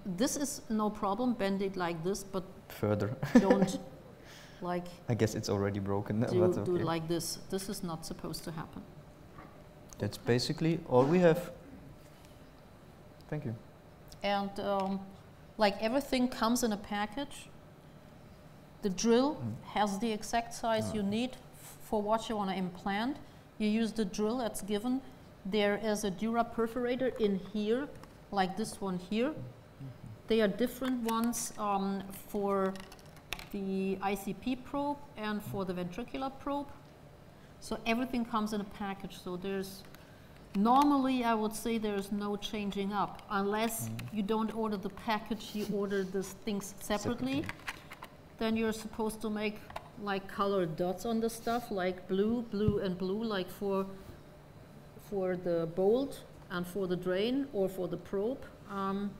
This is no problem. Bend it like this, but Further. don't like I guess it's already broken. do, do okay. it like this. This is not supposed to happen. That's basically all we have. Thank you. and um, like everything comes in a package. The drill Mm. has the exact size you Ah. need for what you want to implant. You use the drill that's given. There is a Dura perforator in here, like this one here. They are different ones um, for the ICP probe and for the ventricular probe. So everything comes in a package. So there's Normally, I would say there's no changing up unless you don't order the package, you order the things separately. Then you're supposed to make like colored dots on the stuff, like blue, blue, and blue, like for for the bolt and for the drain or for the probe. Um,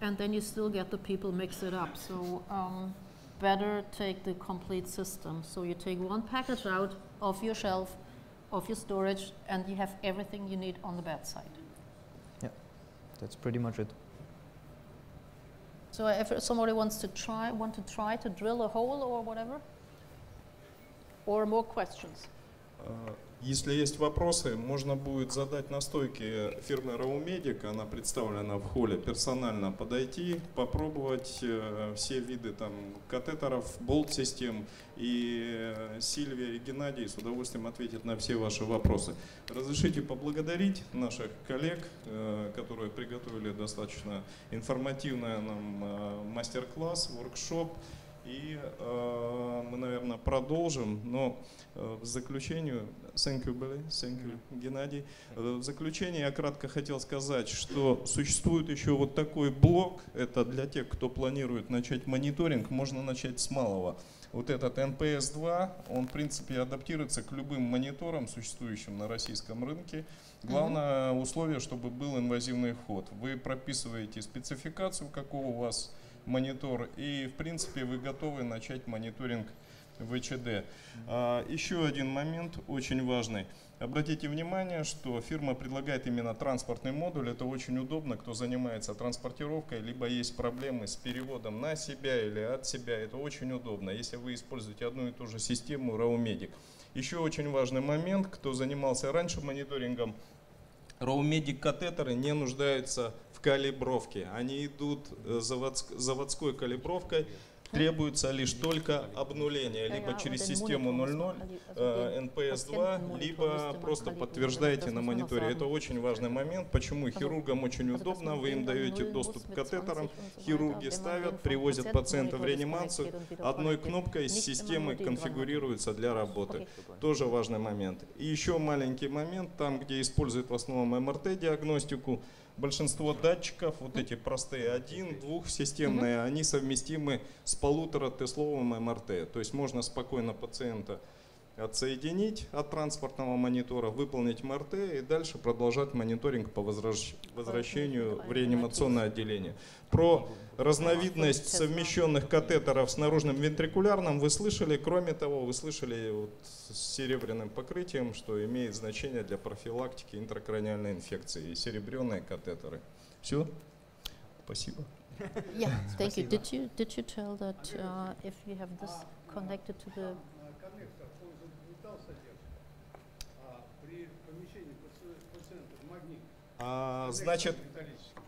and then you still get the people mix it up. So um, better take the complete system. So you take one package out of your shelf, of your storage, and you have everything you need on the bedside. Yeah, that's pretty much it. So if somebody wants to try, want to try to drill a hole or whatever, or more questions. А, Если есть вопросы, можно будет задать на стойке фирмы Раумедик, она представлена в холле, персонально подойти, попробовать э, все виды там катетеров, болт-систем, и э, Сильвия и Геннадий с удовольствием ответят на все ваши вопросы. Разрешите поблагодарить наших коллег, э, которые приготовили достаточно информативный нам мастер-класс, воркшоп. И э, мы, наверное, продолжим, но э, в заключение, thank you, Billy, thank you, Геннадий. Э, в заключение я кратко хотел сказать, что существует еще вот такой блок, это для тех, кто планирует начать мониторинг, можно начать с малого. Вот этот NPS-2, он в принципе адаптируется к любым мониторам, существующим на российском рынке. Главное условие, чтобы был инвазивный вход. Вы прописываете спецификацию, какого у вас монитор, и в принципе вы готовы начать мониторинг ВЧД. А, еще один момент очень важный. Обратите внимание, что фирма предлагает именно транспортный модуль. Это очень удобно, кто занимается транспортировкой, либо есть проблемы с переводом на себя или от себя. Это очень удобно, если вы используете одну и ту же систему RAW-Medic. Еще очень важный момент, кто занимался раньше мониторингом, RAW-Medic катетеры не нуждаются в калибровке. Они идут э, заводской калибровкой, требуется лишь только обнуление, либо через систему 00 NPS2, э, либо просто подтверждаете на мониторе. Это очень важный момент. Почему хирургам очень удобно, вы им даете доступ к катетерам, хирурги ставят, привозят пациента в реанимацию, одной кнопкой системы конфигурируется для работы. Тоже важный момент. И еще маленький момент, там, где используют в основном МРТ-диагностику, большинство датчиков, вот эти простые, один, двухсистемные, mm-hmm. они совместимы с полутора тесловым МРТ. То есть можно спокойно пациента отсоединить от транспортного монитора, выполнить МРТ и дальше продолжать мониторинг по возвращению в реанимационное отделение. Про разновидность совмещенных катетеров с наружным вентрикулярным вы слышали. Кроме того, вы слышали вот с серебряным покрытием, что имеет значение для профилактики интракраниальной инфекции и серебряные катетеры. Все? Спасибо. Yeah, thank you. Did you did you tell that uh, if you have this connected to the А, значит,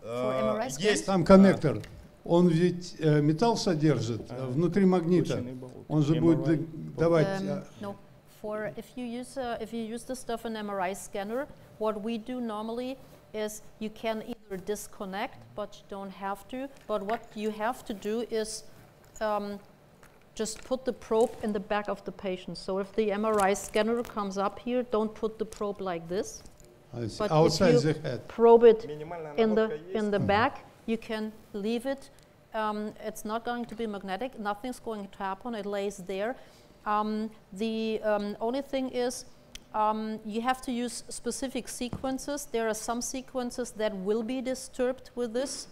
а, есть там коннектор. Он ведь э, металл содержит э, внутри магнита. Он же будет давать. Um, no. For if you use uh, if you use the stuff in MRI scanner, what we do normally is you can either disconnect, but you don't have to. But what you have to do is um, just put the probe in the back of the patient. So if the MRI scanner comes up here, don't put the probe like this. But outside if you the head. probe it in the, in the back, you can leave it. Um, it's not going to be magnetic. Nothing's going to happen. It lays there. Um, the um, only thing is um, you have to use specific sequences. There are some sequences that will be disturbed with this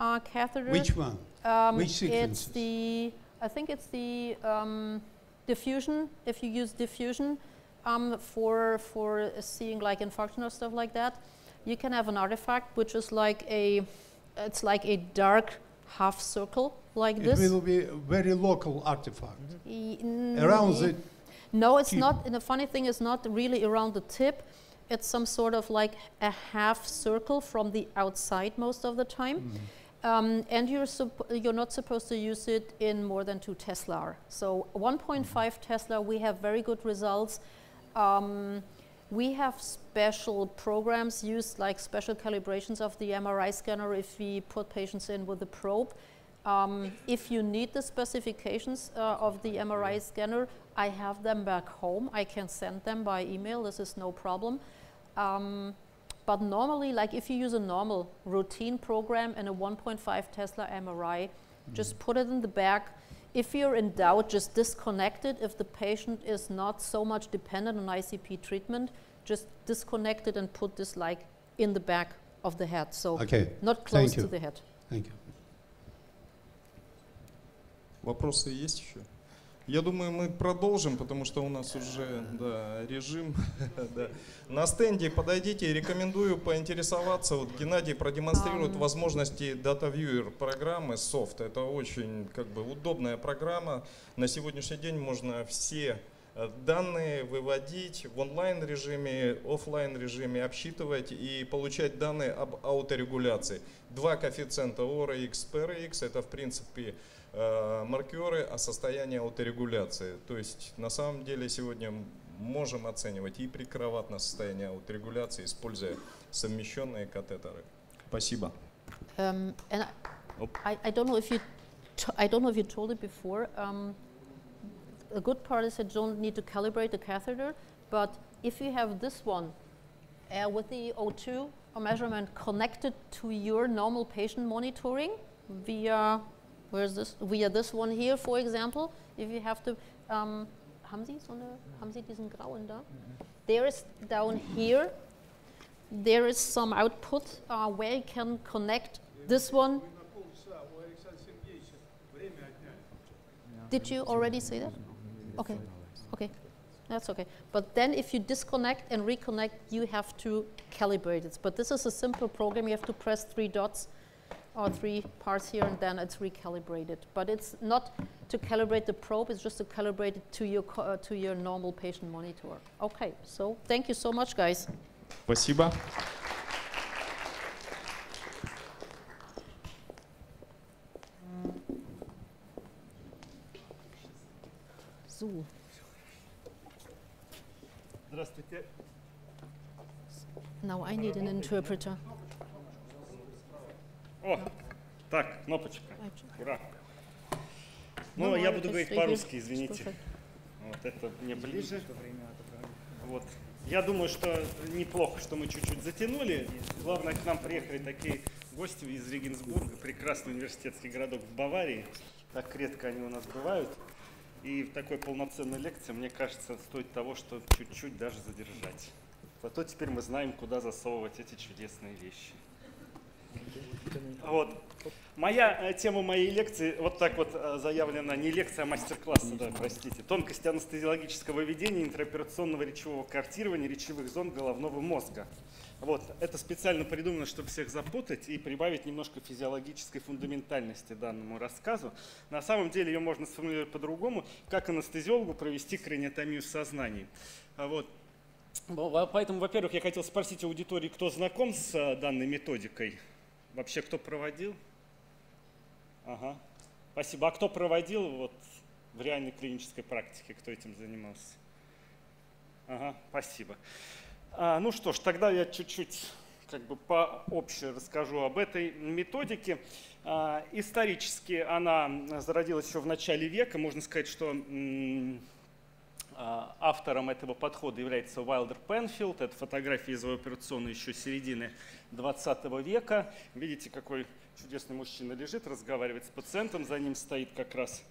uh, catheter. Which one? Um, Which sequences? It's the, I think it's the um, diffusion. If you use diffusion, um, for, for seeing like infarction or stuff like that, you can have an artifact which is like a, it's like a dark half circle like it this. It will be a very local artifact. Mm around the No, it's tip. not, and the funny thing is not really around the tip. It's some sort of like a half circle from the outside most of the time. Mm um, and you're, you're not supposed to use it in more than 2 Tesla. So 1.5 mm Tesla, we have very good results. Um, we have special programs used like special calibrations of the MRI scanner if we put patients in with a probe. Um, if you need the specifications uh, of the MRI scanner, I have them back home. I can send them by email. This is no problem. Um, but normally, like if you use a normal routine program and a 1.5 Tesla MRI, mm. just put it in the back, if you're in doubt, just disconnect it. If the patient is not so much dependent on ICP treatment, just disconnect it and put this like in the back of the head. So okay. not close to the head. Thank you. Вопросы есть еще? Я думаю, мы продолжим, потому что у нас уже да, режим. да. На стенде подойдите, рекомендую поинтересоваться. Вот Геннадий продемонстрирует um. возможности Data Viewer программы софт. Это очень как бы удобная программа. На сегодняшний день можно все данные выводить в онлайн режиме, офлайн режиме, обсчитывать и получать данные об ауторегуляции. Два коэффициента ORA X, PRA X, это в принципе Э, маркеры о состоянии ауторегуляции. То есть на самом деле сегодня можем оценивать и прикроватное состояние ауторегуляции, используя совмещенные катетеры. Спасибо. Um, and I, I, don't know if you I don't know if you told it before. Um, a good part is that you don't need to calibrate the catheter, but if you have this one uh, with the O2 measurement connected to your normal patient monitoring via, where's this, via this one here, for example, if you have to, um, haben Sie so eine, haben Sie diesen grauen da? There is down here, there is some output uh, where you can connect this one. Did you already say that? Okay, okay, that's okay. But then if you disconnect and reconnect, you have to calibrate it. But this is a simple program. You have to press three dots or three parts here, and then it's recalibrated. But it's not to calibrate the probe, it's just to calibrate it to your, uh, to your normal patient monitor. Okay, so thank you so much, guys. Спасибо. So. Здравствуйте. Now I need an interpreter. О, так, кнопочка. Ура. No, Ну, я буду говорить по-русски, извините. Вот это мне ближе. Вот. Я думаю, что неплохо, что мы чуть-чуть затянули. Главное, к нам приехали такие гости из Регенсбурга, прекрасный университетский городок в Баварии. Так редко они у нас бывают. И в такой полноценной лекции, мне кажется, стоит того, что чуть-чуть даже задержать. Зато теперь мы знаем, куда засовывать эти чудесные вещи. Вот. Моя э, тема моей лекции вот так вот э, заявлена, не лекция, а мастер-класс, да, простите. Тонкости анестезиологического ведения интероперационного речевого картирования речевых зон головного мозга. Вот. Это специально придумано, чтобы всех запутать и прибавить немножко физиологической фундаментальности данному рассказу. На самом деле ее можно сформулировать по-другому, как анестезиологу провести краниотомию в сознании. А Вот. Во- Поэтому, во-первых, я хотел спросить аудитории, кто знаком с э, данной методикой? Вообще, кто проводил? Ага. Спасибо. А кто проводил вот, в реальной клинической практике, кто этим занимался? Ага, спасибо. А, ну что ж, тогда я чуть-чуть как бы пообще расскажу об этой методике. А, исторически она зародилась еще в начале века. Можно сказать, что а, автором этого подхода является Уайлдер Пенфилд. Это фотография из его операционной еще середины 20 века. Видите, какой чудесный мужчина лежит, разговаривает с пациентом. За ним стоит как раз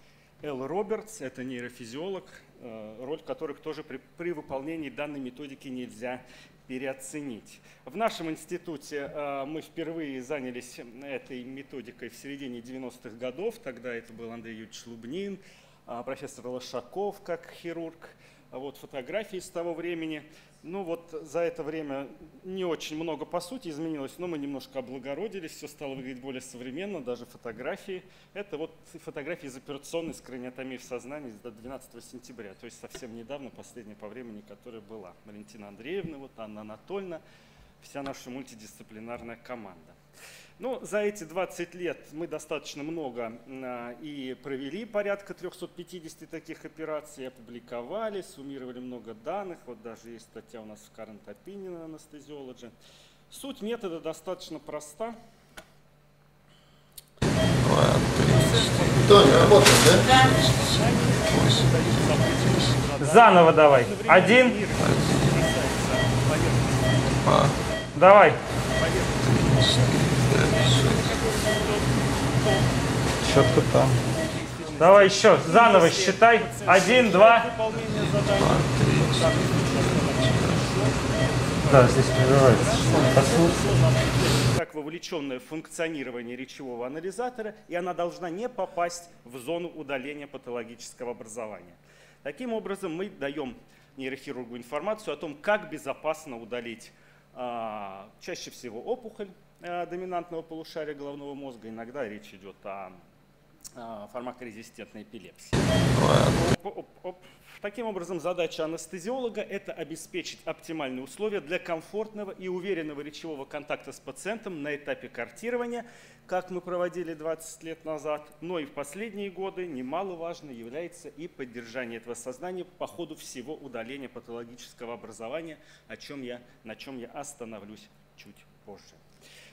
Эл Робертс, это нейрофизиолог, роль которых тоже при, при выполнении данной методики нельзя переоценить. В нашем институте э, мы впервые занялись этой методикой в середине 90-х годов. Тогда это был Андрей Юрьевич Лубнин, а, профессор Лошаков как хирург. Вот фотографии с того времени. Ну вот за это время не очень много по сути изменилось, но мы немножко облагородились, все стало выглядеть более современно, даже фотографии. Это вот фотографии из операционной с краниотомией в сознании до 12 сентября, то есть совсем недавно, последняя по времени, которая была. Валентина Андреевна, вот Анна Анатольевна, вся наша мультидисциплинарная команда. Ну, за эти 20 лет мы достаточно много а, и провели, порядка 350 таких операций, опубликовали, суммировали много данных. Вот даже есть статья у нас в Current Opinion Anesthesiology. Суть метода достаточно проста. Заново давай. Один. Давай. Четко там. Давай еще. Заново считай. Один, два. Да, здесь прерывается. как вовлеченное функционирование речевого анализатора, и она должна не попасть в зону удаления патологического образования. Таким образом, мы даем нейрохирургу информацию о том, как безопасно удалить а, чаще всего опухоль а, доминантного полушария головного мозга. Иногда речь идет о фармакорезистентной эпилепсии. Таким образом, задача анестезиолога – это обеспечить оптимальные условия для комфортного и уверенного речевого контакта с пациентом на этапе картирования, как мы проводили 20 лет назад, но и в последние годы немаловажно является и поддержание этого сознания по ходу всего удаления патологического образования, о чем я, на чем я остановлюсь чуть позже.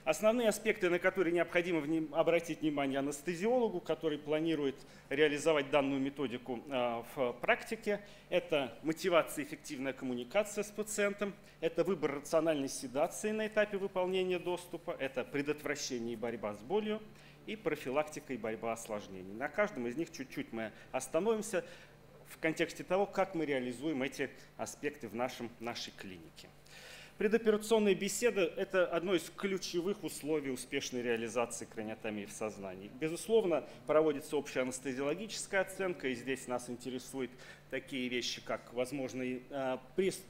Основные аспекты, на которые необходимо обратить внимание анестезиологу, который планирует реализовать данную методику а, в практике, это мотивация и эффективная коммуникация с пациентом, это выбор рациональной седации на этапе выполнения доступа, это предотвращение и борьба с болью, и профилактика и борьба осложнений. На каждом из них чуть-чуть мы остановимся в контексте того, как мы реализуем эти аспекты в нашем, нашей клинике. Предоперационная беседа – это одно из ключевых условий успешной реализации краниотомии в сознании. Безусловно, проводится общая анестезиологическая оценка, и здесь нас интересует такие вещи, как возможные э,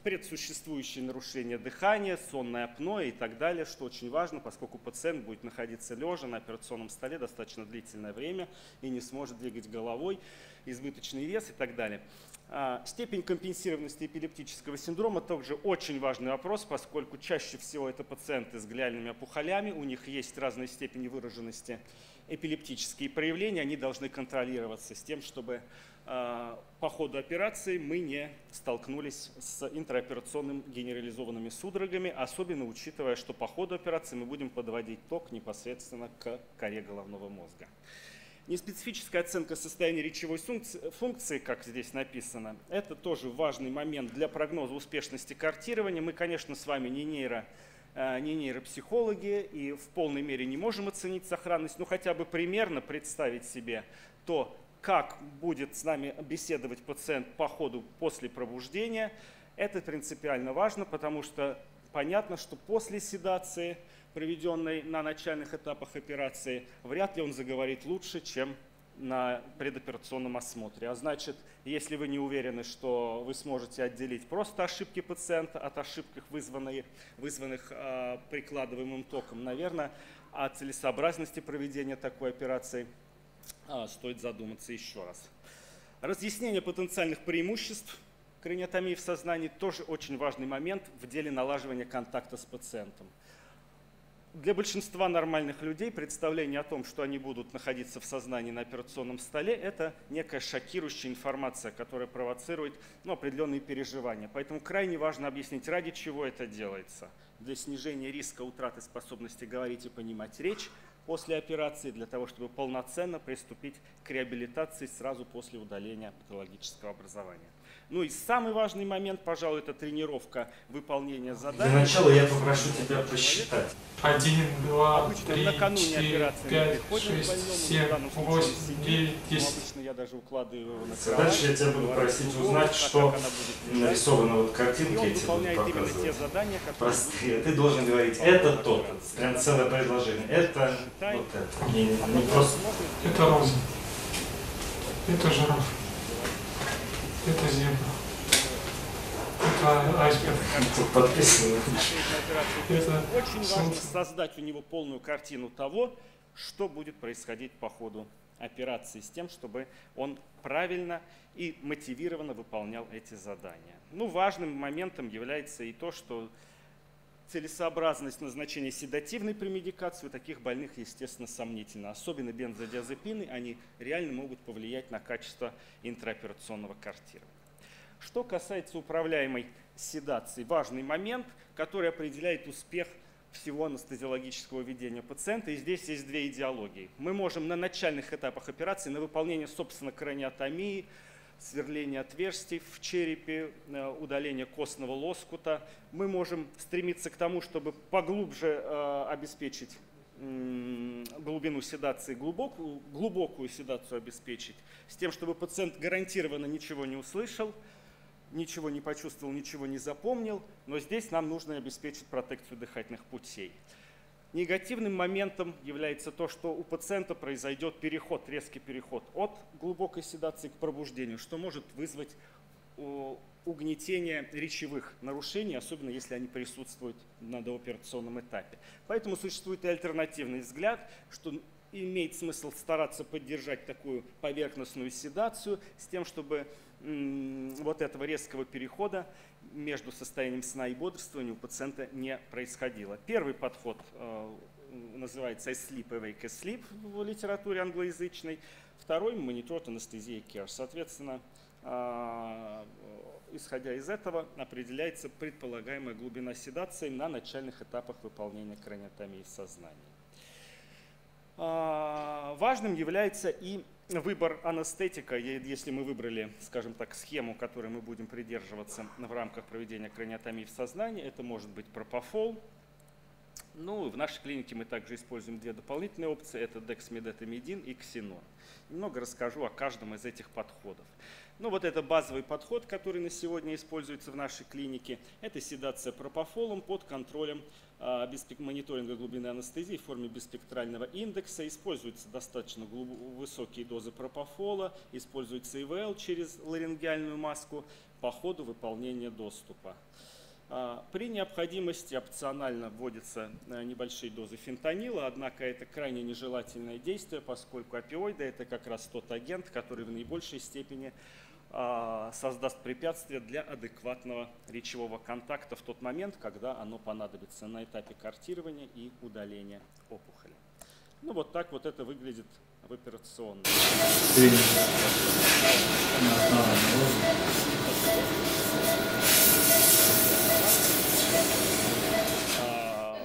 предсуществующие нарушения дыхания, сонное апноэ и так далее, что очень важно, поскольку пациент будет находиться лежа на операционном столе достаточно длительное время и не сможет двигать головой, избыточный вес и так далее. А, степень компенсированности эпилептического синдрома также очень важный вопрос, поскольку чаще всего это пациенты с глиальными опухолями, у них есть разные степени выраженности эпилептические проявления, они должны контролироваться с тем, чтобы а, по ходу операции мы не столкнулись с интраоперационным генерализованными судорогами, особенно учитывая, что по ходу операции мы будем подводить ток непосредственно к коре головного мозга. Неспецифическая оценка состояния речевой функции, как здесь написано, это тоже важный момент для прогноза успешности картирования. Мы, конечно, с вами не нейро а, не нейропсихологи и в полной мере не можем оценить сохранность, но хотя бы примерно представить себе то, как будет с нами беседовать пациент по ходу после пробуждения, это принципиально важно, потому что понятно, что после седации, проведенной на начальных этапах операции, вряд ли он заговорит лучше, чем на предоперационном осмотре. А значит, если вы не уверены, что вы сможете отделить просто ошибки пациента от ошибок, вызванных, вызванных э, прикладываемым током, наверное, о целесообразности проведения такой операции – а, стоит задуматься еще раз. Разъяснение потенциальных преимуществ краниотомии в сознании тоже очень важный момент в деле налаживания контакта с пациентом. Для большинства нормальных людей представление о том, что они будут находиться в сознании на операционном столе, это некая шокирующая информация, которая провоцирует ну, определенные переживания. Поэтому крайне важно объяснить, ради чего это делается. Для снижения риска утраты способности говорить и понимать речь, после операции для того, чтобы полноценно приступить к реабилитации сразу после удаления патологического образования. Ну и самый важный момент, пожалуй, это тренировка выполнения заданий. Для начала я попрошу тебя посчитать. Один, два, Обычно три, накануне четыре, операции пять, приходим к шесть, больному, семь, в данном случае восемь, сидит. девять, Но десять. обычно я даже укладываю его на Дальше кровать. я тебя буду просить голову, узнать, что нарисовано вот картинки эти будут те показывать. задания, которые Простые. Ты должен говорить, это то Прям целое предложение. Это вот это. Не, не просто Это роза. Это жираф. Это зебра. Это айсберг. подписано. Это Очень важно солнце. создать у него полную картину того, что будет происходить по ходу операции с тем, чтобы он правильно и мотивированно выполнял эти задания. Ну, важным моментом является и то, что целесообразность назначения седативной премедикации у таких больных, естественно, сомнительна. Особенно бензодиазепины, они реально могут повлиять на качество интраоперационного картирования. Что касается управляемой седации, важный момент, который определяет успех всего анестезиологического ведения пациента. И здесь есть две идеологии. Мы можем на начальных этапах операции, на выполнение, собственно, краниотомии, сверление отверстий в черепе, э, удаление костного лоскута, мы можем стремиться к тому, чтобы поглубже э, обеспечить глубину седации, глубокую, глубокую седацию обеспечить, с тем, чтобы пациент гарантированно ничего не услышал, ничего не почувствовал, ничего не запомнил, но здесь нам нужно обеспечить протекцию дыхательных путей. Негативным моментом является то, что у пациента произойдет переход, резкий переход от глубокой седации к пробуждению, что может вызвать угнетение речевых нарушений, особенно если они присутствуют на дооперационном этапе. Поэтому существует и альтернативный взгляд, что имеет смысл стараться поддержать такую поверхностную седацию с тем, чтобы вот этого резкого перехода между состоянием сна и бодрствования у пациента не происходило. Первый подход э, называется sleep awake sleep в литературе англоязычной. Второй – monitored anesthesia care. Соответственно, э, исходя из этого определяется предполагаемая глубина седации на начальных этапах выполнения краниотомии сознания. А, важным является и выбор анестетика, если мы выбрали, скажем так, схему, которой мы будем придерживаться в рамках проведения краниотомии в сознании, это может быть пропофол. Ну, в нашей клинике мы также используем две дополнительные опции, это дексмедетамидин и ксенон. Немного расскажу о каждом из этих подходов. Ну вот это базовый подход, который на сегодня используется в нашей клинике. Это седация пропофолом под контролем а, мониторинга глубины анестезии в форме беспектрального индекса. Используются достаточно высокие дозы пропофола, используется ИВЛ через ларингеальную маску по ходу выполнения доступа. А, при необходимости опционально вводятся э, небольшие дозы фентанила, однако это крайне нежелательное действие, поскольку опиоиды – это как раз тот агент, который в наибольшей степени а, создаст препятствие для адекватного речевого контакта в тот момент, когда оно понадобится на этапе картирования и удаления опухоли. Ну вот так вот это выглядит в операционной.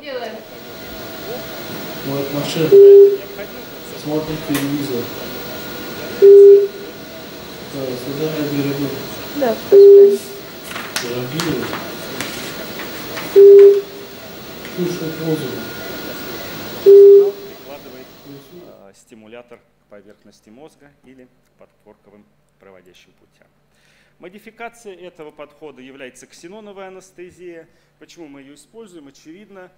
Делаем. Вот машина. Смотрит телевизор. Сюда берегу. Да, спасибо. Пироги. Слушает музыку. Прикладывает э, стимулятор к поверхности мозга или к подкорковым проводящим путям. Модификация этого подхода является ксеноновая анестезия. Почему мы ее используем? Очевидно,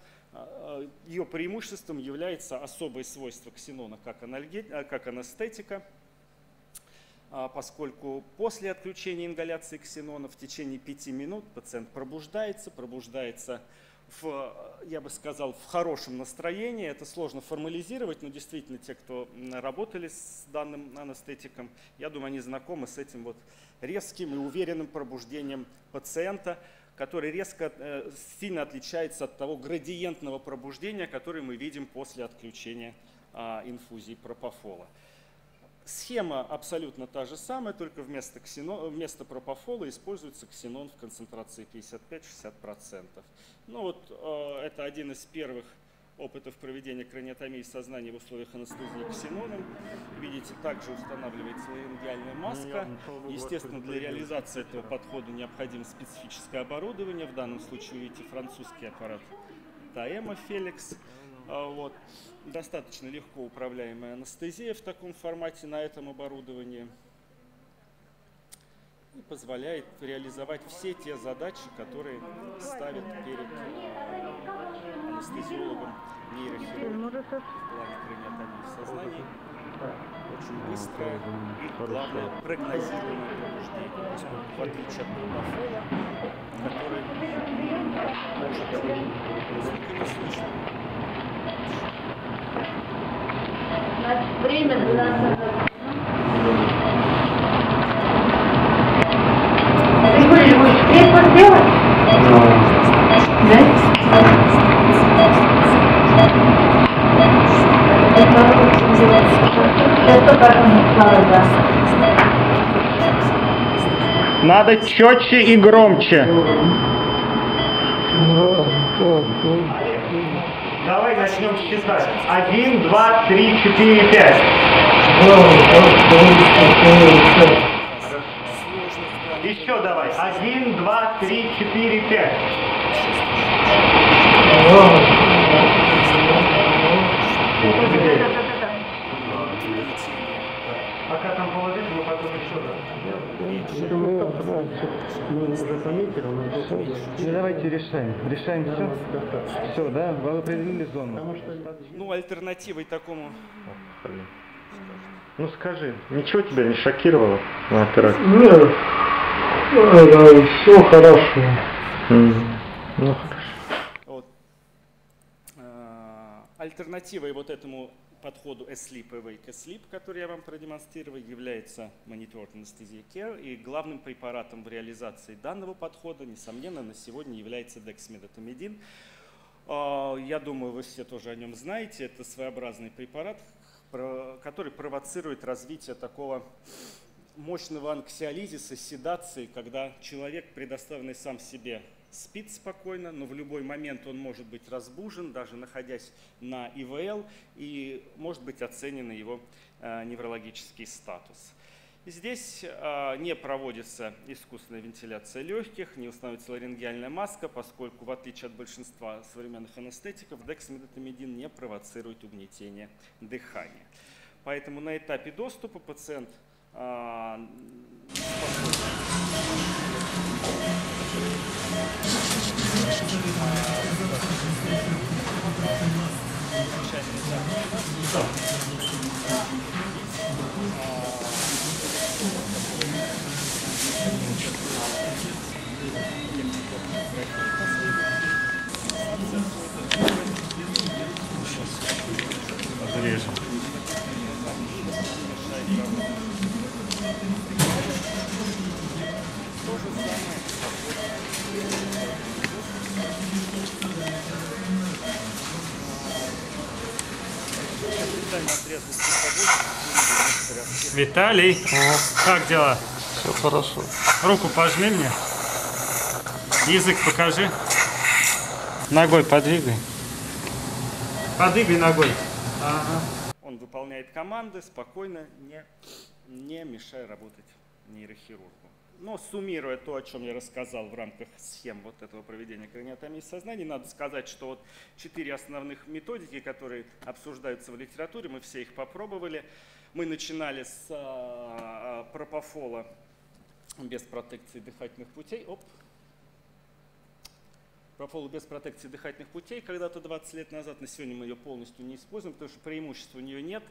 ее преимуществом является особое свойство ксенона как, как анестетика – а, поскольку после отключения ингаляции ксенона в течение 5 минут пациент пробуждается, пробуждается в, я бы сказал, в хорошем настроении. Это сложно формализировать, но действительно те, кто работали с данным анестетиком, я думаю, они знакомы с этим вот резким и уверенным пробуждением пациента, который резко, э, сильно отличается от того градиентного пробуждения, которое мы видим после отключения а, инфузии пропофола. Схема абсолютно та же самая, только вместо, ксено, вместо пропофола используется ксенон в концентрации 55-60%. Ну вот э, это один из первых опытов проведения краниотомии сознания в условиях анестезии ксеноном. Видите, также устанавливается ларингеальная маска. Естественно, для реализации этого подхода необходимо специфическое оборудование. В данном случае видите французский аппарат Таэма Феликс. А, вот. Достаточно легко управляемая анестезия в таком формате на этом оборудовании. И позволяет реализовать все те задачи, которые ставит перед а, анестезиологом нейрохирург в плане краниотомии в сознании. Очень быстрое и, главное, прогнозируемое пробуждение, поскольку в отличие от протофола, который может звука не слышно, время 12 Григорий Львович, пресс сделать? Да? Надо четче и громче. Давай начнем с 15. 1, 2, 3, 4, 5. Еще давай. Один, два, три, четыре, пять. Положить, мы потом еще Мы уже пометили, у нас Ну давайте решаем. Решаем все. Все, да? Вы определили зону. Ну, альтернативой такому. Ну скажи, ничего тебя не шокировало на операции? Нет, все хорошо. Ну хорошо. Вот. А, Альтернативой вот этому подходу S-Sleep и Wake S-Sleep, который я вам продемонстрировал, является Monitored Anesthesia Care. И главным препаратом в реализации данного подхода, несомненно, на сегодня является dexmedetomidine. А, Я думаю, вы все тоже о нем знаете. Это своеобразный препарат, который провоцирует развитие такого мощного анксиолизиса, седации, когда человек, предоставленный сам себе, спит спокойно, но в любой момент он может быть разбужен, даже находясь на ИВЛ, и может быть оценен его э, неврологический статус. Здесь э, не проводится искусственная вентиляция легких, не устанавливается ларингеальная маска, поскольку, в отличие от большинства современных анестетиков, дексамедотамидин не провоцирует угнетение дыхания. Поэтому на этапе доступа пациент Подрежем. То же самое. Виталий, как дела? Все хорошо. Руку пожми мне. Язык покажи. Ногой подвигай. Подвигай ногой. Ага. Он выполняет команды спокойно, не, не мешая работать нейрохирургу. Но суммируя то, о чем я рассказал в рамках схем вот этого проведения краниотомии сознания, надо сказать, что вот четыре основных методики, которые обсуждаются в литературе, мы все их попробовали. Мы начинали с а, пропофола без протекции дыхательных путей. Оп. Пропофола без протекции дыхательных путей когда-то 20 лет назад. На сегодня мы ее полностью не используем, потому что преимуществ у нее нет.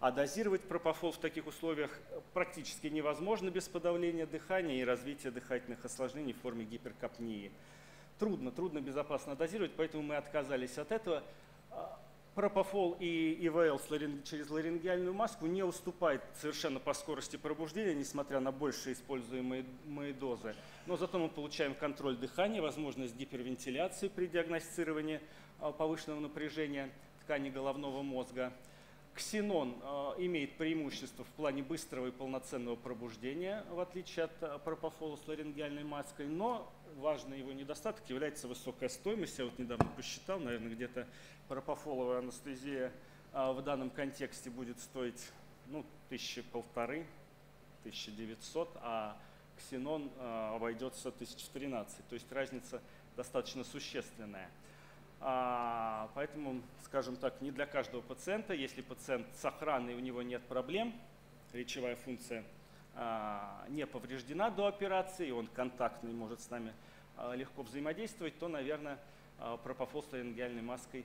А дозировать пропофол в таких условиях практически невозможно без подавления дыхания и развития дыхательных осложнений в форме гиперкапнии. Трудно, трудно безопасно дозировать, поэтому мы отказались от этого. Пропофол и ИВЛ через ларингеальную маску не уступает совершенно по скорости пробуждения, несмотря на больше используемые дозы. Но зато мы получаем контроль дыхания, возможность гипервентиляции при диагностировании а, повышенного напряжения ткани головного мозга. Ксенон э, имеет преимущество в плане быстрого и полноценного пробуждения, в отличие от э, пропофола с ларингеальной маской, но важный его недостаток является высокая стоимость. Я вот недавно посчитал, наверное, где-то пропофоловая анестезия э, в данном контексте будет стоить ну, тысячи полторы, 1900, а ксенон обойдется 1013. То есть разница достаточно существенная. А, поэтому, скажем так, не для каждого пациента. Если пациент сохранный, у него нет проблем, речевая функция а, не повреждена до операции, он контактный, может с нами а, легко взаимодействовать, то, наверное, пропофол с ларингеальной маской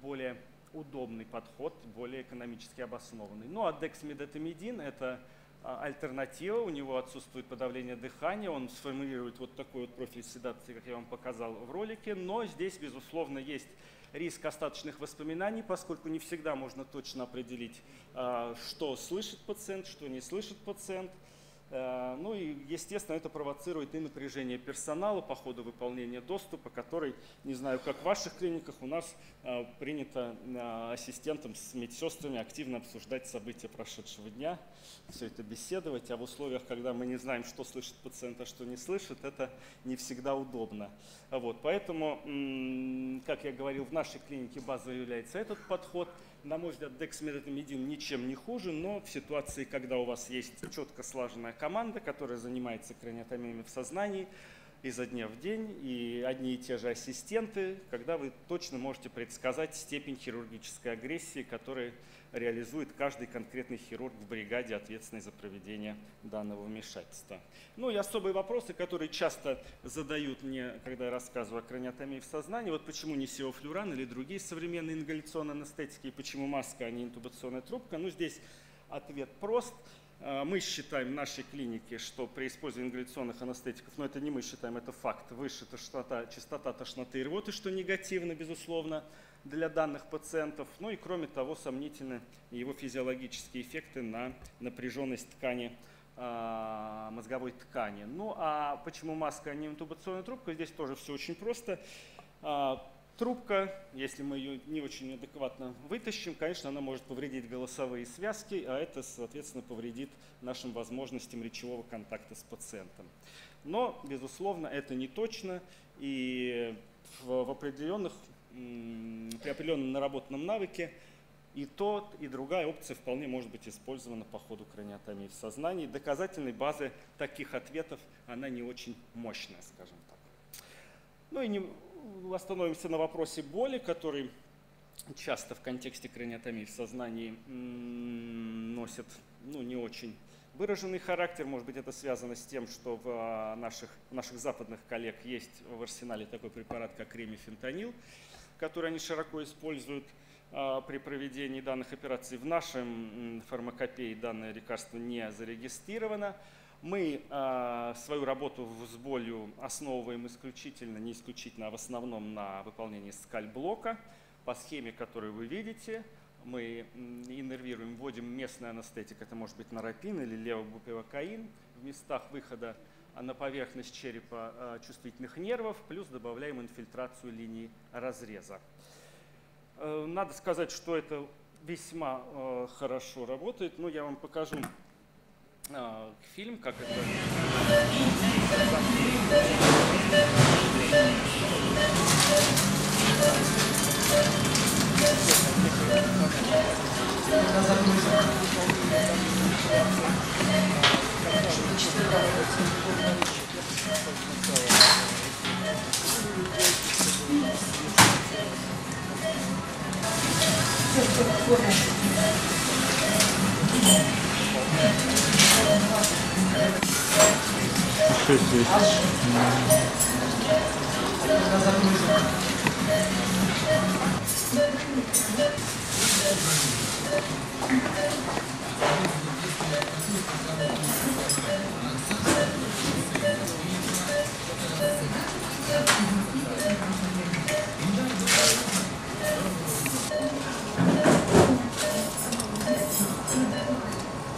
более удобный подход, более экономически обоснованный. Ну а дексмедотамидин – это альтернатива, у него отсутствует подавление дыхания, он сформулирует вот такой вот профиль седации, как я вам показал в ролике, но здесь, безусловно, есть риск остаточных воспоминаний, поскольку не всегда можно точно определить, а, что слышит пациент, что не слышит пациент – ну и, естественно, это провоцирует и напряжение персонала по ходу выполнения доступа, который, не знаю, как в ваших клиниках, у нас э, принято э, ассистентам с медсестрами активно обсуждать события прошедшего дня, все это беседовать, а в условиях, когда мы не знаем, что слышит пациент, а что не слышит, это не всегда удобно. Вот, поэтому, как я говорил, в нашей клинике базовый является этот подход – на мой взгляд, дексаметамидин ничем не хуже, но в ситуации, когда у вас есть четко слаженная команда, которая занимается краниотомиями в сознании, изо дня в день, и одни и те же ассистенты, когда вы точно можете предсказать степень хирургической агрессии, которая реализует каждый конкретный хирург в бригаде, ответственный за проведение данного вмешательства. Ну и особые вопросы, которые часто задают мне, когда я рассказываю о краниотомии в сознании, вот почему не сиофлюран или другие современные ингаляционные анестетики, и почему маска, а не интубационная трубка. Ну здесь ответ прост. А, мы считаем в нашей клинике, что при использовании ингаляционных анестетиков, но это не мы считаем, это факт, выше тошнота, частота тошноты и рвоты, что негативно, безусловно, для данных пациентов. Ну и кроме того, сомнительны его физиологические эффекты на напряженность ткани а, мозговой ткани. Ну а почему маска, а не интубационная трубка? Здесь тоже все очень просто. Трубка, если мы ее не очень адекватно вытащим, конечно, она может повредить голосовые связки, а это, соответственно, повредит нашим возможностям речевого контакта с пациентом. Но, безусловно, это не точно, и в определенных, при определенном наработанном навыке и тот, и другая опция вполне может быть использована по ходу краниотомии в сознании. Доказательной базы таких ответов она не очень мощная, скажем так. Ну и не, остановимся на вопросе боли, который часто в контексте краниотомии в сознании носит ну, не очень выраженный характер. Может быть, это связано с тем, что в а, наших, у наших западных коллег есть в арсенале такой препарат, как ремифентанил, который они широко используют а, при проведении данных операций. В нашем фармакопее данное лекарство не зарегистрировано. Мы э, свою работу с болью основываем исключительно, не исключительно, а в основном на выполнении скальблока. По схеме, которую вы видите, мы иннервируем, вводим местный анестетик, это может быть нарапин или левобупивокаин в местах выхода на поверхность черепа э, чувствительных нервов, плюс добавляем инфильтрацию линии разреза. Э, надо сказать, что это весьма э, хорошо работает, но я вам покажу а, фильм, как это... Thank you. Tschüss, tschüss.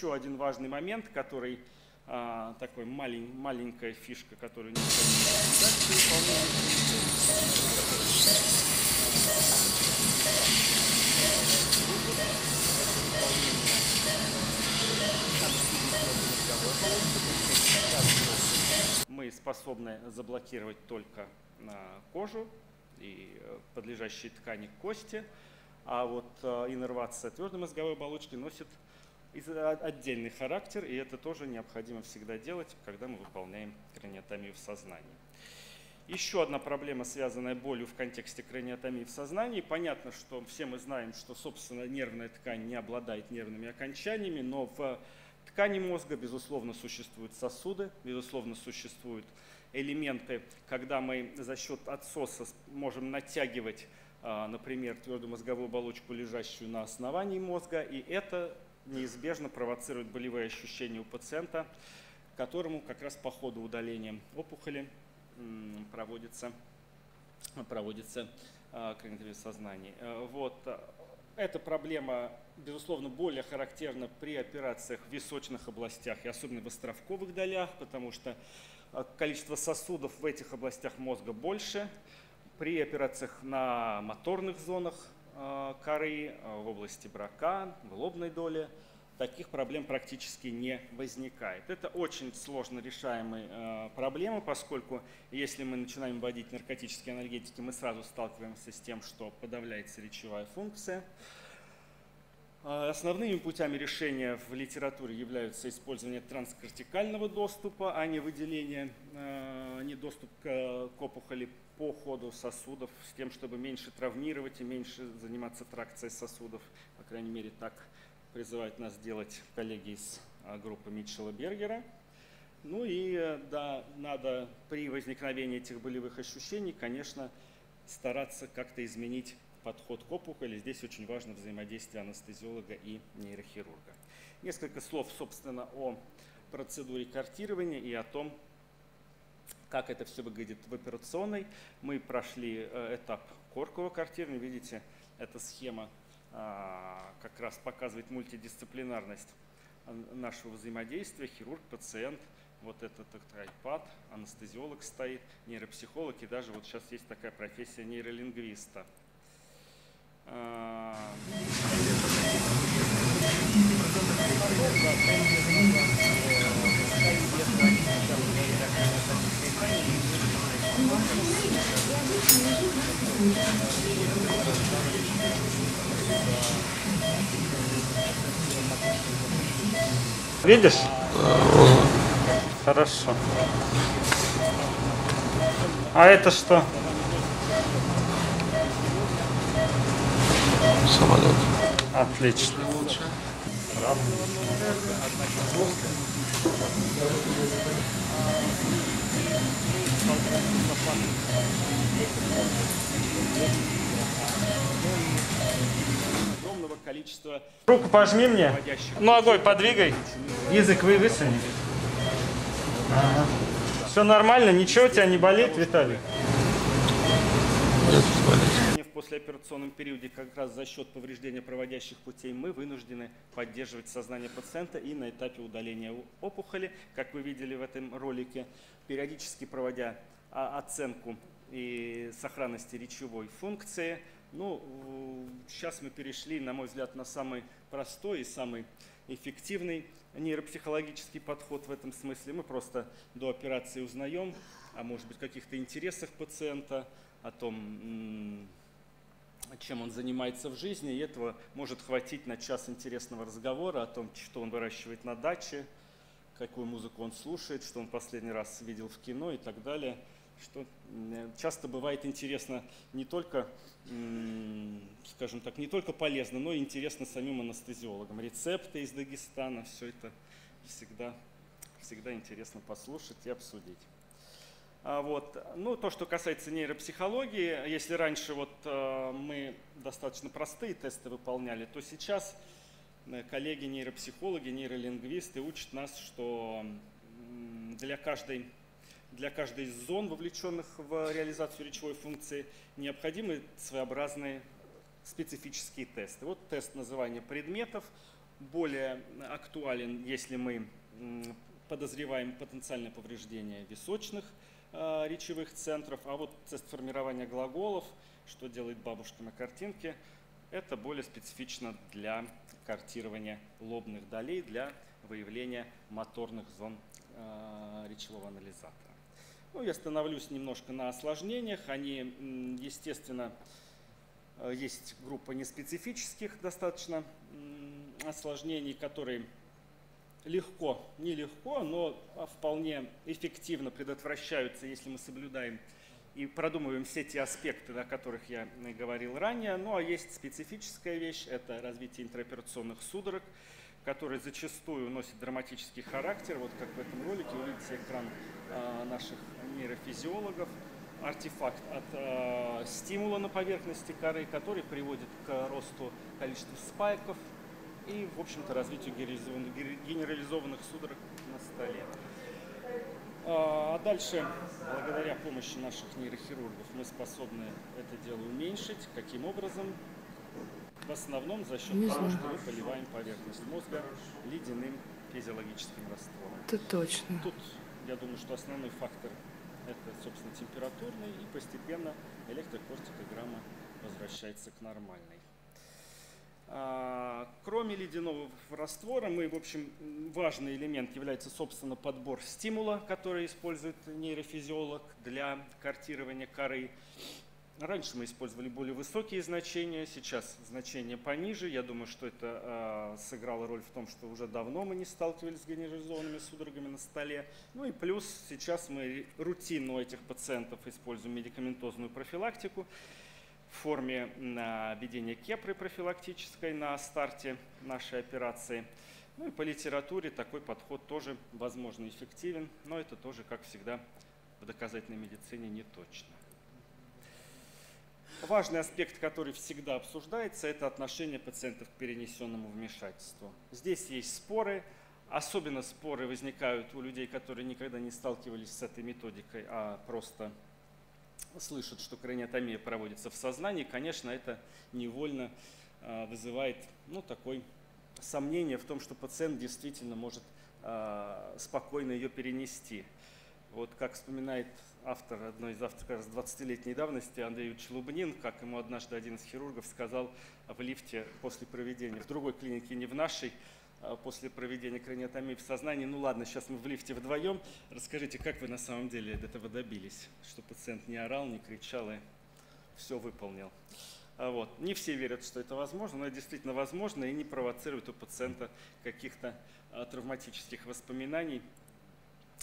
еще один важный момент, который а, такой малень, маленькая фишка, которую необходимо Мы способны заблокировать только кожу и э, подлежащие ткани кости, а вот э, иннервация твердой мозговой оболочки носит отдельный характер, и это тоже необходимо всегда делать, когда мы выполняем краниотомию в сознании. Еще одна проблема, связанная болью в контексте краниотомии в сознании. Понятно, что все мы знаем, что, собственно, нервная ткань не обладает нервными окончаниями, но в ткани мозга, безусловно, существуют сосуды, безусловно, существуют элементы, когда мы за счет отсоса можем натягивать, а, например, твердую мозговую оболочку, лежащую на основании мозга, и это неизбежно провоцирует болевые ощущения у пациента, которому как раз по ходу удаления опухоли проводится, проводится а, когнитивное сознание. Э, вот. Эта проблема, безусловно, более характерна при операциях в височных областях и особенно в островковых долях, потому что а, количество сосудов в этих областях мозга больше. При операциях на моторных зонах а, коры, в области брака, в лобной доле – таких проблем практически не возникает. Это очень сложно решаемые э, проблемы, поскольку если мы начинаем вводить наркотические анальгетики, мы сразу сталкиваемся с тем, что подавляется речевая функция. Э, основными путями решения в литературе являются использование транскортикального доступа, а не выделение, э, не доступ к, опухоли по ходу сосудов с тем, чтобы меньше травмировать и меньше заниматься тракцией сосудов, крайней мере, так призывают нас делать коллеги из а, группы Митчелла Бергера. Ну и э, да, надо при возникновении этих болевых ощущений, конечно, стараться как-то изменить подход к опухоли. Здесь очень важно взаимодействие анестезиолога и нейрохирурга. Несколько слов, собственно, о процедуре картирования и о том, как это все выглядит в операционной. Мы прошли э, этап коркового картирования. Видите, эта схема как раз показывает мультидисциплинарность нашего взаимодействия. Хирург, пациент, вот этот iPad, анестезиолог стоит, нейропсихолог и даже вот сейчас есть такая профессия нейролингвиста. Видишь? Хорошо. А это что? Самолет. Отлично. огромного количества... Руку пожми мне. Ногой подвигай. Язык вы высуни. Ага. Все нормально? Ничего у тебя не болит, Виталий? В послеоперационном периоде как раз за счет повреждения проводящих путей мы вынуждены поддерживать сознание пациента и на этапе удаления опухоли, как вы видели в этом ролике, периодически проводя а, оценку и сохранности речевой функции, ну, сейчас мы перешли, на мой взгляд, на самый простой и самый эффективный нейропсихологический подход в этом смысле. Мы просто до операции узнаем о, может быть, каких-то интересах пациента, о том, чем он занимается в жизни, и этого может хватить на час интересного разговора о том, что он выращивает на даче, какую музыку он слушает, что он последний раз видел в кино и так далее – что часто бывает интересно не только, скажем так, не только полезно, но и интересно самим анестезиологам. Рецепты из Дагестана, все это всегда, всегда интересно послушать и обсудить. А вот. Ну, то, что касается нейропсихологии, если раньше вот, э, мы достаточно простые тесты выполняли, то сейчас э, коллеги нейропсихологи, нейролингвисты учат нас, что для каждой для каждой из зон, вовлеченных в реализацию речевой функции, необходимы своеобразные специфические тесты. Вот тест называния предметов более актуален, если мы подозреваем потенциальное повреждение височных э, речевых центров, а вот тест формирования глаголов, что делает бабушка на картинке, это более специфично для картирования лобных долей, для выявления моторных зон э, речевого анализатора. Ну, я остановлюсь немножко на осложнениях. Они, естественно, э, есть группа неспецифических достаточно осложнений, которые легко, нелегко, но вполне эффективно предотвращаются, если мы соблюдаем и продумываем все те аспекты, о которых я говорил ранее. Ну а есть специфическая вещь, это развитие интраоперационных судорог, которые зачастую носят драматический характер. Вот как в этом ролике, вы видите экран а, наших нейрофизиологов, артефакт от э, стимула на поверхности коры, который приводит к росту количества спайков и, в общем-то, развитию генерализованных, судорог на столе. А дальше, благодаря помощи наших нейрохирургов, мы способны это дело уменьшить. Каким образом? В основном за счет того, что мы поливаем поверхность мозга ледяным физиологическим раствором. Это точно. Тут, я думаю, что основной фактор это, собственно, температурный, и постепенно электрокортикограмма возвращается к нормальной. А, кроме ледяного раствора, мы, в общем, важный элемент является, собственно, подбор стимула, который использует нейрофизиолог для картирования коры. Раньше мы использовали более высокие значения, сейчас значения пониже. Я думаю, что это э, сыграло роль в том, что уже давно мы не сталкивались с генерализованными судорогами на столе. Ну и плюс сейчас мы рутинно у этих пациентов используем медикаментозную профилактику. в форме введения кепры профилактической на старте нашей операции. Ну и по литературе такой подход тоже, возможно, эффективен, но это тоже, как всегда, в доказательной медицине не точно. Важный аспект, который всегда обсуждается, это отношение пациентов к перенесенному вмешательству. Здесь есть споры, особенно споры возникают у людей, которые никогда не сталкивались с этой методикой, а просто слышат, что краниотомия проводится в сознании. Конечно, это невольно а, вызывает ну, такое сомнение в том, что пациент действительно может а, спокойно ее перенести. Вот как вспоминает автор, одной из авторов 20-летней давности, Андрей Юрьевич Лубнин, как ему однажды один из хирургов сказал в лифте после проведения, в другой клинике, не в нашей, а после проведения краниотомии в сознании. Ну ладно, сейчас мы в лифте вдвоем. Расскажите, как вы на самом деле этого добились? Что пациент не орал, не кричал и все выполнил. А вот. Не все верят, что это возможно, но это действительно возможно и не провоцирует у пациента каких-то а, травматических воспоминаний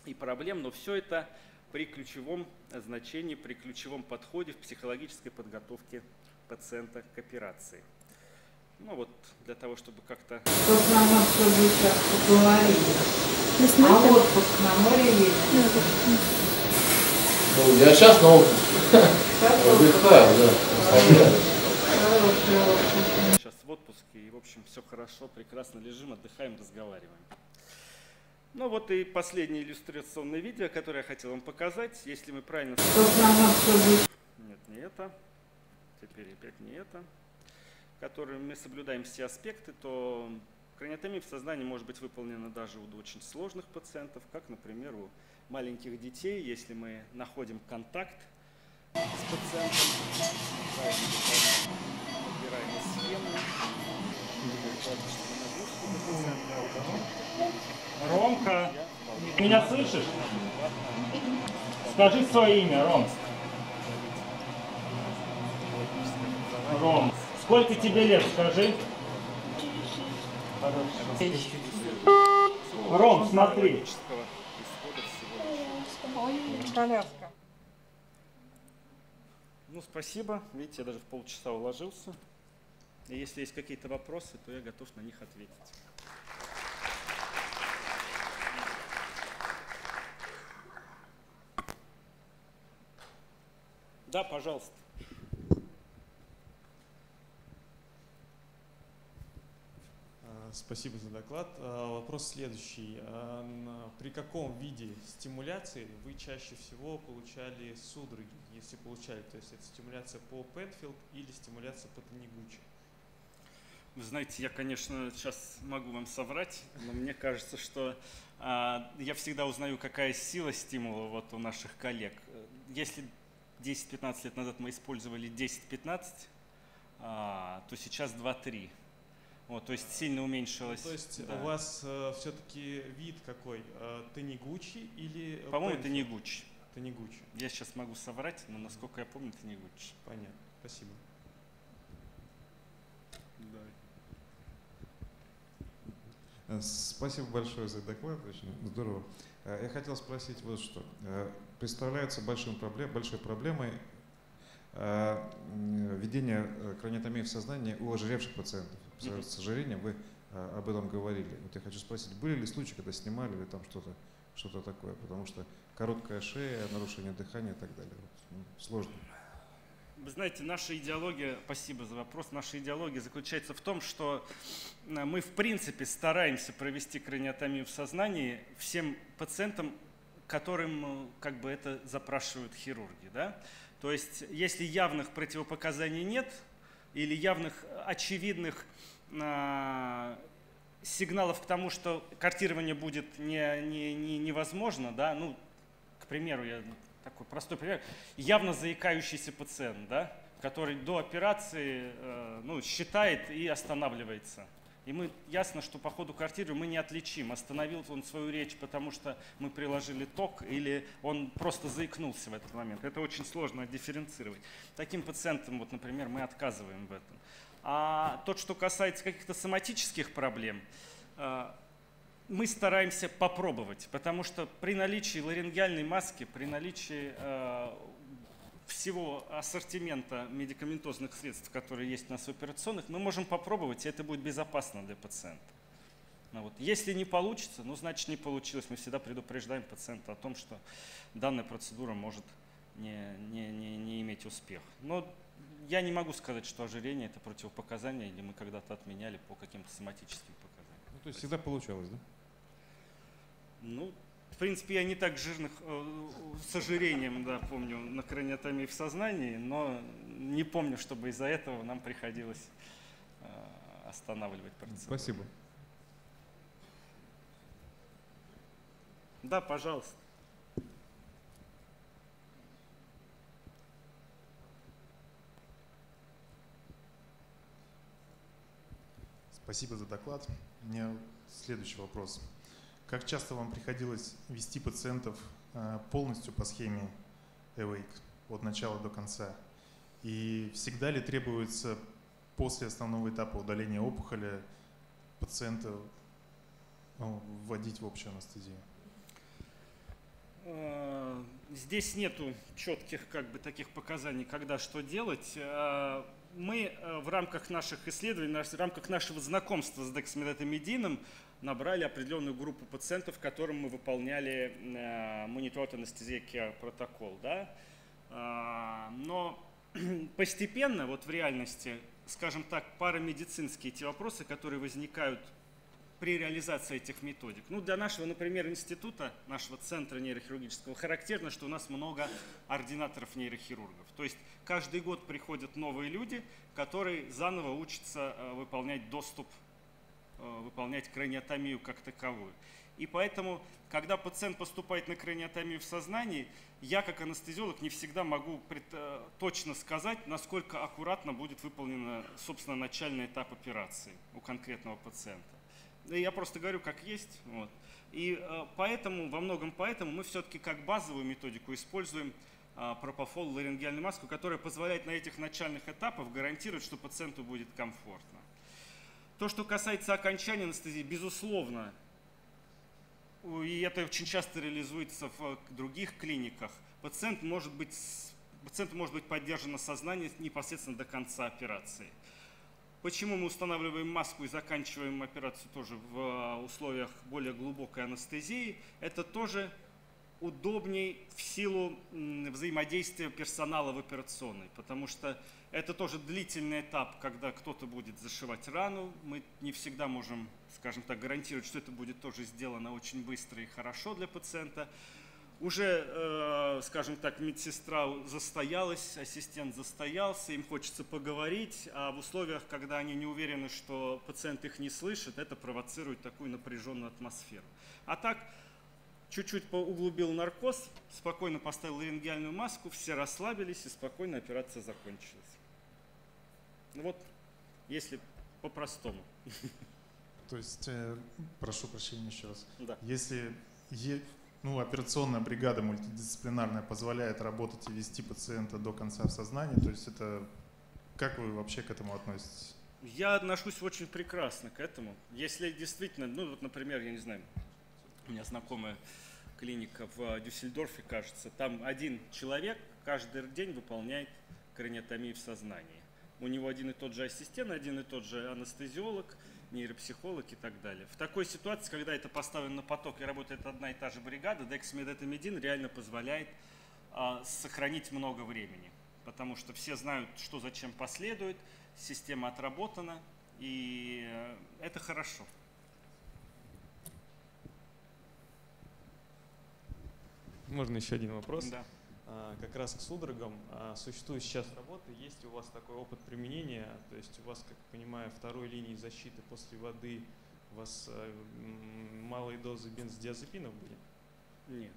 и проблем. Но все это при ключевом значении, при ключевом подходе в психологической подготовке пациента к операции. Ну вот, для того, чтобы как-то... Чтоб нам особо сейчас поговорили. А отпуск на море едем? Ну, я сейчас на отпуске. Отдыхаю, да. Сейчас в отпуске, и, в общем, все хорошо, прекрасно лежим, отдыхаем, разговариваем. Ну вот и последнее иллюстрационное видео, которое я хотел вам показать. Если мы правильно... Нет, не это. Теперь опять не это. Который мы соблюдаем все аспекты, то краниотомия в сознании может быть выполнена даже у очень сложных пациентов, как, например, у маленьких детей, если мы находим контакт с пациентом, подбираем схему, Ромка, ты меня слышишь? Скажи свое имя, Ром. Ром, сколько тебе лет, скажи? Ром, смотри. Коляска. Ну, спасибо. Видите, я даже в полчаса уложился. И если есть какие-то вопросы, то я готов на них ответить. Да, пожалуйста. А, спасибо за доклад. А, вопрос следующий. А, при каком виде стимуляции вы чаще всего получали судороги, если получали? То есть это стимуляция по Пенфилд или стимуляция по Танигучи? Вы знаете, я, конечно, сейчас могу вам соврать, но мне кажется, что я всегда узнаю, какая сила стимула вот у наших коллег. Если 10-15 лет назад мы использовали 10-15, а, то сейчас 2-3. Вот, то есть сильно уменьшилось. Ну, то есть да. у вас э, все-таки вид какой? Э, Танигучи или... По-моему, Танигучи. Танигучи. Я сейчас могу соврать, но насколько я помню, Танигучи. Понятно. Спасибо. Да. Спасибо большое за доклад, очень здорово. Э, я хотел спросить вот что. Э, представляется большим проблем, большой проблемой э, введение краниотомии в сознании у ожиревших пациентов. С сожалением, вы об этом говорили. Вот я хочу спросить, были ли случаи, когда снимали или там что-то что такое? Потому что короткая шея, нарушение дыхания и так далее. Вот, ну, сложно. Вы знаете, наша идеология, спасибо за вопрос, наша идеология заключается в том, что э, мы в принципе стараемся провести краниотомию в сознании всем пациентам, которым э, как бы это запрашивают хирурги. Да? То есть если явных противопоказаний нет или явных очевидных э, сигналов к тому, что картирование будет не, не, не, невозможно, да, ну, к примеру, я такой простой пример, явно заикающийся пациент, да, который до операции э, ну, считает и останавливается. И мы ясно, что по ходу квартиры мы не отличим, остановил он свою речь, потому что мы приложили ток, или он просто заикнулся в этот момент. Это очень сложно дифференцировать. Таким пациентам, вот, например, мы отказываем в этом. А тот, что касается каких-то соматических проблем, э, мы стараемся попробовать, потому что при наличии ларингеальной маски, при наличии э, всего ассортимента медикаментозных средств, которые есть у нас в операционных, мы можем попробовать, и это будет безопасно для пациента. Ну вот. Если не получится, ну значит не получилось. Мы всегда предупреждаем пациента о том, что данная процедура может не, не, не, не иметь успеха. Но я не могу сказать, что ожирение это противопоказание, или мы когда-то отменяли по каким-то соматическим показаниям. Ну, то есть всегда получалось, да? Ну, в принципе, я не так жирных, э, с ожирением, да, помню, на краниотомии в сознании, но не помню, чтобы из-за этого нам приходилось э, останавливать процесс. Спасибо. Да, пожалуйста. Спасибо за доклад. У меня следующий вопрос. Как часто вам приходилось вести пациентов э, полностью по схеме Awake от начала до конца? И всегда ли требуется после основного этапа удаления опухоли пациента ну, вводить в общую анестезию? Э, здесь нету четких как бы таких показаний, когда что делать. Э, мы в рамках наших исследований, в рамках нашего знакомства с дексамедотамидином набрали определенную группу пациентов, которым мы выполняли э, монитор анестезия протокол. Да? Э, но постепенно, вот в реальности, скажем так, парамедицинские те вопросы, которые возникают при реализации этих методик. Ну, для нашего, например, института, нашего центра нейрохирургического, характерно, что у нас много ординаторов нейрохирургов. То есть каждый год приходят новые люди, которые заново учатся э, выполнять доступ выполнять краниотомию как таковую. И поэтому, когда пациент поступает на краниотомию в сознании, я как анестезиолог не всегда могу э, точно сказать, насколько аккуратно будет выполнен, собственно, начальный этап операции у конкретного пациента. Я просто говорю, как есть. Вот. И э, поэтому, во многом поэтому мы все-таки как базовую методику используем пропофол ларингеальную маску, которая позволяет на этих начальных этапах гарантировать, что пациенту будет комфортно. То, что касается окончания анестезии, безусловно, и это очень часто реализуется в других клиниках, пациент может быть, пациент может быть поддержан на сознании непосредственно до конца операции. Почему мы устанавливаем маску и заканчиваем операцию тоже в условиях более глубокой анестезии? Это тоже удобней в силу взаимодействия персонала в операционной, потому что это тоже длительный этап, когда кто-то будет зашивать рану. Мы не всегда можем, скажем так, гарантировать, что это будет тоже сделано очень быстро и хорошо для пациента. Уже, э, скажем так, медсестра застоялась, ассистент застоялся, им хочется поговорить, а в условиях, когда они не уверены, что пациент их не слышит, это провоцирует такую напряженную атмосферу. А так, чуть-чуть углубил наркоз, спокойно поставил ларингеальную маску, все расслабились и спокойно операция закончилась. Ну вот, если по-простому. То есть, э, прошу прощения еще раз. Да. Если ну, операционная бригада мультидисциплинарная позволяет работать и вести пациента до конца в сознании, то есть это как вы вообще к этому относитесь? Я отношусь очень прекрасно к этому. Если действительно, ну вот, например, я не знаю, у меня знакомая клиника в Дюссельдорфе, кажется, там один человек каждый день выполняет краниотомию в сознании. У него один и тот же ассистент, один и тот же анестезиолог, нейропсихолог и так далее. В такой ситуации, когда это поставлено на поток и работает одна и та же бригада, дексамедетамидин реально позволяет а, сохранить много времени. Потому что все знают, что зачем последует, система отработана, и э, это хорошо. Можно еще один вопрос? Да. А, как раз к судорогам. А, существует сейчас работа, есть у вас такой опыт применения, то есть у вас, как понимаю, второй линии защиты после воды у вас а, малые дозы бензодиазепинов были? Нет.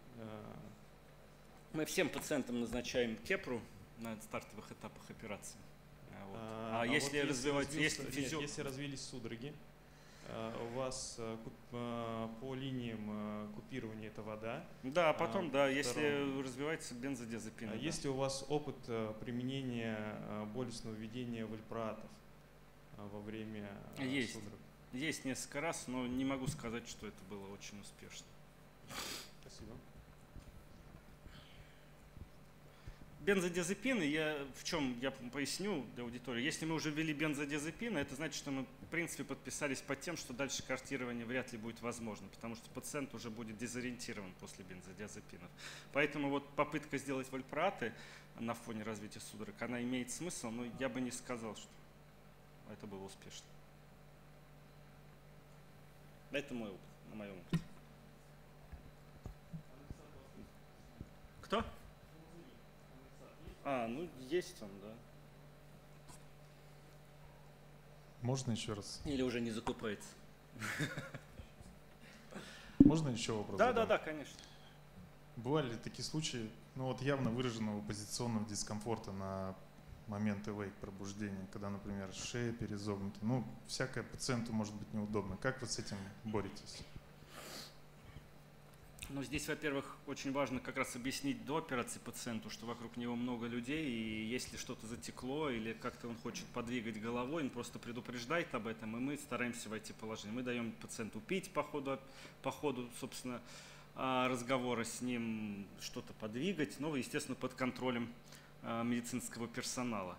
Мы всем пациентам назначаем кепру на стартовых этапах операции. Вот. А, а, а если вот развивать, если, если, физио... если развились судороги, Э, у вас э, э, по линиям купирования это вода. Да, а потом, да, если развивается бензодиазепин. А да. Есть ли у вас опыт применения болюсного введения вальпроатов во время Есть. судорог? Есть несколько раз, но не могу сказать, что это было очень успешно. Спасибо. Бензодиазепины, я в чем я поясню для аудитории. Если мы уже ввели бензодиазепины, это значит, что мы в принципе подписались под тем, что дальше картирование вряд ли будет возможно, потому что пациент уже будет дезориентирован после бензодиазепинов. Поэтому вот попытка сделать вольпраты на фоне развития судорог, она имеет смысл, но я бы не сказал, что это было успешно. Это мой опыт, на моем опыте. Кто? А, ну есть он, да. Можно еще раз? Или уже не закупается? Можно еще вопрос? Да, да, да, конечно. Бывали ли такие случаи, ну вот явно выраженного позиционного дискомфорта на момент awake пробуждения, когда, например, шея перезогнута, ну, всякое пациенту может быть неудобно. Как вы с этим боретесь? Ну, здесь, во-первых, очень важно как раз объяснить до операции пациенту, что вокруг него много людей, и если что-то затекло или как-то он хочет подвигать головой, он просто предупреждает об этом, и мы стараемся войти в положение. Мы даем пациенту пить по ходу, по ходу собственно, а, разговора с ним, что-то подвигать, но, естественно, под контролем а, медицинского персонала.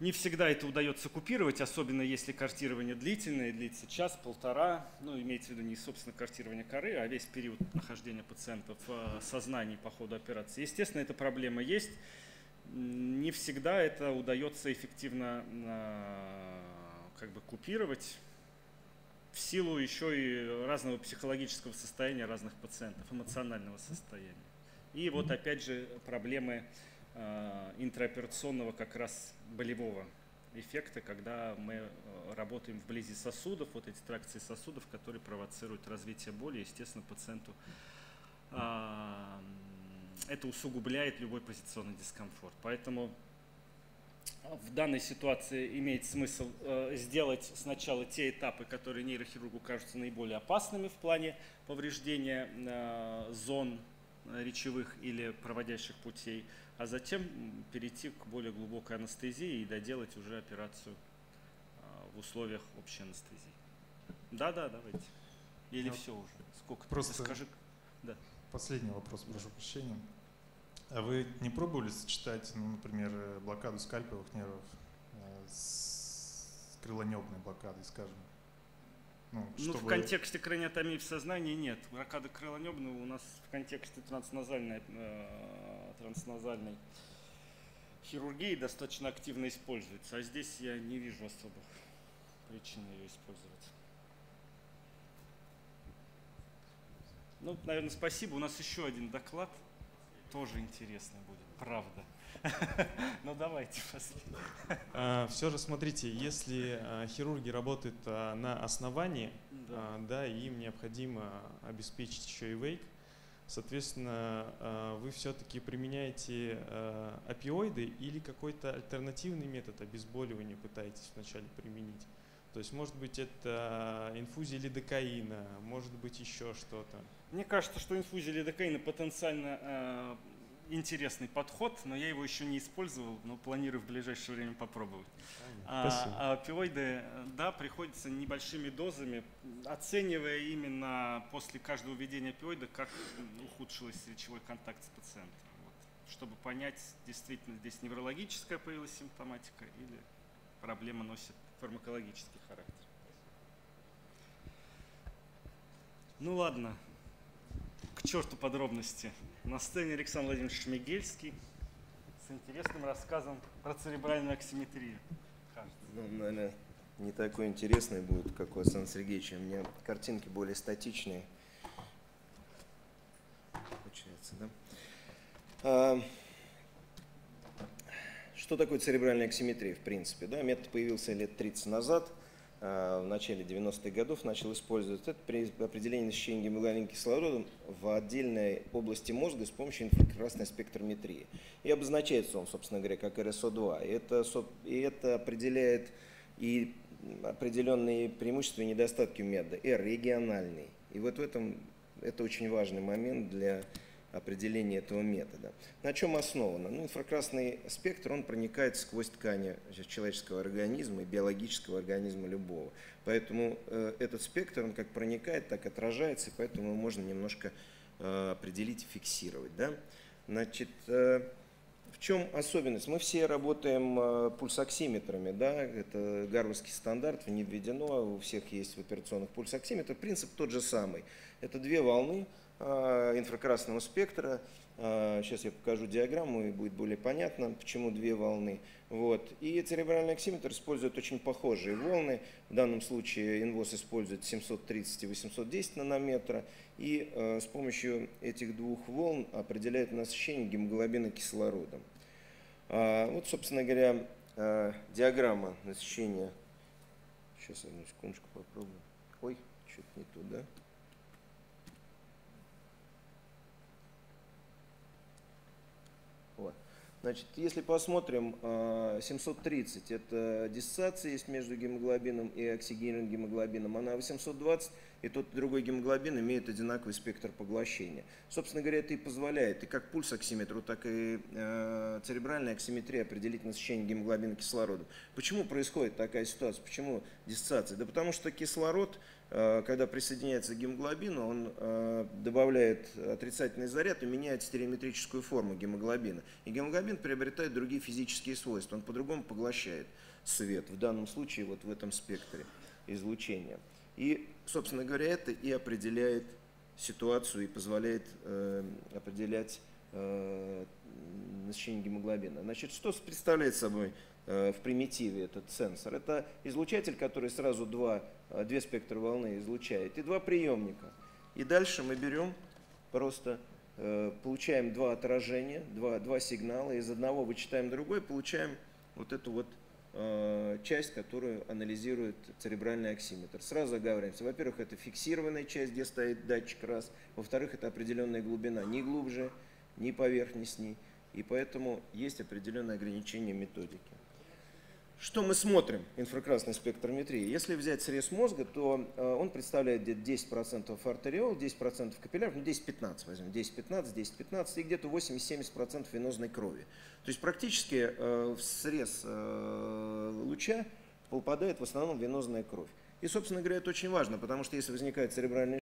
Не всегда это удается купировать, особенно если картирование длительное, длится час-полтора. Ну, имеется в виду не, собственно, картирование коры, а весь период нахождения пациентов в сознании по ходу операции. Естественно, эта проблема есть. Не всегда это удается эффективно а, как бы купировать в силу еще и разного психологического состояния разных пациентов, эмоционального состояния. И вот опять же проблемы Э, интраоперационного как раз болевого эффекта, когда мы э, работаем вблизи сосудов, вот эти тракции сосудов, которые провоцируют развитие боли, естественно, пациенту а, это усугубляет любой позиционный дискомфорт. Поэтому в данной ситуации имеет смысл э, сделать сначала те этапы, которые нейрохирургу кажутся наиболее опасными в плане повреждения зон речевых или проводящих путей, а затем перейти к более глубокой анестезии и доделать уже операцию а, в условиях общей анестезии. Да, да, давайте. Или Я все уже? Сколько? Просто скажи. Да. Последний вопрос, прошу прощения. А вы не пробовали сочетать, ну, например, блокаду скальпелых нервов э, с крылонебной блокадой, скажем? Ну, ну в контексте краниотомии в сознании нет. Ракада крылонебного у нас в контексте трансназальной, э, трансназальной хирургии достаточно активно используется. А здесь я не вижу особых причин ее использовать. Ну, наверное, спасибо. У нас еще один доклад. Тоже интересный будет, правда. Ну давайте последний. А, Все же смотрите, если а, хирурги работают а, на основании, да, им необходимо обеспечить еще и вейк, соответственно, вы все-таки применяете опиоиды или какой-то альтернативный метод обезболивания пытаетесь вначале применить? То есть, может быть, это инфузия лидокаина, может быть, еще что-то. Мне кажется, что инфузия лидокаина потенциально интересный подход, но я его еще не использовал, но планирую в ближайшее время попробовать. А, а опиоиды, да, приходится небольшими дозами, оценивая именно после каждого введения опиоида, как ухудшился речевой контакт с пациентом. Вот, чтобы понять, действительно здесь неврологическая появилась симптоматика или проблема носит фармакологический характер. Ну ладно, к черту подробности. На сцене Александр Владимирович Шмигельский с интересным рассказом про церебральную аксиметрию. Ну, наверное, не такой интересный будет, как у Александра Сергеевича. У меня картинки более статичные. Получается, да? А, что такое церебральная аксиметрия, в принципе? Да, метод появился лет 30 назад – в начале 90-х годов начал использовать это при определении насыщения гемоглобином кислородом в отдельной области мозга с помощью инфракрасной спектрометрии. И обозначается он, собственно говоря, как РСО2. И это, и это определяет и определенные преимущества и недостатки метода. R региональный. И вот в этом это очень важный момент для определения этого метода. На чем основано? Ну, инфракрасный спектр, он проникает сквозь ткани человеческого организма и биологического организма любого. Поэтому э, этот спектр, он как проникает, так отражается, и поэтому можно немножко э, определить и фиксировать. Да? Значит, э, В чем особенность? Мы все работаем э, пульсоксиметрами, да, это гарвардский стандарт, не введено, у всех есть в операционных пульсоксиметрах. Принцип тот же самый. Это две волны инфракрасного спектра. Э, сейчас я покажу диаграмму, и будет более понятно, почему две волны. Вот. И церебральный оксиметр использует очень похожие волны. В данном случае инвоз использует 730 и 810 нанометра. И э, с помощью этих двух волн определяет насыщение гемоглобина кислородом. Вот, собственно говоря, э, диаграмма насыщения. Сейчас одну секундочку попробую. Ой, что-то не туда. Вот. Значит, если посмотрим, 730 это диссоциация есть между гемоглобином и оксигенированным гемоглобином, она 820 и тот и другой гемоглобин имеют одинаковый спектр поглощения. Собственно говоря, это и позволяет и как пульс оксиметру, так и э, церебральной оксиметрии определить насыщение гемоглобина кислородом. Почему происходит такая ситуация? Почему диссоциация? Да потому что кислород Э, когда присоединяется к гемоглобину, он э, добавляет отрицательный заряд и меняет стереометрическую форму гемоглобина. И гемоглобин приобретает другие физические свойства, он по-другому поглощает свет, в данном случае вот в этом спектре излучения. И, собственно говоря, это и определяет ситуацию и позволяет э, определять э, насыщение гемоглобина. Значит, что представляет собой э, в примитиве этот сенсор? Это излучатель, который сразу два две спектры волны излучает, и два приемника. И дальше мы берем просто, э, получаем два отражения, два, два сигнала, из одного вычитаем другой, получаем вот эту вот э, часть, которую анализирует церебральный оксиметр. Сразу оговариваемся. Во-первых, это фиксированная часть, где стоит датчик раз. Во-вторых, это определенная глубина, ни глубже, ни поверхностней. И поэтому есть определенное ограничение методики. Что мы смотрим инфракрасной спектрометрии? Если взять срез мозга, то э, он представляет где-то 10% артериол, 10% капилляров, ну 10-15 возьмем, 10-15, 10-15 и где-то 80-70% венозной крови. То есть практически э, в срез э, луча попадает в основном венозная кровь. И, собственно говоря, это очень важно, потому что если возникает церебральный